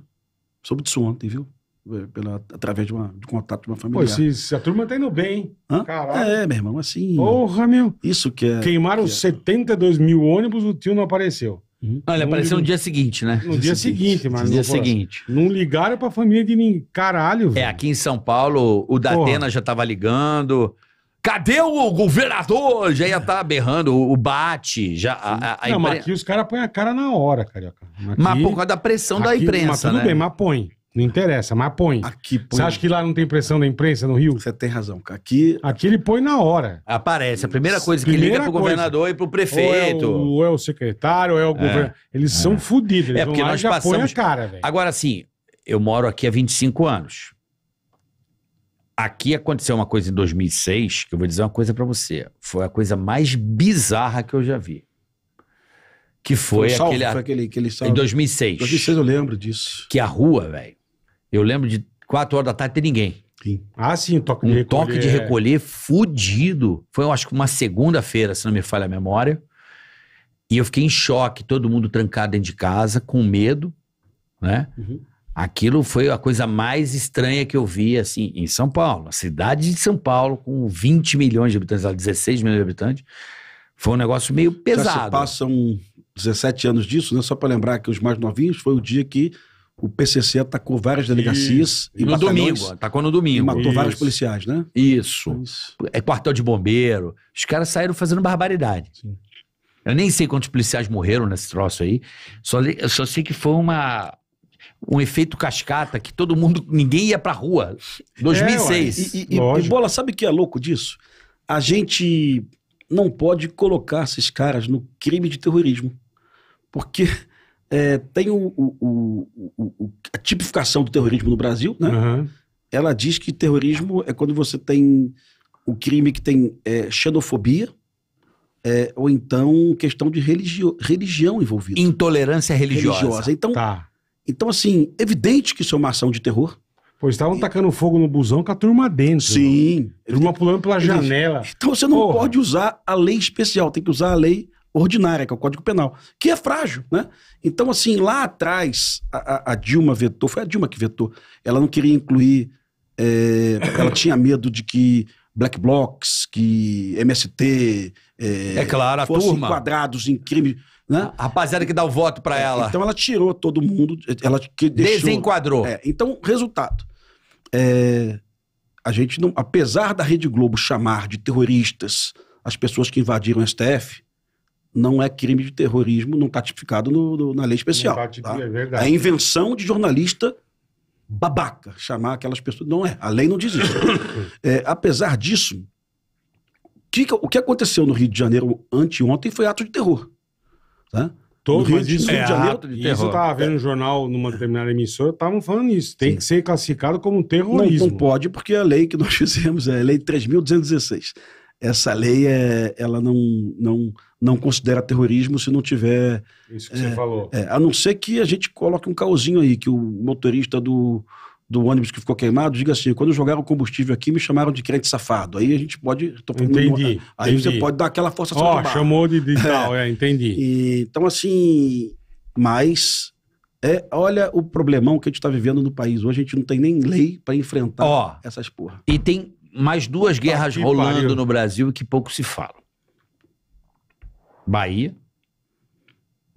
Soube disso ontem, viu? É, Pela, através de, uma, de contato de uma Pô, familiar. se, se a turma tá indo bem, hein? Hã? Caralho. É, meu irmão, assim. Porra, meu. Isso que é. Queimaram que é. 72 mil ônibus, o tio não apareceu. Olha, Não apareceu no dia seguinte, né? No dia seguinte, mas No não, dia foi- seguinte. não ligaram pra família de ninguém. Caralho, É, velho. aqui em São Paulo, o Datena já tava ligando. Cadê o governador? Já ia estar berrando, o, bate. Já, a, a- não, mas impre- aqui os caras põem a cara na hora, carioca. Aqui, Mas por causa da pressão da aqui- imprensa, Mas tudo né? bem, mas põe. Não interessa, mas põe. Aqui, põe- Você acha que lá não tem pressão da imprensa no Rio? Você tem razão, cara. Aqui. Aqui ele põe na hora. Aparece. A primeira coisa que liga Primeira é pro coisa. governador e pro Ou é, prefeito. o, ou é o secretário, ou é o governo. Eles são fodidos. Eles É, vão porque lá nós já põem a passamos- cara, velho. Agora, assim, eu moro aqui há 25 anos. Aqui aconteceu uma coisa em 2006, que eu vou dizer uma coisa pra você. Foi a coisa mais bizarra que eu já vi. Que foi, o salve, aquele. foi aquele, aquele Em salve. 2006. 2006 eu lembro disso. Que a rua, velho. Eu lembro de 4 horas da tarde ter ninguém. Sim. Ah, sim, o toque de Um recolher. toque de recolher fudido. Foi, eu acho que uma segunda-feira, se não me falha a memória. E eu fiquei em choque, todo mundo trancado dentro de casa, com medo, né? Uhum. Aquilo foi a coisa mais estranha que eu vi, assim, em São Paulo. A cidade de São Paulo, com 20 milhões de habitantes, lá, 16 milhões de habitantes. Foi um negócio meio Já se pesado. passam 17 anos disso, né? Só para lembrar que os mais novinhos foi o dia que o PCC atacou várias delegacias e no batalhões domingo, atacou no e domingo. matou Isso. vários policiais, né? Isso. Isso. É quartel de bombeiro. Os caras saíram fazendo barbaridade. Sim. Eu nem sei quantos policiais morreram nesse troço aí. Só, li- eu só sei que foi uma, um efeito cascata que todo mundo, ninguém ia pra rua. 2006. E, e- e- e Bola, sabe o que é louco disso? A gente não pode colocar esses caras no crime de terrorismo. Porque é, tem o, o- o- a tipificação do terrorismo no Brasil, né? Aham. Ela diz que terrorismo é quando você tem o crime que tem é, xenofobia é, ou então questão de religio- religião envolvida. Intolerância religiosa. Então, Tá. então, assim, evidente que isso é uma ação de terror. Pô, eles estavam tacando fogo no busão com a turma dentro. Sim. Turma pulando pela janela. Então você não Porra. pode usar a lei especial, tem que usar a lei ordinária, que é o Código Penal, que é frágil, né? Então, assim, lá atrás, a, a- Dilma vetou, foi a Dilma que vetou, ela não queria incluir, é, ela tinha medo de que Black Blocs, que MST é, É claro, a fossem turma. enquadrados em crime, né? A rapaziada que dá o voto pra ela. Então ela tirou todo mundo, ela que deixou... Desenquadrou. É, então, resultado. É, a gente não. Apesar da Rede Globo chamar de terroristas as pessoas que invadiram o STF, não é crime de terrorismo, não está tipificado no- no- na lei especial. Não tá, tipo, tá? É É invenção de jornalista babaca chamar aquelas pessoas. Não é. A lei não diz isso. [coughs] É, apesar disso, o que, o que aconteceu no Rio de Janeiro anteontem foi ato de terror. Tá? Todo, Rio de- Rio de Janeiro- ato de isso eu terror. tava vendo no jornal, numa determinada emissora, estavam falando isso. Tem Sim. que ser classificado como Não, terrorismo. não pode, porque a lei que nós [laughs] fizemos é a lei 3.216. Essa lei, é, ela não, não, não considera terrorismo se não tiver... Isso que você falou. é, a não ser que a gente coloque um caosinho aí, que o motorista do, do ônibus que ficou queimado diga assim, quando jogaram combustível aqui, me chamaram de crente safado. Aí a gente pode... Entendi. Aí entendi. você pode dar aquela forçação Ó, de barra. chamou de, de tal, é, entendi. [laughs] E, então, assim, mas... É, olha o problemão que a gente está vivendo no país. Hoje a gente não tem nem lei para enfrentar Ó, essas porra. e tem mais duas guerras rolando pariu. no Brasil que pouco se fala. Bahia.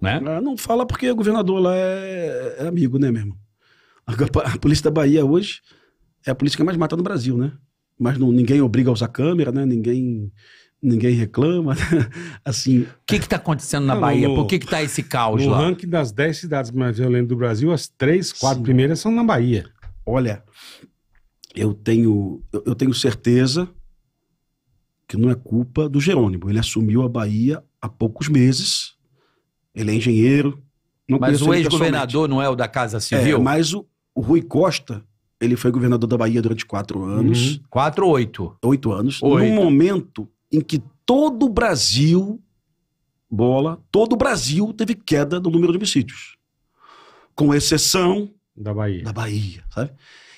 Né? Ah, Não fala porque o governador lá é, é amigo, né, meu irmão? A, a polícia da Bahia hoje é a polícia que mais mata no Brasil, né? Mas não, ninguém obriga a usar câmera, né? Ninguém, ninguém reclama. [laughs] né? Assim, O que que tá acontecendo na Não, Bahia? no- Por que que tá esse caos No lá? ranking das 10 cidades mais violentas do Brasil, as três, quatro Sim. primeiras são na Bahia. olha, eu tenho, eu, eu tenho certeza que não é culpa do Jerônimo. Ele assumiu a Bahia há poucos meses. Ele é engenheiro. Não Mas o ex-governador não é o da Casa. Civil? É, mas o, o Rui Costa, ele foi governador da Bahia durante quatro anos. Uhum. 4 ou 8? oito anos, Oito. num momento em que todo o Brasil, bola, todo o Brasil teve queda no número de homicídios. Com exceção Da Bahia. da Bahia, sabe?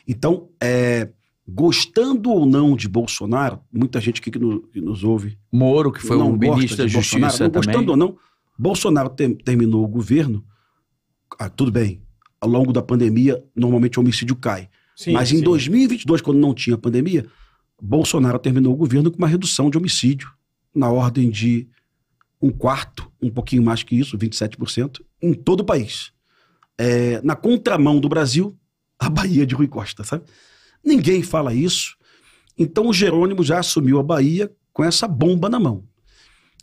Então, é, gostando ou não de Bolsonaro, muita gente aqui que, no- que nos ouve Moro, que foi não um gosta ministro da de Bolsonaro, Justiça não também. gostando ou não, Bolsonaro tem- terminou o governo, ah, tudo bem, ao longo da pandemia, normalmente o homicídio cai. Sim, Mas em sim. 2022, quando não tinha pandemia, Bolsonaro terminou o governo com uma redução de homicídio na ordem de um quarto, um pouquinho mais que isso, 27%, em todo o país. É, na contramão do Brasil, [laughs] a Bahia de Rui Costa, sabe? Ninguém fala isso. Então o Jerônimo já assumiu a Bahia com essa bomba na mão.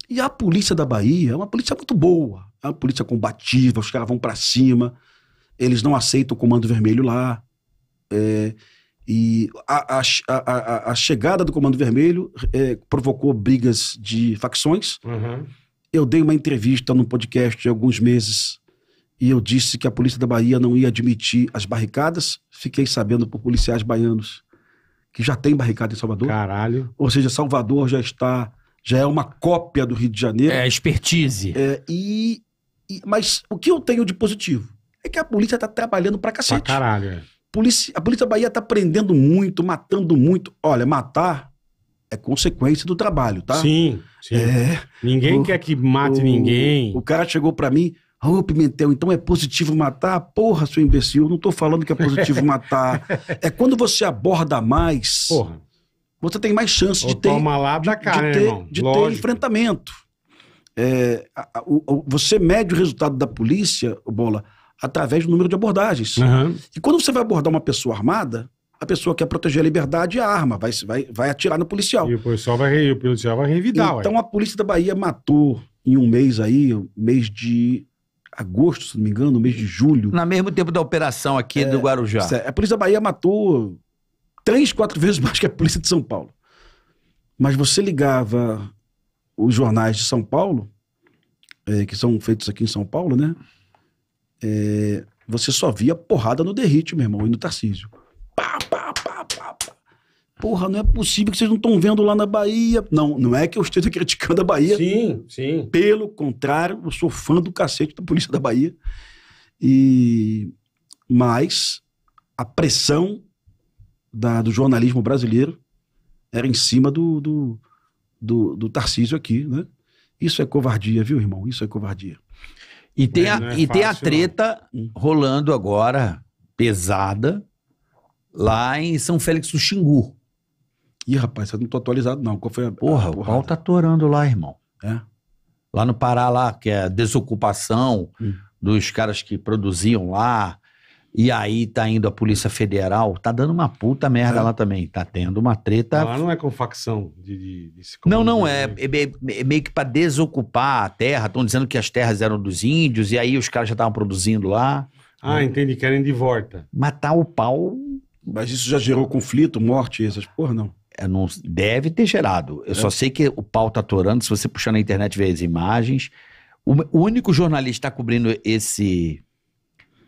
E a polícia da Bahia é uma polícia muito boa, é uma polícia combativa, os caras vão pra cima, eles não aceitam o Comando Vermelho lá. É, e a, a- a- a- a chegada do Comando Vermelho é, provocou brigas de facções. Uhum. Eu dei uma entrevista num podcast há alguns meses e eu disse que a polícia da Bahia não ia admitir as barricadas. Fiquei sabendo por policiais baianos que já tem barricada em Salvador. Caralho. Ou seja, Salvador já está, já é uma cópia do Rio de Janeiro. É, expertise. É, e, e- mas o que eu tenho de positivo é que a polícia está trabalhando pra Pra cacete. caralho, é. Polícia, a Polícia da Bahia está prendendo muito, matando muito. Olha, matar é consequência do trabalho, tá? Sim, sim. É. Ninguém O- quer que mate o- ninguém. O cara chegou pra mim, ô Pimentel, então é positivo matar? Porra, seu imbecil, não tô falando que é positivo [laughs] matar. É quando você aborda mais, Porra. você tem mais chance Ou de ter, lá de, da de cara, né, ter, de ter enfrentamento. É, a- a- o- você mede o resultado da polícia, Bola, através do número de abordagens. Aham. E quando você vai abordar uma pessoa armada, a pessoa quer proteger a liberdade e a arma, vai, vai, vai atirar no policial. E o policial vai, o policial vai revidar, então ué. a polícia da Bahia matou em um mês aí, mês de agosto, se não me engano, mês de julho. No mesmo tempo da operação aqui É, do Guarujá. Sé- A polícia da Bahia matou três, quatro [laughs] vezes mais que a polícia de São Paulo. Mas você ligava os jornais de São Paulo, eh, que são feitos aqui em São Paulo, né? Eh, você só via porrada no derrite, meu irmão, e no Tarcísio. Pá, pá. Porra, não é possível que vocês não estão vendo lá na Bahia. Não, não é que eu esteja [laughs] criticando a Bahia. Sim, sim. Pelo contrário, eu sou fã do cacete da Polícia da Bahia. E mas a pressão da- do jornalismo brasileiro era em cima do, do, do, do Tarcísio aqui, né? Isso é covardia, viu, irmão? Isso é covardia. E tem, É, a, é e tem a treta não. rolando agora, pesada, lá em São Félix do Xingu. Ih, rapaz, eu não tô atualizado, não. Qual foi a. Porra, o pau tá atorando lá, irmão. É? Lá no Pará, lá, que é a desocupação Hum. dos caras que produziam lá. E aí tá indo a Polícia Federal. Tá dando uma puta merda É. lá também. Tá tendo uma treta. Lá não é com facção de, de, de Não, não, é, né? é é meio que pra desocupar a terra. Estão dizendo que as terras eram dos índios, e aí os caras já estavam produzindo lá. Ah, entendi, querem de volta. Matar o pau Mas isso já gerou conflito, morte, essas porra, não. É, não, deve ter gerado. Eu só sei que o pau tá atorando. Se você puxar na internet e ver as imagens. O, o único jornalista que tá cobrindo esse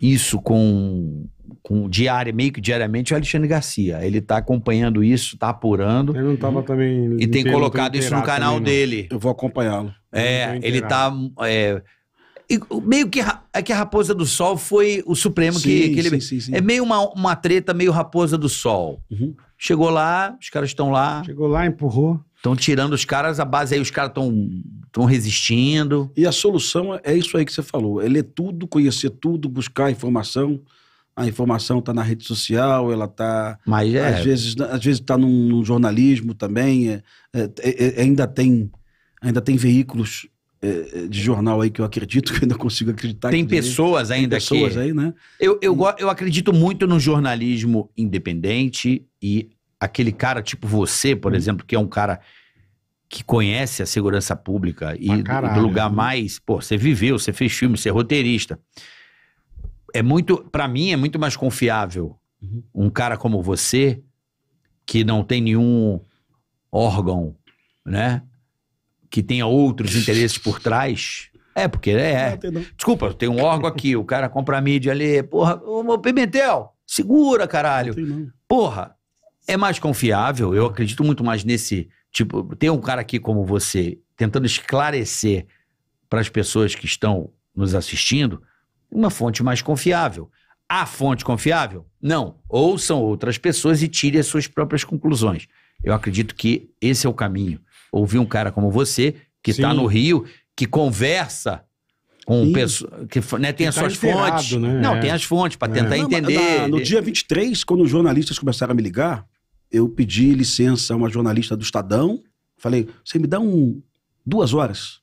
isso com, com diária, meio que diariamente, é o Alexandre Garcia. Ele tá acompanhando isso, tá apurando. Eu não tava também. E tem colocado isso no canal também, dele. Eu vou acompanhá-lo. É, ele tá. é, e meio que, é que a Raposa do Sol foi o Supremo que, Sim, que ele. sim, sim, sim. É meio uma, uma treta, meio Raposa do Sol. Uhum. Chegou lá, os caras estão lá, Chegou lá, empurrou. estão tirando os caras, a base aí os caras estão estão resistindo. E a solução é- isso aí que você falou: é ler tudo, conhecer tudo, buscar informação. A informação está na rede social, ela está. Mas é. Às vezes às vezes está num, num jornalismo também. é- é- é- é- ainda, tem, ainda tem veículos é, é, de jornal aí que eu acredito, [laughs] que eu ainda consigo acreditar. tem que pessoas tem ainda pessoas que. aí, né? Eu, eu, go- eu acredito muito no jornalismo independente e aquele cara tipo você, por Hum. exemplo, que é um cara que conhece a segurança pública e caralho, do lugar né? mais. Pô, você viveu, você fez filme, você é roteirista. É muito. Pra mim, é muito mais confiável Uhum. um cara como você, que não tem nenhum órgão, né? Que tenha outros interesses por trás. É, porque é. Não, tem não. Desculpa, tem um órgão aqui, o cara compra a mídia ali, porra, ô ô, Pimentel, segura, caralho. Não tem não. Porra, é mais confiável, eu acredito muito mais nesse, tipo, ter um cara aqui como você, tentando esclarecer para as pessoas que estão nos assistindo, uma fonte mais confiável. A fonte confiável? Não. Ouçam outras pessoas e tire as suas próprias conclusões. Eu acredito que esse é o caminho. Ouvir um cara como você, que está no Rio, que conversa com pessoas, que né, tem Que as tá suas fontes. né? Não, É. tem as fontes para É. tentar mas entender. na- no dia 23, quando os jornalistas começaram a me ligar, eu pedi licença a uma jornalista do Estadão. Falei, você me dá um, duas horas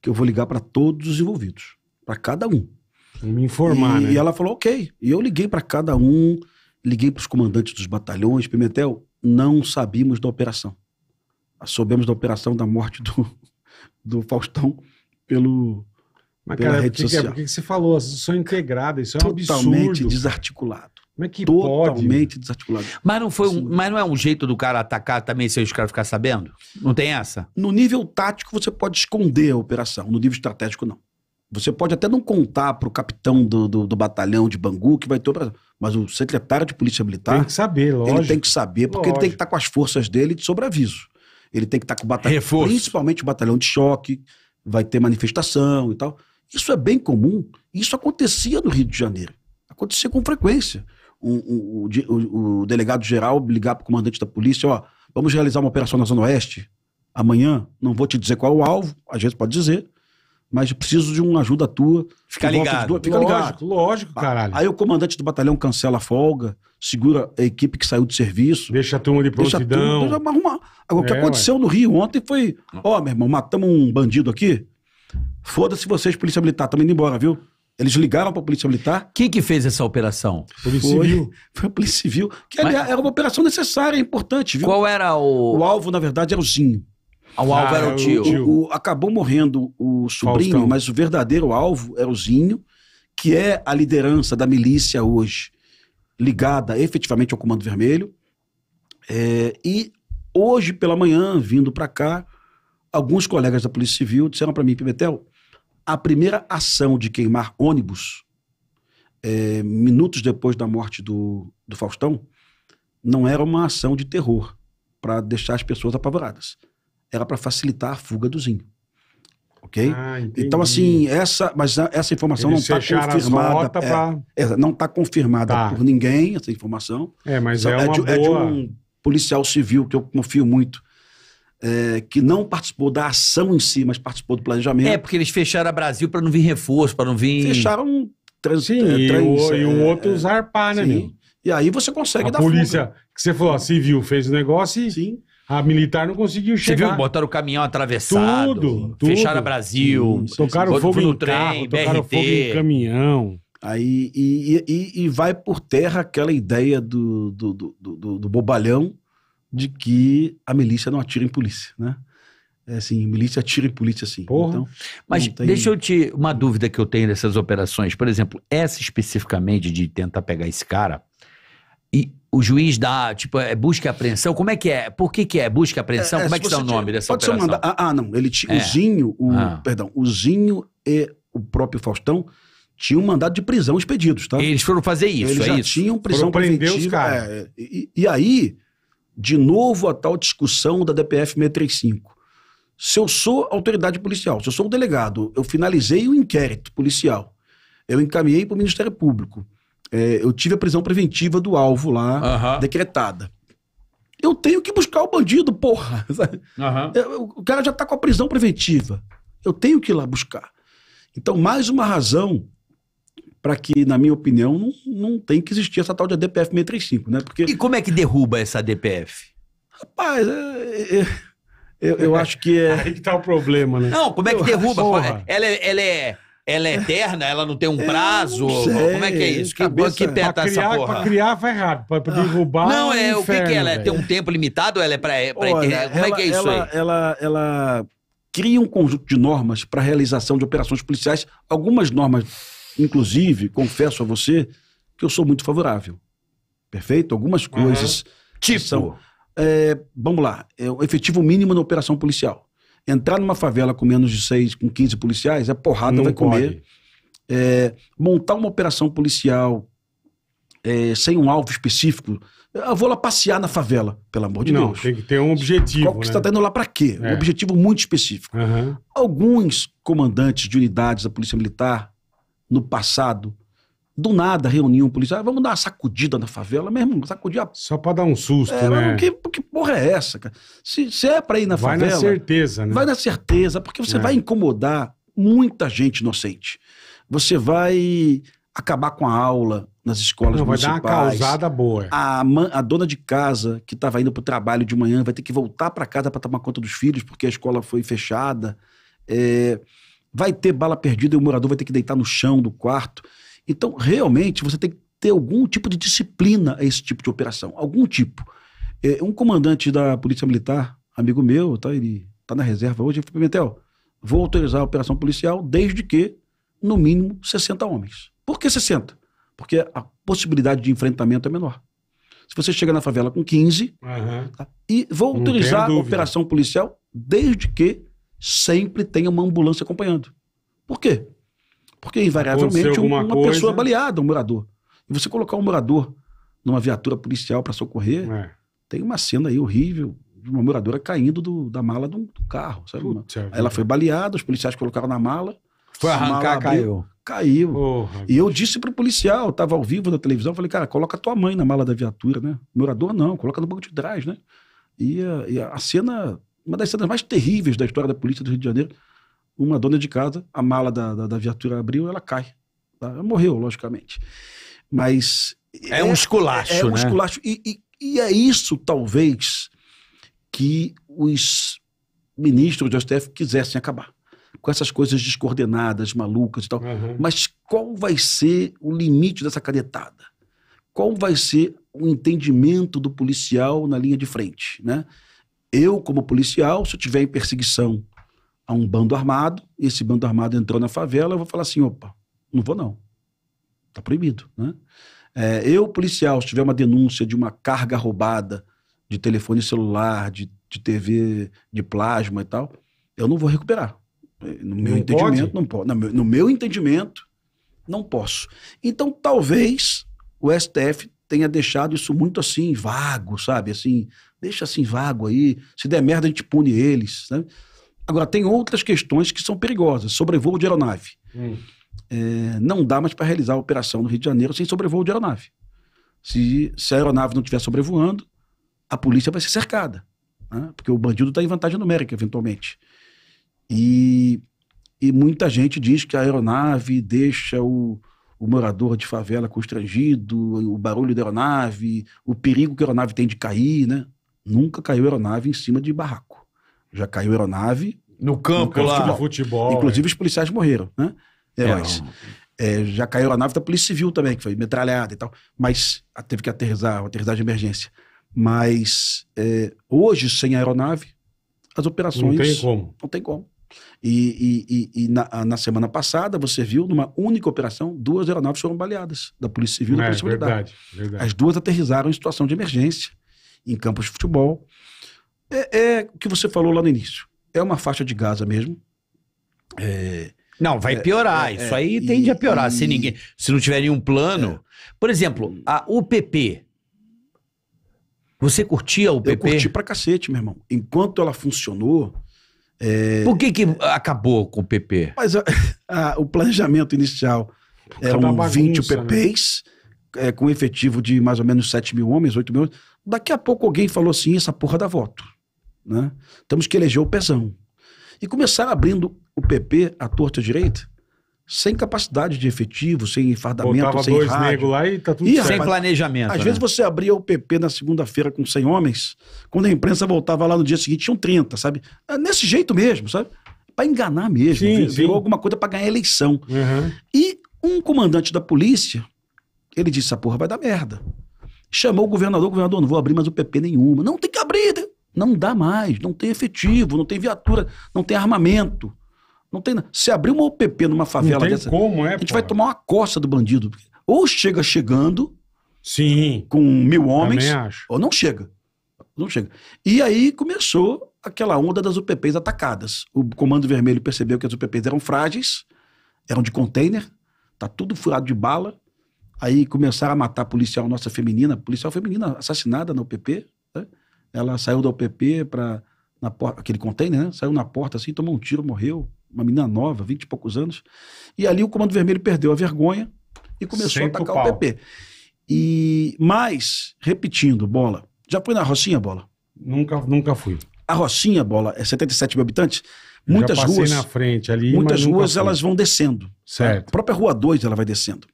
que eu vou ligar para todos os envolvidos, para cada um. Me informar, e, né? e ela falou, ok. E eu liguei para cada um, liguei para os comandantes dos batalhões. Pimentel, não sabíamos da operação. Soubemos da operação da morte do, [laughs] do Faustão pelo Mas, pela cara, rede por que, que, social. por que você falou? As são integradas, isso é um totalmente absurdo. desarticulado. Como é que pode? Totalmente desarticulado. Mas não, foi um, Sim. mas não é um jeito do cara atacar também sem os caras ficar sabendo? Não tem essa? No nível tático, você pode esconder a operação. No nível estratégico, não. Você pode até não contar para o capitão do, do, do batalhão de Bangu que vai ter operação, mas o secretário de Polícia Militar, Tem que saber, lógico. ele tem que saber, porque ele tem que Lógico. estar com as forças dele de sobreaviso. Ele tem que estar com o batalhão, Reforço. principalmente o batalhão de choque, vai ter manifestação e tal. Isso é bem comum. Isso acontecia no Rio de Janeiro. Acontecia com frequência. O, o- o delegado geral ligar para o comandante da polícia, ó, vamos realizar uma operação na Zona Oeste amanhã. Não vou te dizer qual é o alvo, às vezes pode dizer, mas eu preciso de uma ajuda tua. Fica ligado. duas- Fica ligado. Lógico, lógico, caralho. Aí o comandante do batalhão cancela a folga, segura a equipe que saiu de serviço. Deixa a turma de Deixa prontidão. deixa arrumar. Agora, o que É, aconteceu no Rio ontem foi: ó, meu irmão, matamos um bandido aqui. Foda-se vocês, Polícia Militar, estamos indo embora, viu? Eles ligaram pra Polícia Militar. Quem que fez essa operação? Polícia Foi, Civil. foi a Polícia Civil. Que Mas- aliás, era uma operação necessária, importante, viu? Qual era o. O alvo, na verdade, era o Zinho. O alvo Ah, era o o tio. tio. O- o- acabou morrendo o sobrinho, Faustão. mas o verdadeiro alvo era o Zinho, que é a liderança da milícia hoje, ligada efetivamente ao Comando Vermelho. É, e hoje pela manhã, vindo para cá, alguns colegas da Polícia Civil disseram para mim, Pimentel, a primeira ação de queimar ônibus, é, minutos depois da morte do, do Faustão, não era uma ação de terror para deixar as pessoas apavoradas. Era para facilitar a fuga do Zinho. Ok? Ah. Então, assim, essa, mas essa informação Eles não está confirmada. é, pra... é, não está confirmada Tá. por ninguém, essa informação. É, mas Só- é uma de, é de boa... um policial civil que eu confio muito, é, que não participou da ação em si, mas participou do planejamento. É, porque eles fecharam a Brasil pra não vir reforço, pra não vir. Fecharam trans, Sim, é, e, trans- o, e o é, outro zarpar, né, sim. meu? E aí você consegue A dar polícia, que você falou, a civil fez o negócio e fuga. Sim. a militar não conseguiu Você viu chegar. botaram o caminhão atravessado, Tudo, tudo. fecharam a Brasil, Sim, sim, Tocaram Foi fogo no em trem, carro, tocaram BRT. fogo em caminhão. Aí, e, e- e vai por terra aquela ideia do, do, do, do- do bobalhão de que a milícia não atira em polícia, né? É assim, milícia atira em polícia, sim. Porra. Então, Mas tem- deixa eu te. Uma dúvida que eu tenho dessas operações. Por exemplo, essa especificamente de tentar pegar esse cara. E o juiz dá, tipo, é busca e apreensão. Como é que é? Por que, que é busca e apreensão? Como é se que está o nome ti- dessa pode operação? manda- ah, ah, não. Ele tinha, É. O Zinho, o, Ah. perdão, o Zinho e o próprio Faustão tinham um mandado de prisão expedidos, tá? Eles foram fazer isso, Eles é já isso? tinham prisão Foram prender os preventiva. caras. é, e, e aí, de novo, a tal discussão da DPF 635. Se eu sou autoridade policial, se eu sou o delegado, eu finalizei o inquérito policial, eu encaminhei para o Ministério Público, é, eu tive a prisão preventiva do alvo lá, Aham. decretada. Eu tenho que buscar o bandido, porra. [laughs] Eu- o cara já está com a prisão preventiva. Eu tenho que ir lá buscar. Então, mais uma razão para que, na minha opinião, não, não tem que existir essa tal de ADPF 635, né? Porque, E como é que derruba essa DPF? rapaz, é- é- eu, eu acho que é. [laughs] Aí que tá o problema, né? Não, como é que Eu- derruba? porra. Ela, é- ela é. Ela é eterna? Ela não tem um Eu prazo? Como é que é isso? Que, cabeça- que Pra peta essa criar, porra? pra criar faz rápido, pra, pra derrubar Não, é é o que, que inferno, ela é? Tem um tempo limitado ou ela é pra, pra Olha? Como é que é isso ela, aí? Ela, ela cria um conjunto de normas para a realização de operações policiais. Algumas normas, inclusive, confesso a você que eu sou muito favorável. Perfeito? Algumas coisas. Tipo, são- é, vamos lá, é o efetivo mínimo na operação policial. Entrar numa favela com menos de seis, com 15 policiais, é porrada, Não vai comer. É, montar uma operação policial é, sem um alvo específico. Eu vou lá passear na favela, pelo amor de não, Deus. tem que ter um objetivo, Qual que você né? está indo lá para quê? É. Um objetivo muito específico. Aham. Alguns comandantes de unidades da Polícia Militar, no passado, do nada reuniam policiais. Ah, vamos dar uma sacudida na favela mesmo, sacudir a. Só pra dar um susto, É, né? mas que, que porra é essa, cara? Se, se é para ir na Vai favela, na certeza, né? vai na certeza, porque você É. vai incomodar muita gente inocente. Você vai acabar com a aula nas escolas Não, vai dar uma municipais. causada boa. A, a dona de casa que estava indo para o trabalho de manhã vai ter que voltar para casa para tomar conta dos filhos porque a escola foi fechada. É, vai ter bala perdida e o morador vai ter que deitar no chão do quarto. Então, realmente, você tem que ter algum tipo de disciplina a esse tipo de operação. Algum tipo. É, um comandante da Polícia Militar, amigo meu, tá, ele está na reserva hoje, ele falou, Pimentel, vou autorizar a operação policial desde que, no mínimo, 60 homens. Por que 60? Porque a possibilidade de enfrentamento é menor. Se você chega na favela com 15, Aham. tá? e vou autorizar a operação policial desde que sempre tenha uma ambulância acompanhando. Por quê? Porque, invariavelmente, uma, coisa. pessoa é baleada, um morador. E você colocar um morador numa viatura policial para socorrer, É. tem uma cena aí horrível de uma moradora caindo do- da mala do, do carro, sabe? Putz, vida. ela foi baleada, os policiais colocaram na mala, Foi arrancar, abriu, caiu. Caiu. Porra. E eu disse pro policial, tava ao vivo na televisão, falei, cara, coloca tua mãe na mala da viatura, né? Morador não, coloca no banco de trás, né? E a, e a cena, uma das cenas mais terríveis da história da polícia do Rio de Janeiro, uma dona de casa, a mala da, da, da viatura abriu, ela cai. Tá? Ela morreu, logicamente. Mas... É um esculacho, É um né? esculacho. E, e, e é isso, talvez, que os ministros do STF quisessem acabar. Com essas coisas descoordenadas, malucas e tal. Aham. Mas qual vai ser o limite dessa canetada? Qual vai ser o entendimento do policial na linha de frente? Né? Eu, como policial, se eu tiver em perseguição a um bando armado, e esse bando armado entrou na favela, eu vou falar assim: opa, não vou não. Está proibido. Né? É, eu, policial, se tiver uma denúncia de uma carga roubada de telefone celular, de, de TV de plasma e tal, eu não vou recuperar. No meu Não entendimento, pode? não pode. No no meu entendimento, não posso. Então, talvez o STF tenha deixado isso muito assim, vago, sabe? Assim, deixa assim vago aí. Se der merda, a gente pune eles. Sabe? Agora, tem outras questões que são perigosas. Sobrevoo de aeronave. Hum. É, não dá mais para realizar a operação no Rio de Janeiro sem sobrevoo de aeronave. Se, se a aeronave não estiver sobrevoando, a polícia vai ser cercada. né? Porque o bandido está em vantagem numérica, eventualmente. E, e muita gente diz que a aeronave deixa o, o morador de favela constrangido, o barulho da aeronave, o perigo que a aeronave tem de cair, né? Nunca caiu aeronave em cima de barraco. Já caiu aeronave, No campo, campo Campo lá. de futebol. inclusive os policiais morreram, né? Heróis. É, É, já caiu a nave da Polícia Civil também, que foi metralhada e tal. Mas ah, teve que aterrissar, uma aterrissagem de emergência. Mas é, hoje, sem aeronave, as Não operações. tem como. Não tem como. E, e- e- e na, na semana passada, você viu, numa única operação, duas aeronaves foram baleadas, da Polícia Civil e da É, Polícia Militar. verdade, verdade. As duas aterrizaram em situação de emergência, em campos de futebol. É, é o que você falou lá no início. É uma faixa de Gaza mesmo. É, Não, vai piorar. é, Isso é, aí e- tende a piorar. Se e- ninguém, se não tiver nenhum plano. Por exemplo, a UPP. Você curtia o eu UPP? curti pra cacete, meu irmão. Enquanto ela funcionou, Por que, que acabou com o PP? mas a- [laughs] a- o planejamento inicial eram bagunça, 20 né? UPPs, é, com efetivo de mais ou menos 7 mil homens, 8 mil homens. Daqui a pouco alguém falou assim, essa porra dá voto. Né? Temos que eleger o pezão. E começaram abrindo o PP à torta e à direita, sem capacidade de efetivo, sem enfardamento, Botava sem dois rádio. negros lá e tá tudo Ih, certo. Sem planejamento. Às né? vezes você abria o PP na segunda-feira com 100 homens, quando a imprensa voltava lá no dia seguinte, tinham 30, sabe? É Nesse jeito mesmo, sabe? Pra enganar mesmo. Sim, Vir- Virou sim. alguma coisa pra ganhar eleição. Uhum. E um comandante da polícia, ele disse: essa porra vai dar merda. Chamou o governador, o governador, não vou abrir mais o PP nenhuma. Não tem que abrir, não dá mais, não tem efetivo, não tem viatura, não tem armamento. Não tem. Se abrir uma UPP numa Não favela tem dessa, como, é, a gente pô. vai tomar uma coça do bandido. Ou chega chegando Sim, com mil homens, ou não chega. Não chega. E aí começou aquela onda das UPPs atacadas. O Comando Vermelho percebeu que as UPPs eram frágeis, eram de container, tá tudo furado de bala. Aí começaram a matar policial nossa feminina, policial feminina assassinada na UPP. né? Ela saiu da UPP para na porta, aquele container, né? Saiu na porta assim, tomou um tiro, morreu. Uma menina nova, 20 e poucos anos. E ali o Comando Vermelho perdeu a vergonha e começou Senta a atacar pau. o PP. E mais, repetindo, bola. Já foi na Rocinha, bola? Nunca, nunca fui. A Rocinha, bola, é 77 mil habitantes. Muitas ruas, na frente ali, muitas ruas fui. elas vão descendo. Certo. A própria Rua 2 ela vai descendo.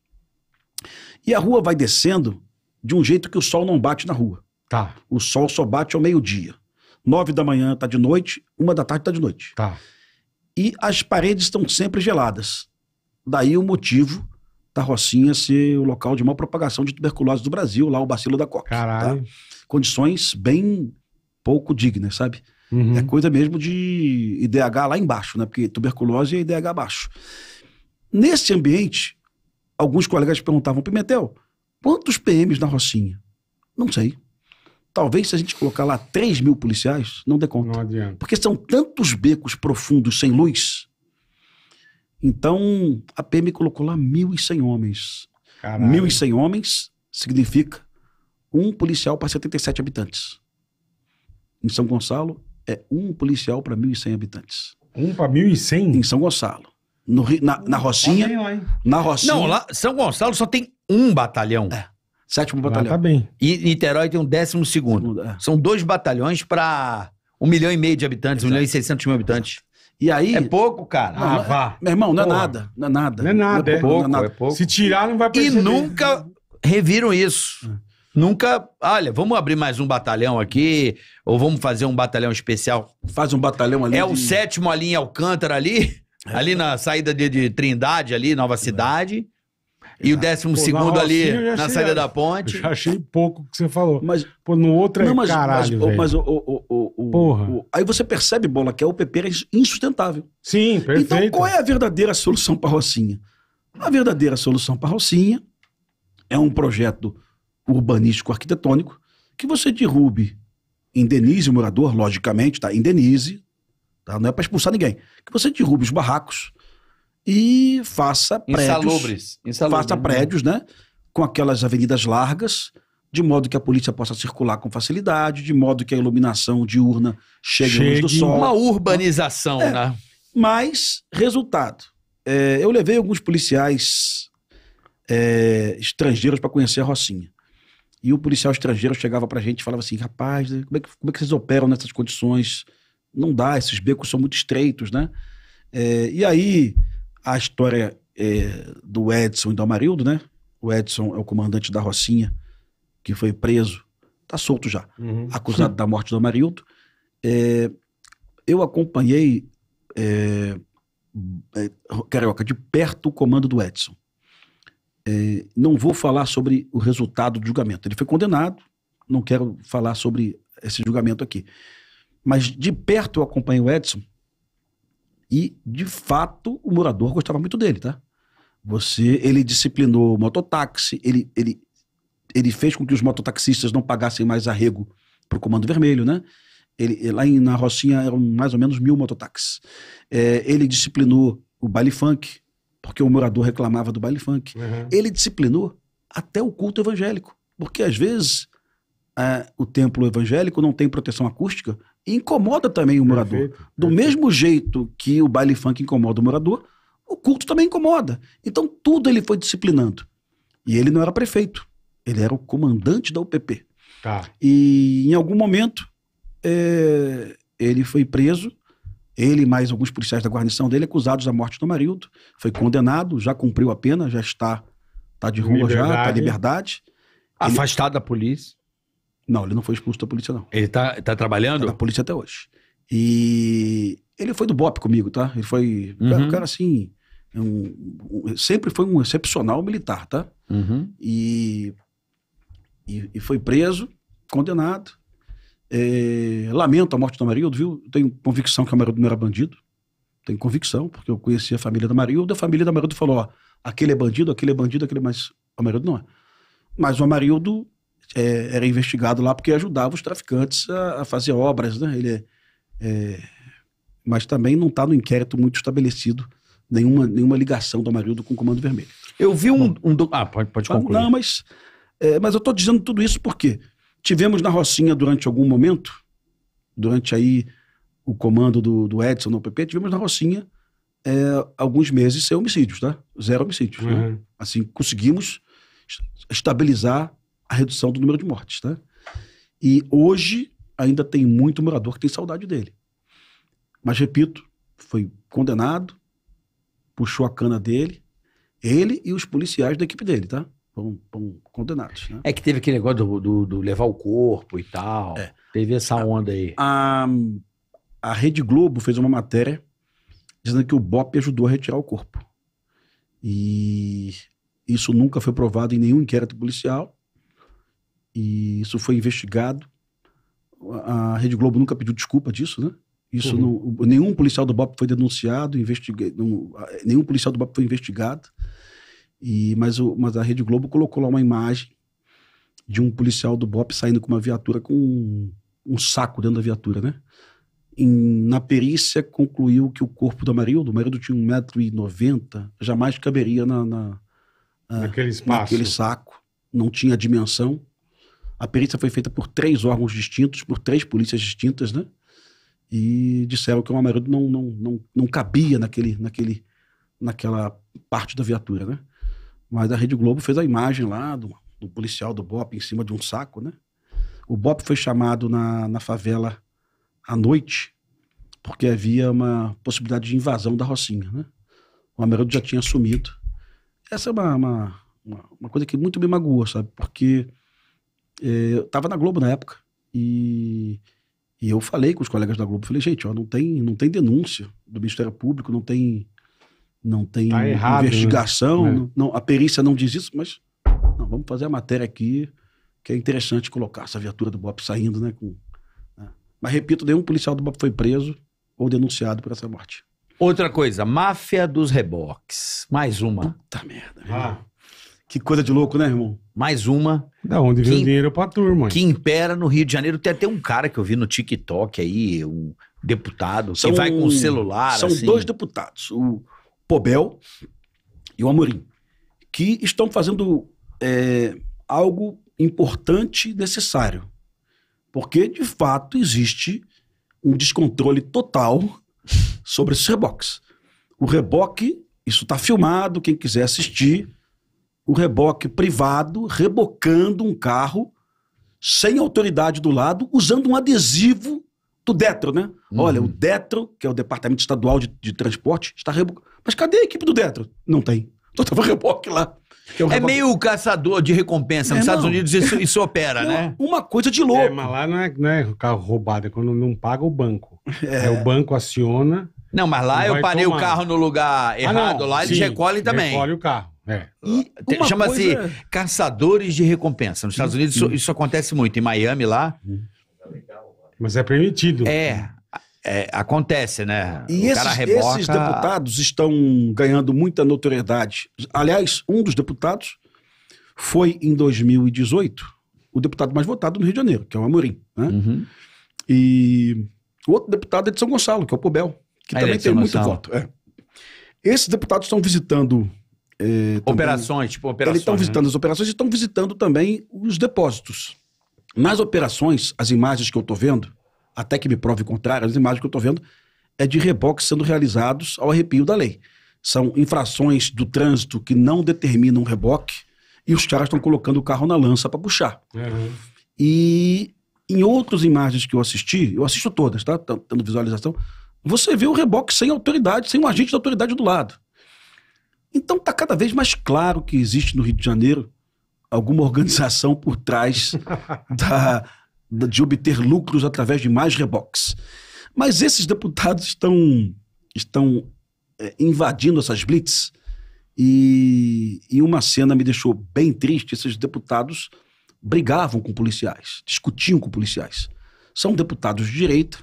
E a rua vai descendo de um jeito que o sol não bate na rua. Tá, O sol só bate ao meio-dia. Nove da manhã tá de noite, uma da tarde tá de noite. tá. E as paredes estão sempre geladas. Daí o motivo da Rocinha ser o local de maior propagação de tuberculose do Brasil, lá o bacilo da coca. Caralho. tá? Condições bem pouco dignas, sabe? Uhum. É coisa mesmo de IDH lá embaixo, né? Porque tuberculose é IDH baixo. Nesse ambiente, alguns colegas perguntavam, Pimentel, quantos PMs na Rocinha? Não sei. Talvez se a gente colocar lá 3 mil policiais, não dê conta. Não adianta. Porque são tantos becos profundos sem luz Então, a PM colocou lá 1.100 homens. Caralho. 1.100 homens significa um policial para 77 habitantes. Em São Gonçalo, é um policial para 1.100 habitantes. Um pra 1.100? Em São Gonçalo. No na, na Rocinha, Tá bem na Rocinha, Não, lá, São Gonçalo só tem um batalhão. sétimo Lá batalhão. tá bem. E Niterói tem um décimo segundo. É. São dois batalhões para um milhão e meio de habitantes, um Exato. milhão e seiscentos mil habitantes. E aí, É pouco, cara. Ah, vá. meu irmão, não é nada. Não é nada. Não é nada, é pouco, não é nada. pouco. Se tirar, não vai E perceber. nunca reviram isso. Nunca, olha, vamos abrir mais um batalhão aqui, ou vamos fazer um batalhão especial. Faz um batalhão ali. É o de- sétimo ali em Alcântara ali, ali na saída de, de Trindade ali, Nova Cidade. E o décimo Pô, segundo na ali eu na achei- saída da Eu ponte. já achei pouco o que você falou. Mas, Pô, no outro é não, mas, caralho, mas, velho. mas o, o, o, o- Porra. o- Aí você percebe, Bola, que a UPP era insustentável. Sim, perfeito. Então, qual é a verdadeira solução para Rocinha? A verdadeira solução para Rocinha é um projeto urbanístico arquitetônico que você derrube, indenize o morador, logicamente, tá? Indenize, tá? Não é para expulsar ninguém. Que você derrube os barracos e faça prédios, Insalubres. Insalubres. faça prédios, né? Com aquelas avenidas largas, de modo que a polícia possa circular com facilidade, de modo que a iluminação diurna chegue, à luz do Chegue. sol. Uma urbanização, É. né? Mas, resultado, é, eu levei alguns policiais é, estrangeiros para conhecer a Rocinha. E o policial estrangeiro chegava pra gente e falava assim, rapaz, como é, que, como é que vocês operam nessas condições? Não dá, esses becos são muito estreitos, né? É, e aí, a história é, do Edson e do Amarildo, né? O Edson é o comandante da Rocinha, que foi preso, tá solto já Uhum. acusado [laughs] da morte do Amarildo. É, eu acompanhei, é, é, Carioca, de perto o comando do Edson. É, não vou falar sobre o resultado do julgamento. Ele foi condenado, não quero falar sobre esse julgamento aqui. Mas de perto eu acompanhei o Edson e, de fato, o morador gostava muito dele, tá? Você, ele disciplinou o mototáxi, ele, ele, ele fez com que os mototaxistas não pagassem mais arrego para o Comando Vermelho, né? Ele, lá em, na Rocinha eram mais ou menos mil mototáxis. É, ele disciplinou o baile funk, porque o morador reclamava do baile funk. Uhum. Ele disciplinou até o culto evangélico, porque às vezes é, o templo evangélico não tem proteção acústica e incomoda também o morador. Perfeito, Do perfeito. mesmo jeito que o baile funk incomoda o morador, o culto também incomoda. Então tudo ele foi disciplinando. E ele não era prefeito, ele era o comandante da UPP. Tá. E em algum momento é, ele foi preso, ele e mais alguns policiais da guarnição dele, acusados da morte do Amarildo. Foi condenado, já cumpriu a pena, já está, está de rua já, está em Liberdade. liberdade. Afastado da polícia. Não, ele não foi expulso da polícia, não. Ele tá, tá Tá trabalhando? na polícia até hoje. E ele foi do BOP comigo, tá? Ele foi. Uhum. Um cara assim. um- um- sempre foi um excepcional militar, tá? Uhum. e, e, e foi preso, condenado. É, lamento a morte do Amarildo, viu? Tenho convicção que o Amarildo não era bandido. Tenho convicção, porque eu conheci a família do Amarildo. A família do Amarildo falou: ó, aquele é bandido, aquele é bandido, aquele é mais. O Amarildo não é. Mas o Amarildo é, era investigado lá porque ajudava os traficantes a, a fazer obras, né? Ele é, mas também não está no inquérito muito estabelecido nenhuma, nenhuma ligação do Amarildo com o Comando Vermelho. Eu vi um. um do- Ah, pode, pode concluir. Não, mas, é, mas eu estou dizendo tudo isso porque tivemos na Rocinha durante algum momento, durante aí o comando do, do Edson no PP, tivemos na Rocinha é, alguns meses sem homicídios, tá? Zero homicídios. né? Uhum. Assim, conseguimos est- estabilizar a redução do número de mortes, tá? E hoje ainda tem muito morador que tem saudade dele. Mas, repito, foi condenado, puxou a cana dele, ele e os policiais da equipe dele, tá? Foram, foram condenados, né? É que teve aquele negócio do, do- do levar o corpo e tal. É. Teve essa onda aí. A, a Rede Globo fez uma matéria dizendo que o BOP ajudou a retirar o corpo. E isso nunca foi provado em nenhum inquérito policial. E isso foi investigado. A Rede Globo nunca pediu desculpa disso, né? Isso Uhum. não, nenhum policial do BOP foi denunciado, investiga, não- nenhum policial do BOP foi investigado. E, mas, o, mas a Rede Globo colocou lá uma imagem de um policial do BOP saindo com uma viatura com um, um saco dentro da viatura, né? em- na perícia concluiu que o corpo do Amarildo, o Amarildo tinha 1,90m, jamais caberia na, na- Naquele espaço. naquele saco, não tinha dimensão. A perícia foi feita por três órgãos distintos, por três polícias distintas, né? E disseram que o Amarildo não, não, não, não cabia naquele, naquele, naquela parte da viatura, né? Mas a Rede Globo fez a imagem lá do, do policial do BOP em cima de um saco, né? O BOP foi chamado na, na favela à noite porque havia uma possibilidade de invasão da Rocinha, né? O Amarildo já tinha sumido. Essa é uma, uma, uma, coisa que muito me magoou, sabe? Porque eu estava na Globo na época e, e eu falei com os colegas da Globo, falei, gente, ó, não tem, não tem denúncia do Ministério Público, não tem, não tem Tá errado, investigação, né? Não, não- a perícia não diz isso, mas não, vamos fazer a matéria aqui, que é interessante colocar essa viatura do BOP saindo, né? Com, né? Mas repito, nenhum policial do BOP foi preso ou denunciado por essa morte. Outra coisa, máfia dos reboques. Mais uma. Puta merda. Ah, Que coisa de louco, né, irmão? Mais uma da onde Que- o dinheiro pra turma? que impera no Rio de Janeiro. Tem até um cara que eu vi no TikTok aí, um deputado, que São- vai com o celular. São assim. dois deputados, o Pobel e o Amorim, que estão fazendo é, algo importante e necessário. Porque, de fato, existe um descontrole total sobre esses reboques. O reboque, isso está filmado, quem quiser assistir, o reboque privado rebocando um carro sem autoridade do lado, usando um adesivo do Detro, né? Uhum. Olha, o Detro, que é o Departamento Estadual de, de Transporte, está rebocando. Mas cadê a equipe do Detro? Não tem. Só tava reboque lá. que o É meio caçador de recompensa. Nos É, Estados não. Unidos isso, isso opera, Não, né? Uma coisa de louco. É, mas lá não é, não é carro roubado, é quando não paga o banco. É. É, o banco aciona. Não, mas lá eu parei o tomar. carro no lugar Ah, errado, não, lá eles sim, recolhem também. Recolhe o carro. É. Chama-se coisa- caçadores de recompensa. Nos Estados Unidos isso, isso acontece muito. Em Miami lá, Mas é permitido. é, é, acontece, né? E o esses, reboca... esses deputados estão ganhando muita notoriedade. Aliás, um dos deputados foi, em 2018, o deputado mais votado no Rio de Janeiro, que é o Amorim. Né? Uhum. E o outro deputado é de São Gonçalo, que é o Pobel, que é também de tem São muito Gonçalo. voto. é. Esses deputados estão visitando. Também- Operações, tipo operações. Eles estão né? visitando as operações e estão visitando também os depósitos. Nas operações, as imagens que eu estou vendo, até que me prove o contrário, as imagens que eu estou vendo é de reboques sendo realizados ao arrepio da lei. São infrações do trânsito que não determinam reboque e os caras estão colocando o carro na lança para puxar. Uhum. E em outras imagens que eu assisti, eu assisto todas, tá? Tá Tendo visualização, você vê o reboque sem autoridade, sem um agente de autoridade do lado. Então está cada vez mais claro que existe no Rio de Janeiro alguma organização por trás [laughs] da, da- de obter lucros através de mais reboques. Mas esses deputados estão, estão é, invadindo essas blitz e, e uma cena me deixou bem triste. Esses deputados brigavam com policiais, discutiam com policiais. São deputados de direita.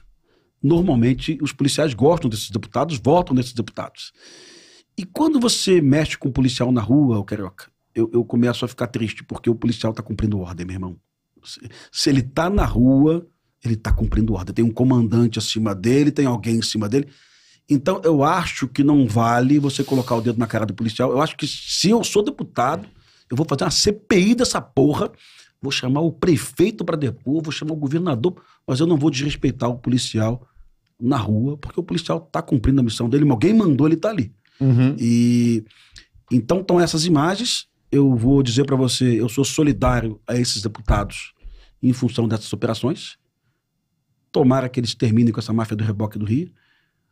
Normalmente, os policiais gostam desses deputados, votam nesses deputados. E quando você mexe com um policial na rua, o carioca, eu, eu começo a ficar triste, porque o policial está cumprindo ordem, meu irmão. Se, se ele está na rua, ele está cumprindo ordem. Tem um comandante acima dele, tem alguém em cima dele. Então, eu acho que não vale você colocar o dedo na cara do policial. Eu acho que se eu sou deputado, eu vou fazer uma CPI dessa porra, vou chamar o prefeito para depor, vou chamar o governador, mas eu não vou desrespeitar o policial na rua, porque o policial está cumprindo a missão dele, alguém mandou ele estar ali. Uhum. E então estão essas imagens. Eu vou dizer para você, eu sou solidário a esses deputados em função dessas operações. Tomara que eles terminem com essa máfia do reboque do Rio.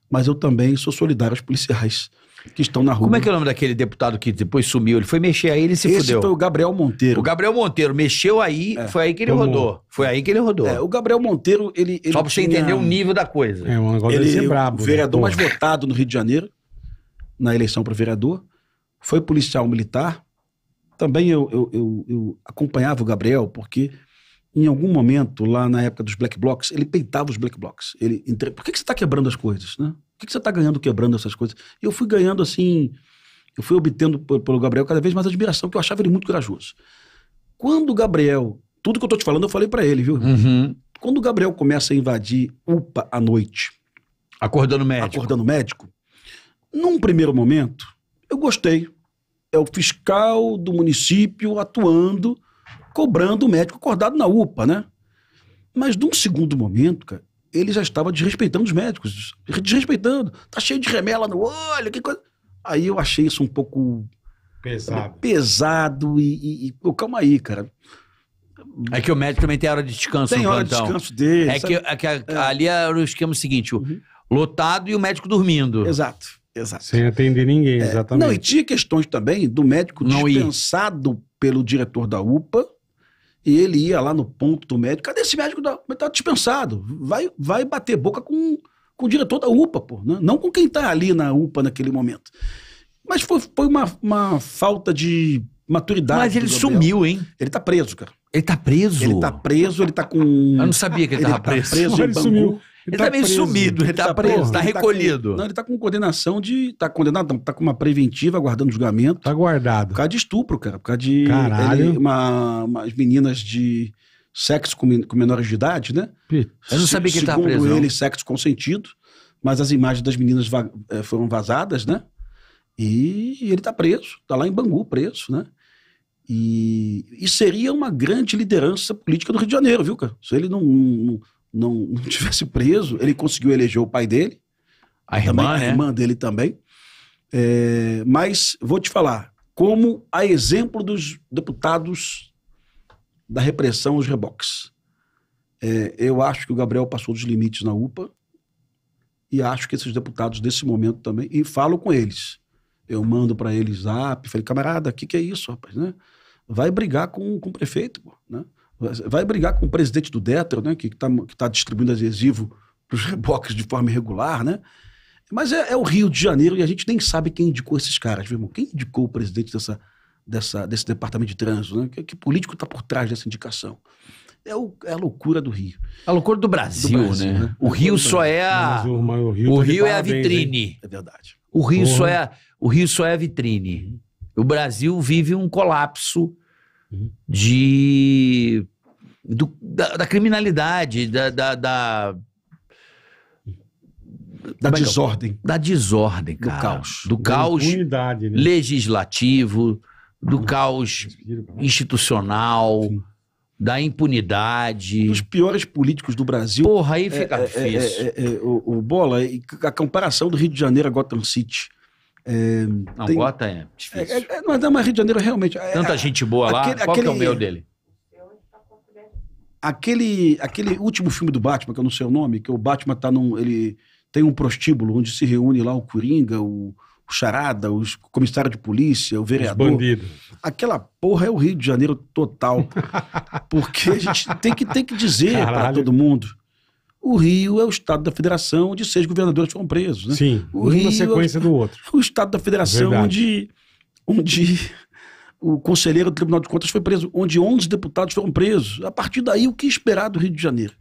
Mas eu também sou solidário aos policiais que estão na rua. Como é que é o nome daquele deputado que depois sumiu? Ele foi mexer aí, ele se Esse fudeu. foi o Gabriel Monteiro. O Gabriel Monteiro mexeu aí, É. foi aí que ele Tomou. rodou. Foi aí que ele rodou. É, o Gabriel Monteiro, ele. ele Só pra você tinha- entender o nível da coisa. É um negócio Ele, ser brabo. o vereador né? mais votado no Rio de Janeiro, na eleição para vereador, foi policial militar. Também eu, eu, eu- eu acompanhava o Gabriel, porque em algum momento, lá na época dos Black Blocs, ele peitava os Black Blocs. Ele, entre... Por que, que você está quebrando as coisas? Né? Por que, que você está ganhando quebrando essas coisas? E eu fui ganhando assim, eu fui obtendo pelo Gabriel cada vez mais admiração, que eu achava ele muito corajoso. Quando o Gabriel, tudo que eu estou te falando, eu falei para ele, viu? Uhum. Quando o Gabriel começa a invadir UPA à noite, Acordando médico. acordando médico, num primeiro momento, eu gostei. É o fiscal do município atuando, cobrando o médico acordado na UPA, né? Mas num segundo momento, cara, ele já estava desrespeitando os médicos. Desrespeitando. Tá cheio de remela no olho, que coisa. Aí eu achei isso um pouco Pesado. pesado e, e- e- pô, calma aí, cara. É que o médico também tem hora de descanso Tem no hora de plantão. descanso dele. É que, sabe? é que a- ali é o esquema seguinte: o Uhum. lotado e o médico dormindo. Exato, exato. Sem atender ninguém, Não, e exatamente. tinha questões também do médico Não ir. dispensado pelo diretor da UPA, e ele ia lá no ponto do médico. Cadê esse médico? Da... Mas tá dispensado. Vai, vai bater boca com, com o diretor da UPA, pô. Né? Não com quem tá ali na UPA naquele momento. Mas foi, foi uma, uma falta de maturidade. Mas ele sumiu, hein? Ele tá preso, cara. Ele tá preso. Ele tá preso, ele tá com. Eu não sabia que ele, tava tá preso. preso Ele sumiu. Ele tá, meio preso. sumido, ele tá, preso, tá ele recolhido. com- não, ele tá com condenação de. Tá condenado, não, tá com uma preventiva, aguardando julgamento. Tá guardado. Por causa de estupro, cara. Por causa de. Caralho. ele- uma, umas meninas de sexo com, com menores de idade, né? Eu não sabia que ele tava Segundo preso, não. ele, sexo consentido. Mas as imagens das meninas va- eh, foram vazadas, né? E ele tá preso. Tá lá em Bangu, preso, né? E, e seria uma grande liderança política do Rio de Janeiro, viu, cara? Se ele não, não, não, não tivesse preso, ele conseguiu eleger o pai dele. A irmã, também, né? A irmã dele também. É, mas vou te falar, como a exemplo dos deputados da repressão aos reboques. É, eu acho que o Gabriel passou dos limites na UPA e acho que esses deputados desse momento também, e falo com eles. Eu mando para eles zap, falei, camarada, o que, que é isso, rapaz, né? Vai brigar com, com o prefeito, pô, né? Vai- brigar com o presidente do Detro, né? Que está que tá distribuindo adesivo para os reboques de forma irregular, né? Mas é, é o Rio de Janeiro e a gente nem sabe quem indicou esses caras, viu, irmão? Quem indicou o presidente dessa, dessa, desse departamento de trânsito, né? Que, que político está por trás dessa indicação? É, o- é a loucura do Rio. A loucura do Brasil, Do Brasil, né? né? O Rio só é Mas a. o, mas o Rio, O tá Rio é a parabéns, hein? vitrine. É verdade. O Rio Porra. só é, o Rio só é a vitrine. O Brasil vive um colapso Uhum. de do- da, da criminalidade, da, da, da, Da é é? desordem. da desordem, Do cara. caos. Do caos né? legislativo, do caos Respira, cara. institucional, Sim. da impunidade. Dos piores políticos do Brasil. Porra, aí fica É, é, difícil. é, é, o, o Bola, a comparação do Rio de Janeiro a Gotham City. É, Não, tem- Gota é difícil. é, é, não, não, mas Rio de Janeiro realmente. é- Tanta é- gente boa lá. aquele- Qual que é o aquele- meu dele? aquele, aquele último filme do Batman, que eu não sei o nome, que o Batman tá num. Ele tem um prostíbulo onde se reúne lá o Coringa, o, o Charada, os comissário de polícia, o Os vereador. bandidos. Aquela porra é o Rio de Janeiro total. [laughs] Porque a gente tem que, tem que dizer para todo mundo. O Rio é o estado da federação onde seis governadores foram presos, né? Sim, O um Rio na sequência do outro. o estado da federação Verdade. onde, onde o conselheiro do Tribunal de Contas foi preso, onde 11 deputados foram presos. A partir daí, o que esperar do Rio de Janeiro?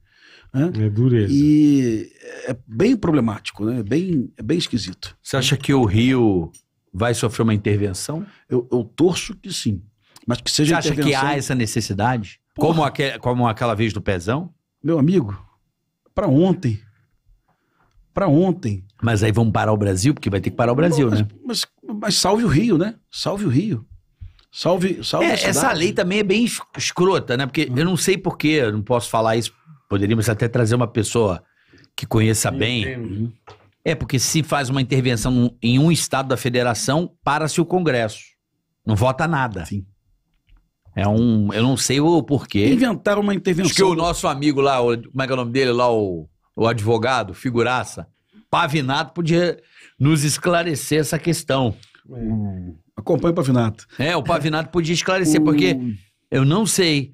né? É dureza. E é bem problemático, né? É bem, é bem esquisito. Você acha que o Rio vai sofrer uma intervenção? Eu, eu torço que sim. Mas que Você seja acha que intervenção- há essa necessidade? Porra. Como, aque- como aquela vez do Pezão? Meu amigo, para ontem. Para ontem. Mas aí vamos parar o Brasil, porque vai ter que parar o Brasil, mas, né? Mas, mas salve o Rio, né? Salve o Rio. Salve, salve É, essa lei também é bem es- escrota, né? Porque eu não sei porquê, eu não posso falar isso. Poderíamos até trazer uma pessoa que conheça bem. Entendo. É, porque se faz uma intervenção em um estado da federação, para-se o Congresso. Não vota nada. Sim. É um. Eu não sei o porquê. Inventaram uma intervenção. Acho que o nosso amigo lá, o- como é que é o nome dele lá, o, o advogado, figuraça, Pavinato, podia nos esclarecer essa questão. Acompanha o Pavinato. É, o Pavinato podia esclarecer, porque eu não sei.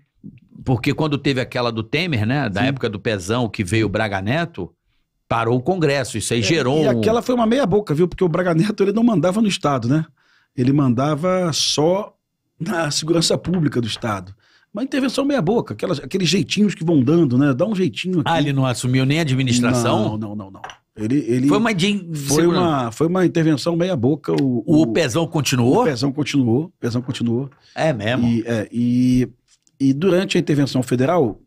Porque quando teve aquela do Temer, né, da Sim. época do Pezão, que veio o Braga Neto, parou o Congresso. Isso aí gerou E aquela foi uma meia boca, viu? Porque o Braga Neto ele não mandava no Estado, né? Ele mandava só na segurança pública do Estado. Uma intervenção meia boca, aquelas, aqueles jeitinhos que vão dando, né? Dá um jeitinho aqui. Ah, ele não assumiu nem a administração? Não, não, não, não. Ele, ele Foi uma... de- foi uma, foi uma intervenção meia boca. O, O Pezão continuou? o Pezão continuou. O Pezão continuou. É mesmo. E, é, e, e durante a intervenção federal,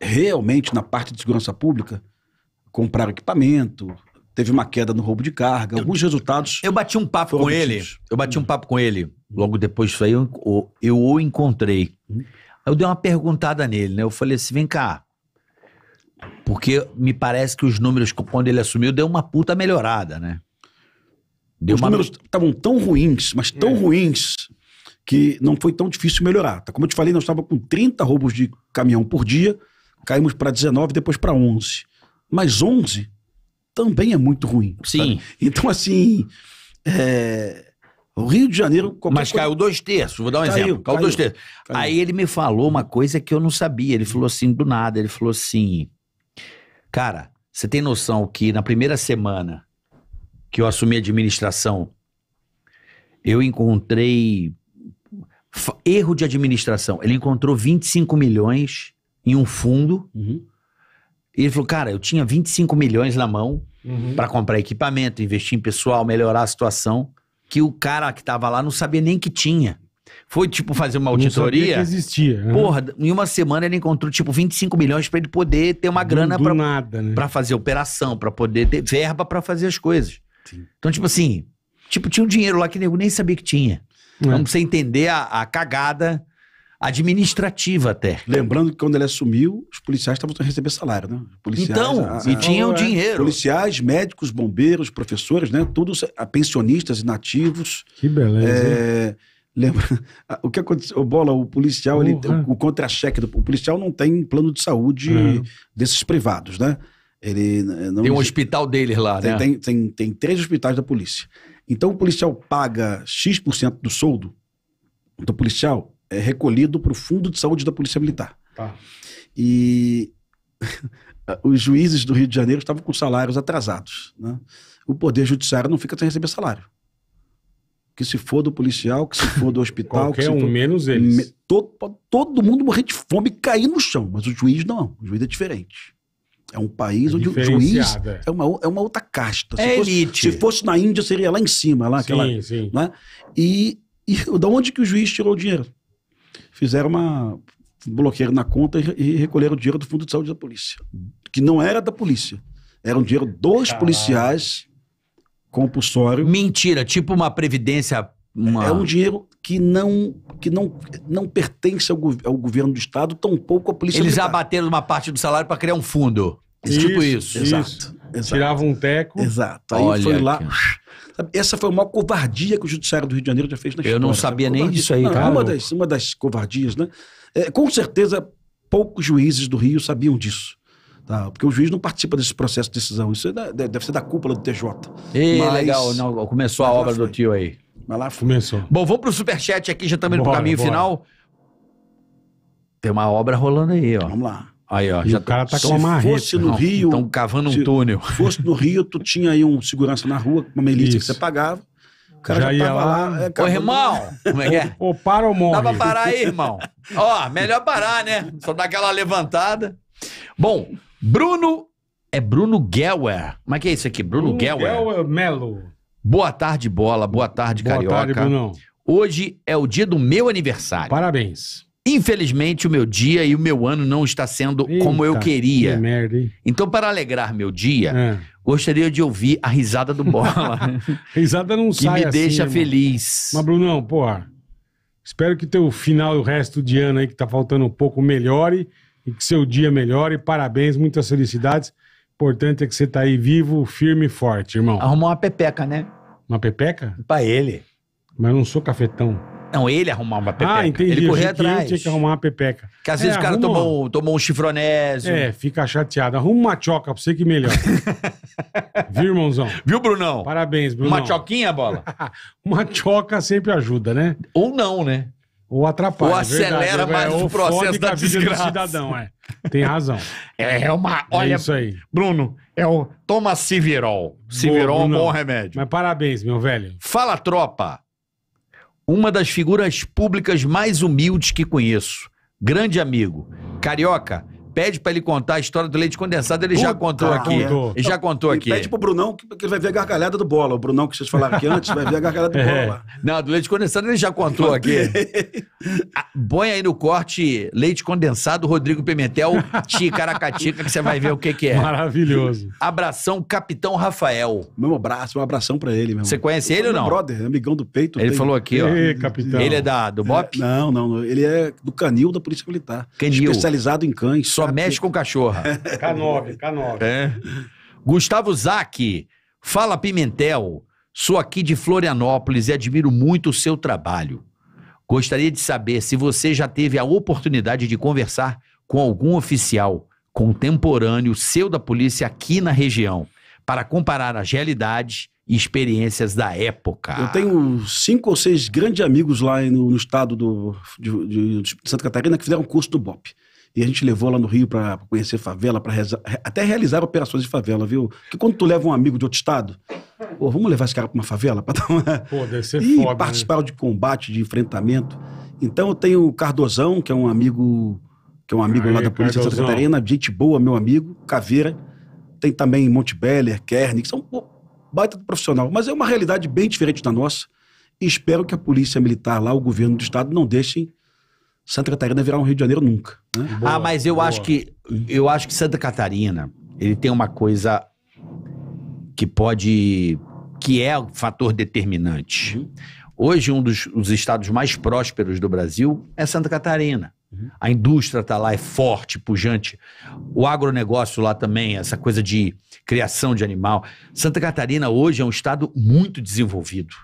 realmente na parte de segurança pública compraram equipamento, teve uma queda no roubo de carga, alguns resultados. Eu bati um papo com ele. Eu bati um papo com ele. Logo depois disso aí, eu, o- eu o encontrei. Hum. Eu dei uma perguntada nele, né? Eu falei assim: vem cá. Porque me parece que os números, quando ele assumiu, deu uma puta melhorada, né? Deu Os uma. números estavam tão ruins, mas tão ruins, que não foi tão difícil melhorar. Tá? Como eu te falei, nós estávamos com 30 roubos de caminhão por dia, caímos para 19, depois para 11. Mas 11 também é muito ruim. Sim. sabe? Então, assim, é, o Rio de Janeiro... Mas coisa- caiu dois terços, vou dar um Caiu, exemplo. Caiu, caiu, dois terços. caiu. Aí ele me falou uma coisa que eu não sabia. Ele falou assim, do nada, ele falou assim: Cara, você tem noção que na primeira semana que eu assumi a administração, eu encontrei erro de administração. Ele encontrou 25 milhões em um fundo. Uhum. E ele falou, cara, eu tinha 25 milhões na mão Uhum. para comprar equipamento, investir em pessoal, melhorar a situação, que o cara que tava lá não sabia nem que tinha. Foi tipo fazer uma Não sabia auditoria. que existia. né? Porra, em uma semana ele encontrou tipo 25 milhões para ele poder ter uma Do- grana pra nada, né? para fazer operação, para poder ter verba para fazer as coisas. Sim. Então, tipo assim, tipo, tinha um dinheiro lá que nego nem sabia que tinha. É. Então, pra você entender a, a cagada administrativa até. Lembrando que quando ele assumiu, os policiais estavam sem receber salário, né? Policiais, Então, a- e a- tinha o é. dinheiro. Policiais, médicos, bombeiros, professores, né? Todos a- pensionistas e nativos. Que beleza. É, lembra? [laughs] O que aconteceu? O Bola, o policial, ele, o, o contra-cheque do o policial não tem plano de saúde Uhum. desses privados, né? Ele eh, não Tem um hospital deles lá, tem, né? tem, tem, tem três hospitais da polícia. Então o policial paga X% do soldo do policial é recolhido para o Fundo de Saúde da Polícia Militar. Tá. E [laughs] os juízes do Rio de Janeiro estavam com salários atrasados. Né? O Poder Judiciário não fica sem receber salário. Que se for do policial, que se for do hospital, que Qualquer se um, for... menos eles. Me- todo, todo mundo morrer de fome e cair no chão, mas o juiz não. O juiz é diferente. É um país É onde o juiz é. é uma, é uma outra casta. É fosse, elite. se fosse na Índia, seria lá em cima, lá, aquela, Sim, sim. né? E, e [laughs] da onde que o juiz tirou o dinheiro? Fizeram uma bloqueio na conta e, e recolheram o dinheiro do Fundo de Saúde da polícia, que não era da polícia. Era um dinheiro dos Caralho. policiais compulsório. Mentira, tipo uma previdência. Uma... É um dinheiro que não que não, não pertence ao, ao governo do estado, tampouco à polícia Eles militar. abateram uma parte do salário para criar um fundo. Tipo isso. Exato. exato. Tirava um teco. Exato. Aí Olha foi lá. aqui. Essa foi a maior covardia que o Judiciário do Rio de Janeiro já fez na Eu história. não sabe? sabia nem disso aí, Não, cara. Uma das, uma das covardias, né? É, com certeza, poucos juízes do Rio sabiam disso. Tá? Porque o juiz não participa desse processo de decisão. Isso é da- deve ser da cúpula do TJ. Ei, Mas- legal. Não, começou a obra do foi. tio aí. Mas lá foi. Começou. Bom, vamos pro superchat aqui, já estamos indo pro caminho bora. final. Tem uma obra rolando aí, ó. Vamos lá. Aí, ó. E Já o cara tá Se com uma marreta. fosse no Rio, Estão cavando um se- túnel. se [laughs] fosse no Rio, tu tinha aí um segurança na rua, uma milícia que Isso. você pagava. O cara Já já, ia tava lá. lá. é, Ô, irmão, como é que é? Ou para ou morre. Dá pra parar aí, irmão. Ó, melhor parar, né? Só dar aquela levantada. Bom, Bruno. É Bruno Geller. Como é que é isso aqui? Bruno Geller. Geller Melo. Boa tarde, bola. Boa tarde, Boa carioca. tarde, Brunão. Hoje é o dia do meu aniversário. Parabéns. Infelizmente, o meu dia e o meu ano não está sendo como eu Eita, queria. Que merda, hein? Então, para alegrar meu dia, É. gostaria de ouvir a risada do Bola, [laughs] Risada não que sai me assim, deixa irmão. feliz. Mas, Brunão, porra. Espero que teu final e o resto de ano aí, que tá faltando um pouco, melhore. E que seu dia melhore. Parabéns, muitas felicidades. Importante é que você tá aí vivo, firme e forte, irmão. Arrumou uma pepeca, né? Uma pepeca? Pra ele. Mas eu não sou cafetão. Não, ele arrumar uma pepeca. Ah, entendi. Ele corria que atrás. tinha que arrumar uma pepeca. Porque às vezes É, o cara arruma tomou, tomou um chifronésio. É, fica chateado. Arruma uma choca pra você que melhor. [laughs] Viu, irmãozão? Viu, Brunão? Parabéns, Brunão. Uma choquinha, bola? [laughs] Uma choca sempre ajuda, né? Ou não, né? Ou atrapalha. Ou é verdade, acelera é, mais ou o processo da desgraça. do cidadão, é. Tem razão. [laughs] É uma. É Olha, isso aí. Bruno, é o. Toma Civirol. Civirol é um bom remédio. Mas parabéns, meu velho. Fala, tropa. Uma das figuras públicas mais humildes que conheço. Grande amigo. Carioca, pede pra ele contar a história do leite condensado, ele já Puta contou aqui. contou. Ele já contou E aqui. Pede pro Brunão que, que ele vai ver a gargalhada do bola. O Brunão que vocês falaram aqui antes vai ver a gargalhada do [laughs] É. bola lá. Não, do leite condensado ele já contou aqui. Ah, Põe aí no corte leite condensado, Rodrigo Pimentel, Ticaracatica, que você vai ver o que que é. Maravilhoso. Abração, Capitão Rafael. Meu abraço, um abração pra ele, meu Você conhece ele ou Meu não? brother, amigão do peito. Ele tem- falou aqui, ó. Ê, capitão. Ele é da, do BOP? Não, não, ele é do canil da Polícia Militar. Canil. Especializado em cães. Só? Mexe com cachorra. [laughs] K9, K9. É. Gustavo Zac, fala Pimentel. Sou aqui de Florianópolis e admiro muito o seu trabalho. Gostaria de saber se você já teve a oportunidade de conversar com algum oficial contemporâneo seu da polícia aqui na região, para comparar as realidades e experiências da época. Eu tenho cinco ou seis grandes amigos lá no, no estado do, de, de- de Santa Catarina que fizeram curso do BOP. E a gente levou lá no Rio para conhecer favela, para até realizar operações de favela, viu? Porque quando tu leva um amigo de outro estado, pô, vamos levar esse cara para uma favela para dar uma, Pô, deve ser e foda. Né? participaram de combate, de enfrentamento. Então eu tenho o Cardozão, que é um amigo, que é um amigo Aí, lá da Polícia de Santa Cardozão. Catarina, gente boa, meu amigo, Caveira. Tem também Monte Beller, Kern, que são pô, baita profissional. Mas é uma realidade bem diferente da nossa. E espero que a Polícia Militar lá, o governo do Estado, não deixem Santa Catarina virar um Rio de Janeiro nunca. né? Boa, ah, mas eu boa. acho que eu acho que Santa Catarina, ele tem uma coisa que pode que é o fator determinante. Uhum. Hoje um dos os estados mais prósperos do Brasil é Santa Catarina. Uhum. A indústria tá lá é forte, pujante. O agronegócio lá também, essa coisa de criação de animal. Santa Catarina hoje é um estado muito desenvolvido.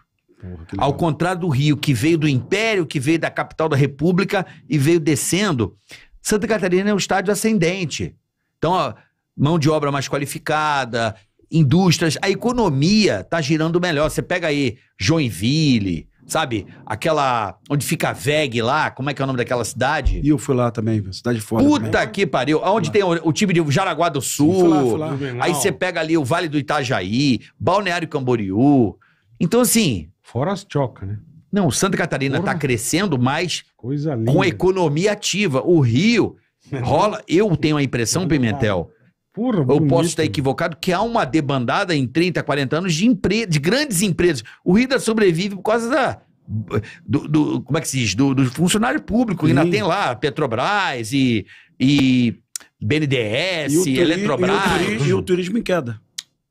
Porra, Ao contrário do Rio, que veio do Império, que veio da capital da República e veio descendo, Santa Catarina é um estádio ascendente. Então, ó, mão de obra mais qualificada, indústrias, a economia tá girando melhor. Você pega aí Joinville, sabe? Aquela. onde fica a VEG lá, como é que é o nome daquela cidade? E eu fui lá também, cidade fora. Puta também. que pariu. Onde tem o, o time de Jaraguá do Sul. Fui lá, fui lá. Aí você pega ali o Vale do Itajaí, Balneário Camboriú. Então, assim, Fora as chocas, né? não, Santa Catarina está crescendo linda. com a economia ativa. O Rio [laughs] rola. Eu tenho a impressão, Pimentel, Porra, eu bonito. posso estar equivocado, que há uma debandada em 30, 40 anos de, empre... de grandes empresas. O Rio ainda sobrevive por causa da. Do, do- como é que se diz? Do, do funcionário público. Ainda Sim. tem lá Petrobras e, e BNDES, E Eletrobras. e o turi- e o turismo em queda.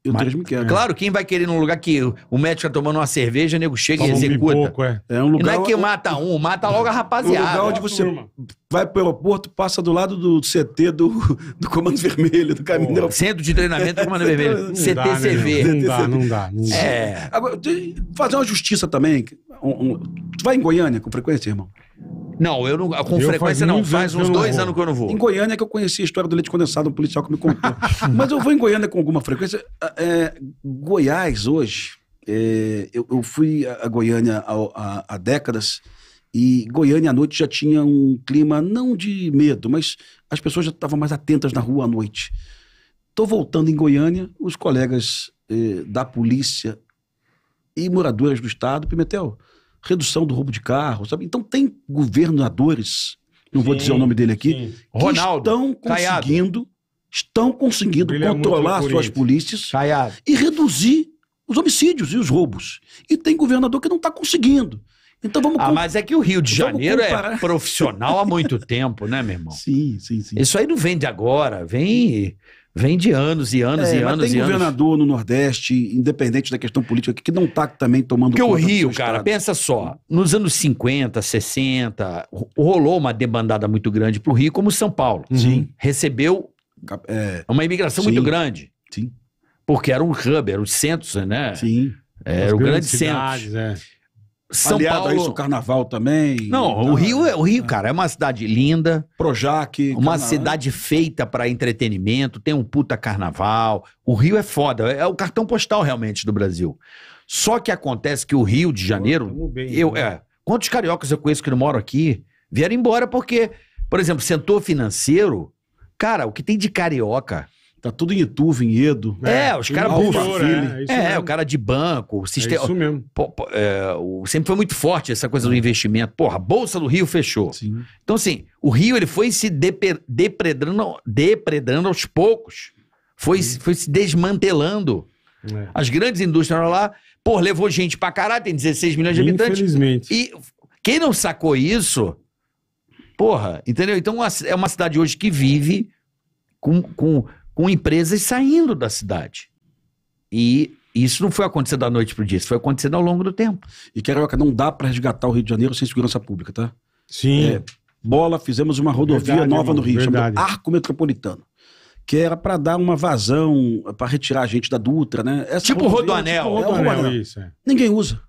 E o Mas- turismo em queda. Claro, quem vai querer num lugar que o- médico tá tomando uma cerveja, o nego chega Toma e um executa. pipoco, é. É um E não lugar, é que mata um, mata logo a um rapaziada. lugar onde você vai pro aeroporto, passa do lado do CT do, do Comando Vermelho, do caminho aeroporto. Centro de treinamento do Comando Vermelho. Não dá, né, CTCV. Não dá, não dá. Não dá. É. Agora, fazer uma justiça também. um- um- tu vai em Goiânia com frequência, irmão? Não, eu não, com Eu frequência não. Faz uns dois anos que eu não vou. Em Goiânia que eu conheci a história do leite condensado, um policial que me contou. [laughs] Mas eu vou em Goiânia com alguma frequência. É, Goiás, hoje, é, eu, eu fui a, a Goiânia há, há- há décadas e Goiânia à noite já tinha um clima não de medo, mas as pessoas já estavam mais atentas na rua à noite. Estou voltando em Goiânia, os colegas eh, da polícia e moradores do estado, Pimentel, redução do roubo de carro, sabe? Então tem governadores, não vou dizer o nome dele aqui, Sim. que Ronaldo, estão Caiado. conseguindo, estão conseguindo Brilha muito controlar suas polícias Caiado. e reduzir os homicídios e os roubos. E tem governador que não está conseguindo. Então vamos Ah, mas é que o Rio de Janeiro é profissional há muito tempo, né, meu irmão? [laughs] Sim, sim, sim. Isso aí não vem de agora, vem, vem de anos e anos É, e anos tem e anos. governador no Nordeste, independente da questão política, que não está também tomando Porque o conta do Rio, seu cara, estado. pensa só, nos anos 50, 60, ro- rolou uma debandada muito grande pro Rio, como São Paulo. Sim. Recebeu Cap- É, uma imigração Sim. muito grande. sim, Porque era um hub, era o centro, né? sim. Era As o grande centro. é. São Aliado a isso, o Paulo. carnaval também. Não, o Então, Rio, é, o Rio, cara, é uma cidade linda, Projac. uma cidade feita para entretenimento, tem um puta carnaval. O Rio é foda, é o cartão postal realmente do Brasil. Só que acontece que o Rio de Janeiro, bem, eu, né? é, quantos cariocas eu conheço que não moram aqui, vieram embora porque, por exemplo, setor financeiro, cara, o que tem de carioca Tá tudo em Itu, Vinhedo. É, os caras Philly. é, é isso É, o cara de banco, o É sistema. isso mesmo. Pô, pô, é, o- sempre foi muito forte essa coisa do investimento. Porra, a Bolsa do Rio fechou. Sim. Então, assim, o Rio ele foi se depredando, depredando aos poucos. Foi, se- foi se desmantelando. É. As grandes indústrias lá, pô, levou gente pra caralho, tem 16 milhões de habitantes. Infelizmente. E quem não sacou isso, porra, entendeu? Então é uma cidade hoje que vive com, com, com empresas saindo da cidade. E isso não foi acontecer da noite pro dia, isso foi acontecendo ao longo do tempo. E Carioca, não dá pra resgatar o Rio de Janeiro sem segurança pública, tá? Sim. É, Bola, fizemos uma rodovia Verdade, nova no irmão, Rio, verdade. chamada Arco Metropolitano. Que era pra dar uma vazão, pra retirar a gente da Dutra, né? Essa Tipo rodovia- Rodoanel. tipo Ô, é o Rodoanel. isso, é. Ninguém usa.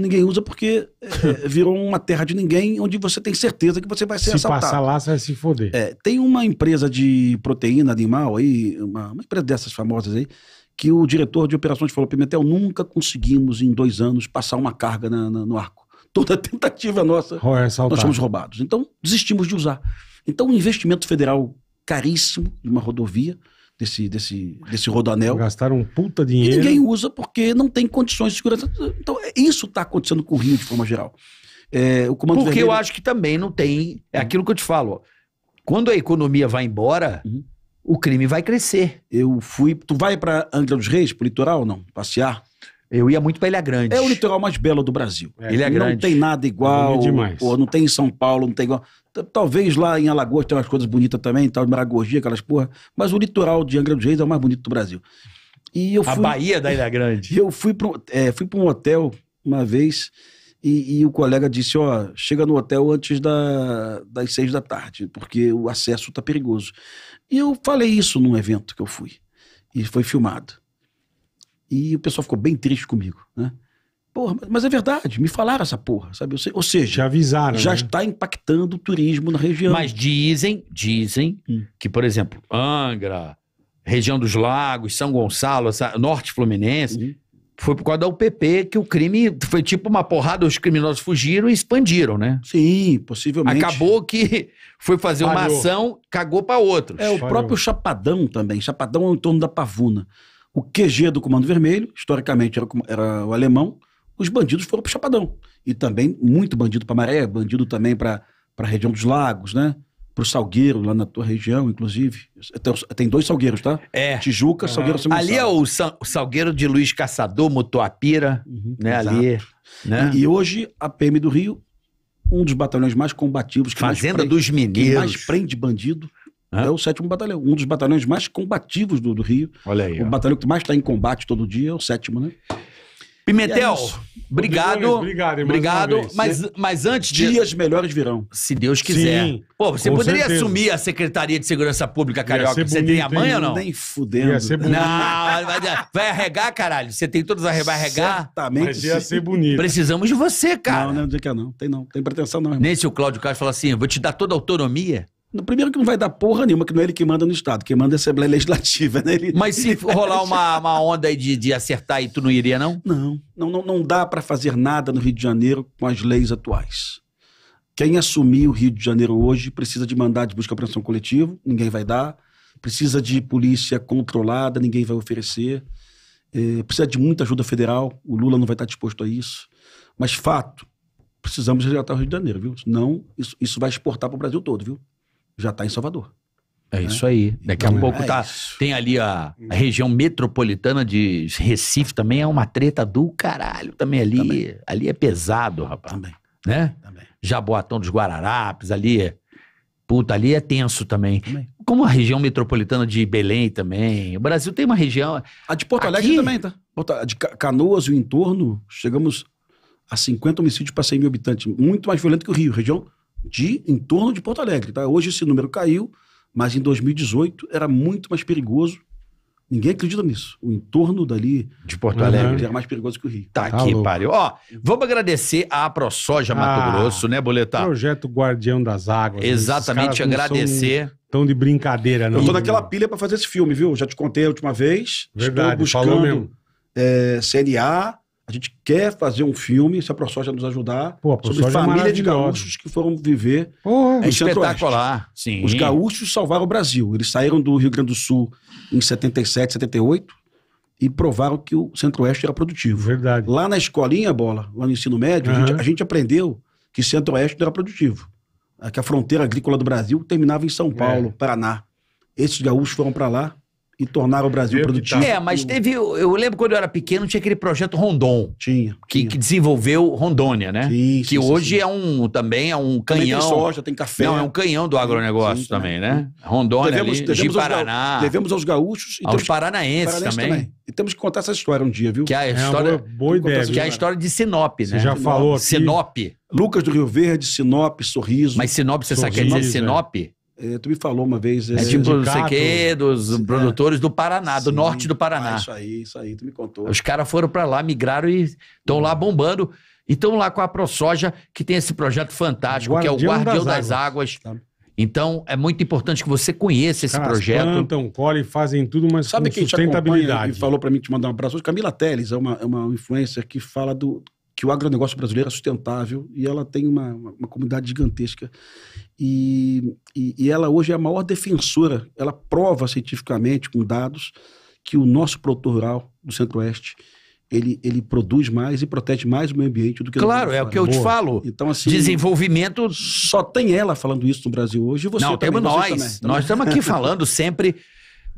Ninguém usa porque é, [laughs] virou uma terra de ninguém, onde você tem certeza que você vai ser Se assaltado. passar lá, você vai se foder. É, tem uma empresa de proteína animal aí, uma, uma empresa dessas famosas aí, que o diretor de operações falou: Pimentel, nunca conseguimos em dois anos passar uma carga na- na- no arco. Toda [laughs] tentativa nossa, é nós fomos roubados. Então, desistimos de usar. Então, um investimento federal caríssimo de uma rodovia, desse, desse, desse rodoanel. Gastaram um puta E dinheiro. ninguém usa porque não tem condições de segurança. Então, é- isso está acontecendo com o Rio de forma geral. É, o Comando Porque eu Vermelho- acho que também não tem. É aquilo que eu te falo. Quando a economia vai embora, Uhum. o crime vai crescer. Eu fui. Tu vai para Angra dos Reis, pro litoral, não? Passear? Eu ia muito pra Ilha Grande. É o litoral mais belo do Brasil. É. Ilha não Grande. tem nada igual. Bonito demais. Pô, não tem em São Paulo, não tem igual. T- Talvez lá em Alagoas tenha umas coisas bonitas também, tal, de Maragogi, aquelas porra. Mas o litoral de Angra dos Reis é o mais bonito do Brasil. E eu A fui. Bahia da Ilha Grande. E eu fui para é, fui pra um hotel uma vez e, e o colega disse: Ó, chega no hotel antes da, das seis da tarde, porque o acesso tá perigoso. E eu falei isso num evento que eu fui. E foi filmado. E o pessoal ficou bem triste comigo, né? Porra, mas- é verdade, me falaram essa porra, sabe? Ou seja, avisaram. já né? está impactando o turismo na região. Mas dizem, dizem Hum. que, por exemplo, Angra, região dos lagos, São Gonçalo, Norte Fluminense, Uhum. foi por causa da UPP que o crime foi tipo uma porrada, os criminosos fugiram e expandiram, né? Sim, possivelmente. Acabou que foi fazer uma Falhou. ação, cagou pra outros. É, o Falhou. próprio Chapadão também. Chapadão é em torno da Pavuna. O QG do Comando Vermelho, historicamente era, o era o alemão, os bandidos foram pro Chapadão. E também muito bandido para Maré, bandido também para a região dos lagos, né? Pro Salgueiro, lá na tua região, inclusive. Tem, dois salgueiros, tá? É. Tijuca, Aham. Salgueiro São Ali é o, Sa- o Salgueiro de Luiz Caçador, Mutuapira, Uhum, né? exato. Ali, né? E, e hoje, a PM do Rio, um dos batalhões mais combativos. Que mais Fazenda pre- dos que mais Mineiros. prende bandido Hã? é o sétimo batalhão. Um dos batalhões mais combativos do, do Rio. Olha aí. O ó. batalhão que mais está em combate todo dia é o sétimo, né? Pimentel, É obrigado. Obrigado, irmão, Obrigado. Mas, mas antes de. Dias melhores virão. Se Deus quiser. Sim, Pô, você poderia certeza. assumir a Secretaria de Segurança Pública Carioca. Você tem bonito, a manha hein? ou não? Nem fudendo. Ia ser Não, bonito. vai, vai arregar, caralho. Você tem todas as. Vai arregar? Certamente. Mas ia ser bonito. Precisamos de você, cara. Não, não, dizer que é não. Tem não. Tem pretensão não, irmão. Nesse o Cláudio Castro fala assim: eu vou te dar toda a autonomia. No primeiro que não vai dar porra nenhuma, que não é ele que manda no Estado. Quem manda é a Assembleia Legislativa, né? Ele- Mas se rolar uma, uma onda aí de, de acertar aí, tu não iria, não? Não, não, não, não dá para fazer nada no Rio de Janeiro com as leis atuais. Quem assumir o Rio de Janeiro hoje precisa de mandado de busca e apreensão coletivo, ninguém vai dar. Precisa de polícia controlada, ninguém vai oferecer. É, precisa de muita ajuda federal, o Lula não vai estar disposto a isso. Mas fato, precisamos resgatar o Rio de Janeiro, viu? Senão isso, isso vai exportar para o Brasil todo, viu? Já está em Salvador. É isso aí. Daqui a Então, pouco é tá. isso. Tem ali a, a região metropolitana de Recife também é uma treta do caralho. Também ali. Também. Ali é pesado, rapaz. Também, Né? também. Jaboatão dos Guararapes, ali. é- Puta, ali é tenso também. Também. Como a região metropolitana de Belém também. O Brasil tem uma região. A de Porto Alegre Aqui? também, tá? De Ca- Canoas e o entorno, chegamos a 50 homicídios para 100 mil habitantes. Muito mais violento que o Rio, região de entorno de Porto Alegre, tá? Hoje esse número caiu, mas em 2018 era muito mais perigoso. Ninguém acredita nisso. O entorno dali De Porto Uhum. Alegre. era mais perigoso que o Rio. Tá, Tá aqui, pariu. Ó, vamos agradecer a ProSoja Mato Ah, Grosso, né, Boletar? Projeto Guardião das Águas. Exatamente, agradecer. Tão de brincadeira, não. Eu tô naquela pilha para fazer esse filme, viu? Já te contei a última vez. Verdade, Estou falou buscando mesmo. é, CNA, A gente quer fazer um filme, se a ProSoja nos ajudar, Pô, a sobre é família de maravilhosa. gaúchos que foram viver Porra. É no Centro-Oeste. espetacular. Sim. Os gaúchos salvaram o Brasil. Eles saíram do Rio Grande do Sul em 77, 78 e provaram que o Centro-Oeste era produtivo. Verdade. Lá na escolinha, bola, lá no ensino médio, a, Aham. gente, a gente aprendeu que Centro-Oeste não era produtivo. É Que a fronteira agrícola do Brasil terminava em São Paulo, Paraná. Esses gaúchos foram para lá e tornaram o Brasil produtivo. É, mas teve. Eu lembro quando eu era pequeno, tinha aquele projeto Rondon, Tinha. que, tinha. que desenvolveu Rondônia, né? Sim, que sim, hoje sim. é um também é um Também canhão. Tem soja, tem café. Não, é um canhão do agronegócio Sim, também, também. né? Rondônia Devemos- ali, devemos de aos Paraná, Devemos aos gaúchos e aos temos paranaenses paranaenses também, E temos que contar essa história um dia, viu? Que é a É uma história, boa, boa Tem que ideia. que é a história de Sinop, Você né? já falou aqui. Sinop. Lucas do Rio Verde, Sinop, Sorriso. Mas Sinop, você sabe o que quer Sorriso, dizer Sinop? É, tu me falou uma vez. É, é, tipo, não sei quê, dos É. produtores do Paraná, do sim. norte do Ah, Paraná. isso aí, isso aí, tu me contou. Os caras foram pra lá, migraram e estão lá bombando. E estão lá com a ProSoja, que tem esse projeto fantástico, que é o Guardião Guardião das das, Águas. Tá. Então, é muito importante que você conheça esse Caras projeto. plantam, colhem, fazem tudo, mas Sabe com quem te acompanha sustentabilidade. e falou para mim te mandar um abraço? Camila Teles é uma, é uma influencer que fala do que o agronegócio brasileiro é sustentável e ela tem uma, uma, uma comunidade gigantesca. E, e, e ela hoje é a maior defensora, ela prova cientificamente, com dados, que o nosso produtor rural do Centro-Oeste, ele, ele produz mais e protege mais o meio ambiente do que... Claro, é o que eu te Boa. falo. Então, assim, Desenvolvimento. só tem ela falando isso no Brasil hoje e você Não, também, temos nós. também, também. Nós estamos aqui falando sempre,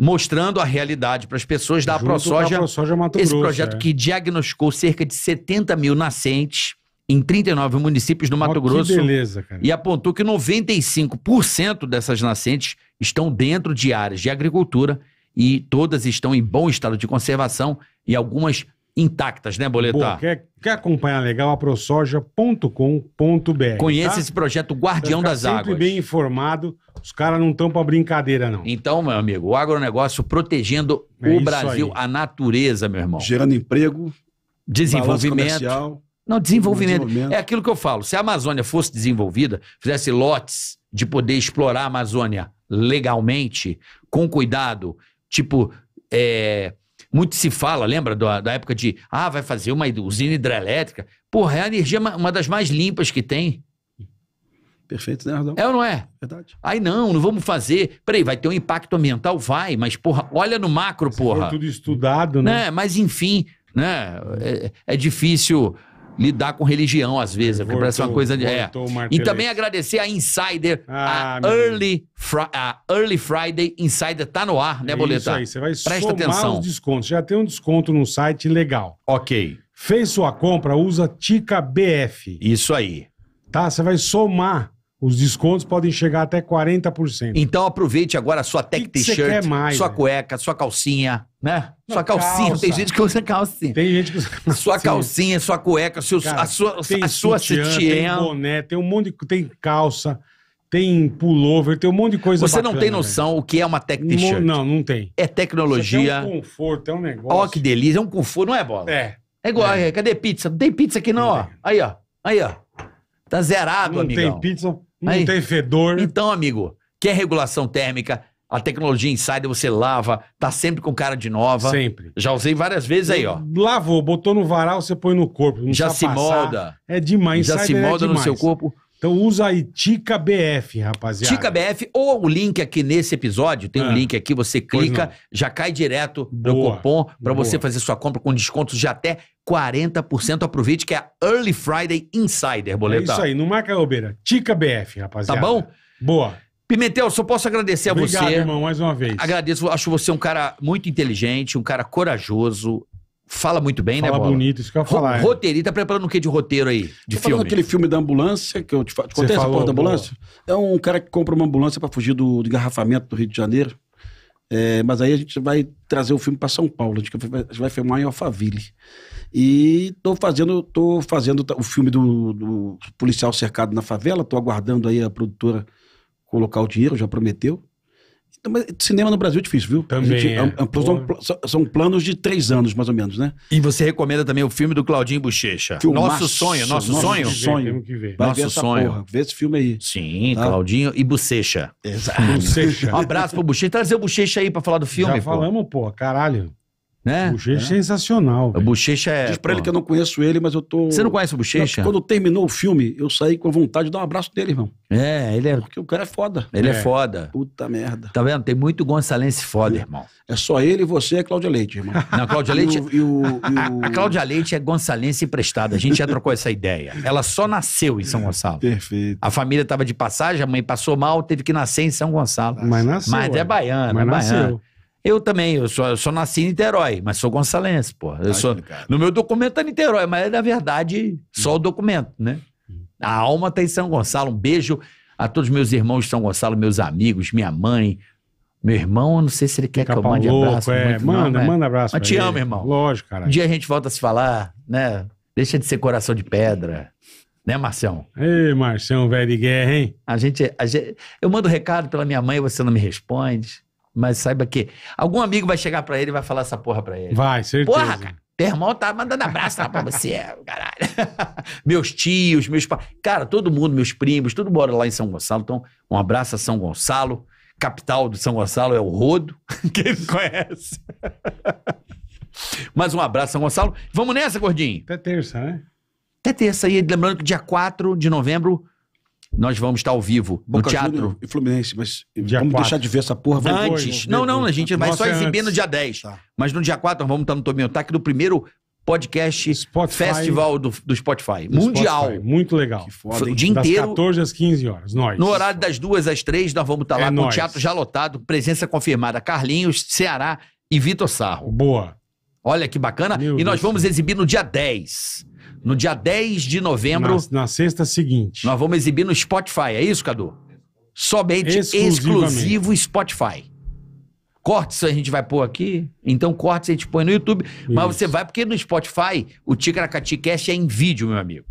mostrando a realidade para as pessoas da ProSoja. ProSoja Mato Esse Grosso, projeto é. que diagnosticou cerca de 70 mil nascentes em 39 municípios do Mato Ó, Grosso. Que beleza, cara. e apontou que 95% dessas nascentes estão dentro de áreas de agricultura e todas estão em bom estado de conservação e algumas intactas, né, Boa, Boletar? quer, quer acompanhar legal? aprosoja.com.br. Conheça tá? esse projeto Guardião das sempre Águas. bem informado. Os caras não estão pra brincadeira, não. Então, meu amigo, o agronegócio protegendo É o Brasil, aí. a natureza, meu irmão. Gerando emprego, Desenvolvimento. Não, desenvolvimento. desenvolvimento. É aquilo que eu falo. Se a Amazônia fosse desenvolvida, fizesse lotes de poder explorar a Amazônia legalmente, com cuidado, tipo, é, muito se fala, lembra da, da época de, ah, vai fazer uma usina hidrelétrica. Porra, é a energia ma- uma das mais limpas que tem. Perfeito, né, Ardão? É ou não é? Verdade. Aí não, não vamos fazer. Peraí, vai ter um impacto ambiental? Vai, mas porra, olha no macro, porra. tudo estudado, né? né? Mas enfim, né? É, é difícil lidar com religião às vezes, porque parece uma Voltou- coisa de. É. voltou E também agradecer a Insider, Ah, a, Early a Early Friday Insider tá no ar, né, É Boletar? Isso aí, você vai Presta somar atenção. os descontos. Já tem um desconto no site legal. Ok. Fez sua compra, usa Tica BF, Isso aí. tá? Você vai somar. Os descontos podem chegar até 40%. Então aproveite agora a sua tech t-shirt, sua velho? cueca, sua calcinha, né? Não, sua calcinha, calça. tem gente que usa calcinha. Tem gente que... [laughs] Sua Sim. calcinha, sua cueca, seu, Cara, a sua, tem a sua sutiã, Tem boné, tem um monte de... Tem calça, tem pullover, tem um monte de coisa Você não bacana, tem velho. noção o que é uma tech t-shirt. Não, não tem. É tecnologia. É um conforto, é um negócio. Ó, que delícia. É um conforto, não é, bola? É. É igual, É. é, cadê pizza? Não tem pizza aqui não, ó. Aí, ó. Aí, ó. Tá zerado, Não amigão. tem pizza, não Aí. tem fedor. Então, amigo, quer regulação térmica? A tecnologia Insider você lava, tá sempre com cara de nova. Sempre. Já usei várias vezes aí, ó. Lavou, botou no varal, você põe no corpo. Já se passar. molda. É demais. Já se Insider é molda no demais. seu corpo. Então usa aí Tica BF, rapaziada. Tica BF ou o link aqui nesse episódio, tem um Ah. link aqui, você clica, já cai direto no cupom para você fazer sua compra com descontos de até 40%. Aproveite que é a Early Friday Insider, É boletar. isso aí, não marca a bobeira. Tica BF, Tá rapaziada. bom? Boa. Pimentel, só posso agradecer a Obrigado, você. irmão, mais uma vez. Agradeço, acho você um cara muito inteligente, um cara corajoso, fala muito bem, Fala né, Bola? bonito, isso que eu ia falar. é. Roteirista, tá preparando o que de roteiro aí? De Tô falando filme? aquele filme da ambulância, que eu te, fa- te contei essa falou, porra da ambulância? É um cara que compra uma ambulância para fugir do, do engarrafamento do Rio de Janeiro. É, mas aí a gente vai trazer o filme para São Paulo. A gente vai, a gente vai filmar em Alphaville. E tô fazendo, tô fazendo o filme do, do policial cercado na favela. Tô aguardando aí a produtora colocar o dinheiro, já prometeu. Então, mas cinema no Brasil é difícil, viu? Também gente- é. é- é- são, são- planos de três anos, mais ou menos, né? E você recomenda também o filme do Claudinho Bochecha. Nosso sonho, nosso, nosso sonho? Sonho. Temos que ver. Nosso sonho. porra, vê esse filme aí. Sim, Tá. Claudinho e Bochecha. Exato. Bochecha. Um abraço pro Bochecha. Trazer o Bochecha aí pra falar do filme, Já pô. falamos, pô, caralho. Né? Bochecha é sensacional. O. Bochecha é... Diz pra ele pô. que eu não conheço ele, mas eu tô. Você não conhece o Bochecha? Quando terminou o filme, eu saí com a vontade de dar um abraço dele, irmão. É, ele é, Porque o cara é foda. ele é. É. foda. Puta merda. Tá vendo? Tem muito gonçalense foda, irmão. É só ele, você e a Cláudia Leite, irmão. [laughs] Não, a Cláudia Leite... E o, e o- e [laughs] o- A Cláudia Leite é gonçalense emprestada. A gente já trocou essa ideia. Ela só nasceu em São Gonçalo. Perfeito. A família tava de passagem, a mãe passou mal, teve que nascer em São Gonçalo. Mas nasceu. Mas é baiana, Mas é baiana. Eu também, eu só, eu só nasci em Niterói, mas sou gonçalense, pô. Eu Tá sou, explicado. no meu documento tá Niterói, mas é na verdade só o documento, né? A alma tá em São Gonçalo. Um beijo a todos os meus irmãos de São Gonçalo, meus amigos, minha mãe. Meu irmão, eu não sei se ele quer que eu mande louco, abraço. é. muito, não, manda, né? manda abraço. Mas te ele. amo, irmão. Lógico, Um cara. dia a gente volta a se falar, né? Deixa de ser coração de pedra. Né, Marcião? Ei, Marcião, velho de guerra, hein? A gente, a gente- Eu mando recado pela minha mãe e você não me responde. Mas saiba que algum amigo vai chegar pra ele e vai falar essa porra pra ele. Vai, certeza. Porra, cara. Teu irmão tá mandando abraço lá pra você, [laughs] caralho. [laughs] meus tios, meus pais. Cara, todo mundo, meus primos, tudo mora lá em São Gonçalo. Então, um abraço a São Gonçalo. Capital do São Gonçalo é o Rodo. [laughs] Quem não conhece? Mais um abraço, São Gonçalo. Vamos nessa, gordinho. Até terça, né? Até terça aí. Lembrando que dia 4 de novembro nós vamos estar ao vivo no Boca teatro. Junior e Fluminense, mas Dia vamos quatro. deixar de ver essa porra. Vamos Antes. vou- Não, não, a gente vai Nossa, só exibir antes. no dia 10. Tá. Mas no dia 4 nós vamos estar no Tominho Taque do primeiro podcast Spotify. festival do, do Spotify. No mundial. Spotify. Muito legal. Que foda, O dia Das inteiro. 14 às 15 horas. Nós. No horário das duas às três, nós vamos estar lá É com o nóis. teatro já lotado, presença confirmada. Carlinhos, Ceará e Vitor Sarro. Boa. Olha que bacana. Meu e nós Deus vamos do céu. exibir no dia 10. No dia 10 de novembro, Na, na sexta seguinte. nós vamos exibir no Spotify. É isso, Cadu? Somente exclusivo Spotify. Cortes a gente vai pôr aqui. Então, cortes a gente põe no YouTube. Mas Isso. você vai, porque no Spotify, o Ticaracati Cast é em vídeo, meu amigo.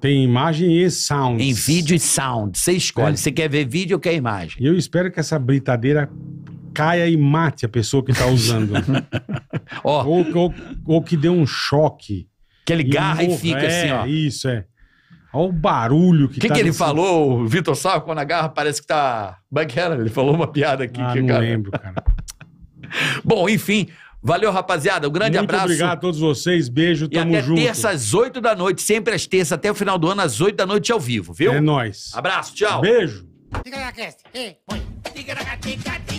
Tem imagem e sound. Em vídeo e sound. Você escolhe. É. Você quer ver vídeo ou quer imagem? E eu espero que essa britadeira caia e mate a pessoa que tá usando. [laughs] Ó, ou, ou, ou que dê um choque. Que ele garra e fica É, assim, ó. Isso, é. Olha o barulho que O que, tá que ele nesse- falou, o Vitor Sarro, quando a garra parece que tá. Como é que era? Ele falou uma piada aqui. Ah, que o não cara- lembro, cara. [laughs] Bom, enfim. Valeu, rapaziada. Um grande Muito abraço. obrigado a todos vocês. Beijo, E tamo até junto. terça às 8 da noite, sempre às terças, até o final do ano, às 8 da noite ao vivo, viu? É nóis. Abraço, tchau. Beijo. Ticaracast, ei, põe. Ticaracatica-ticatá,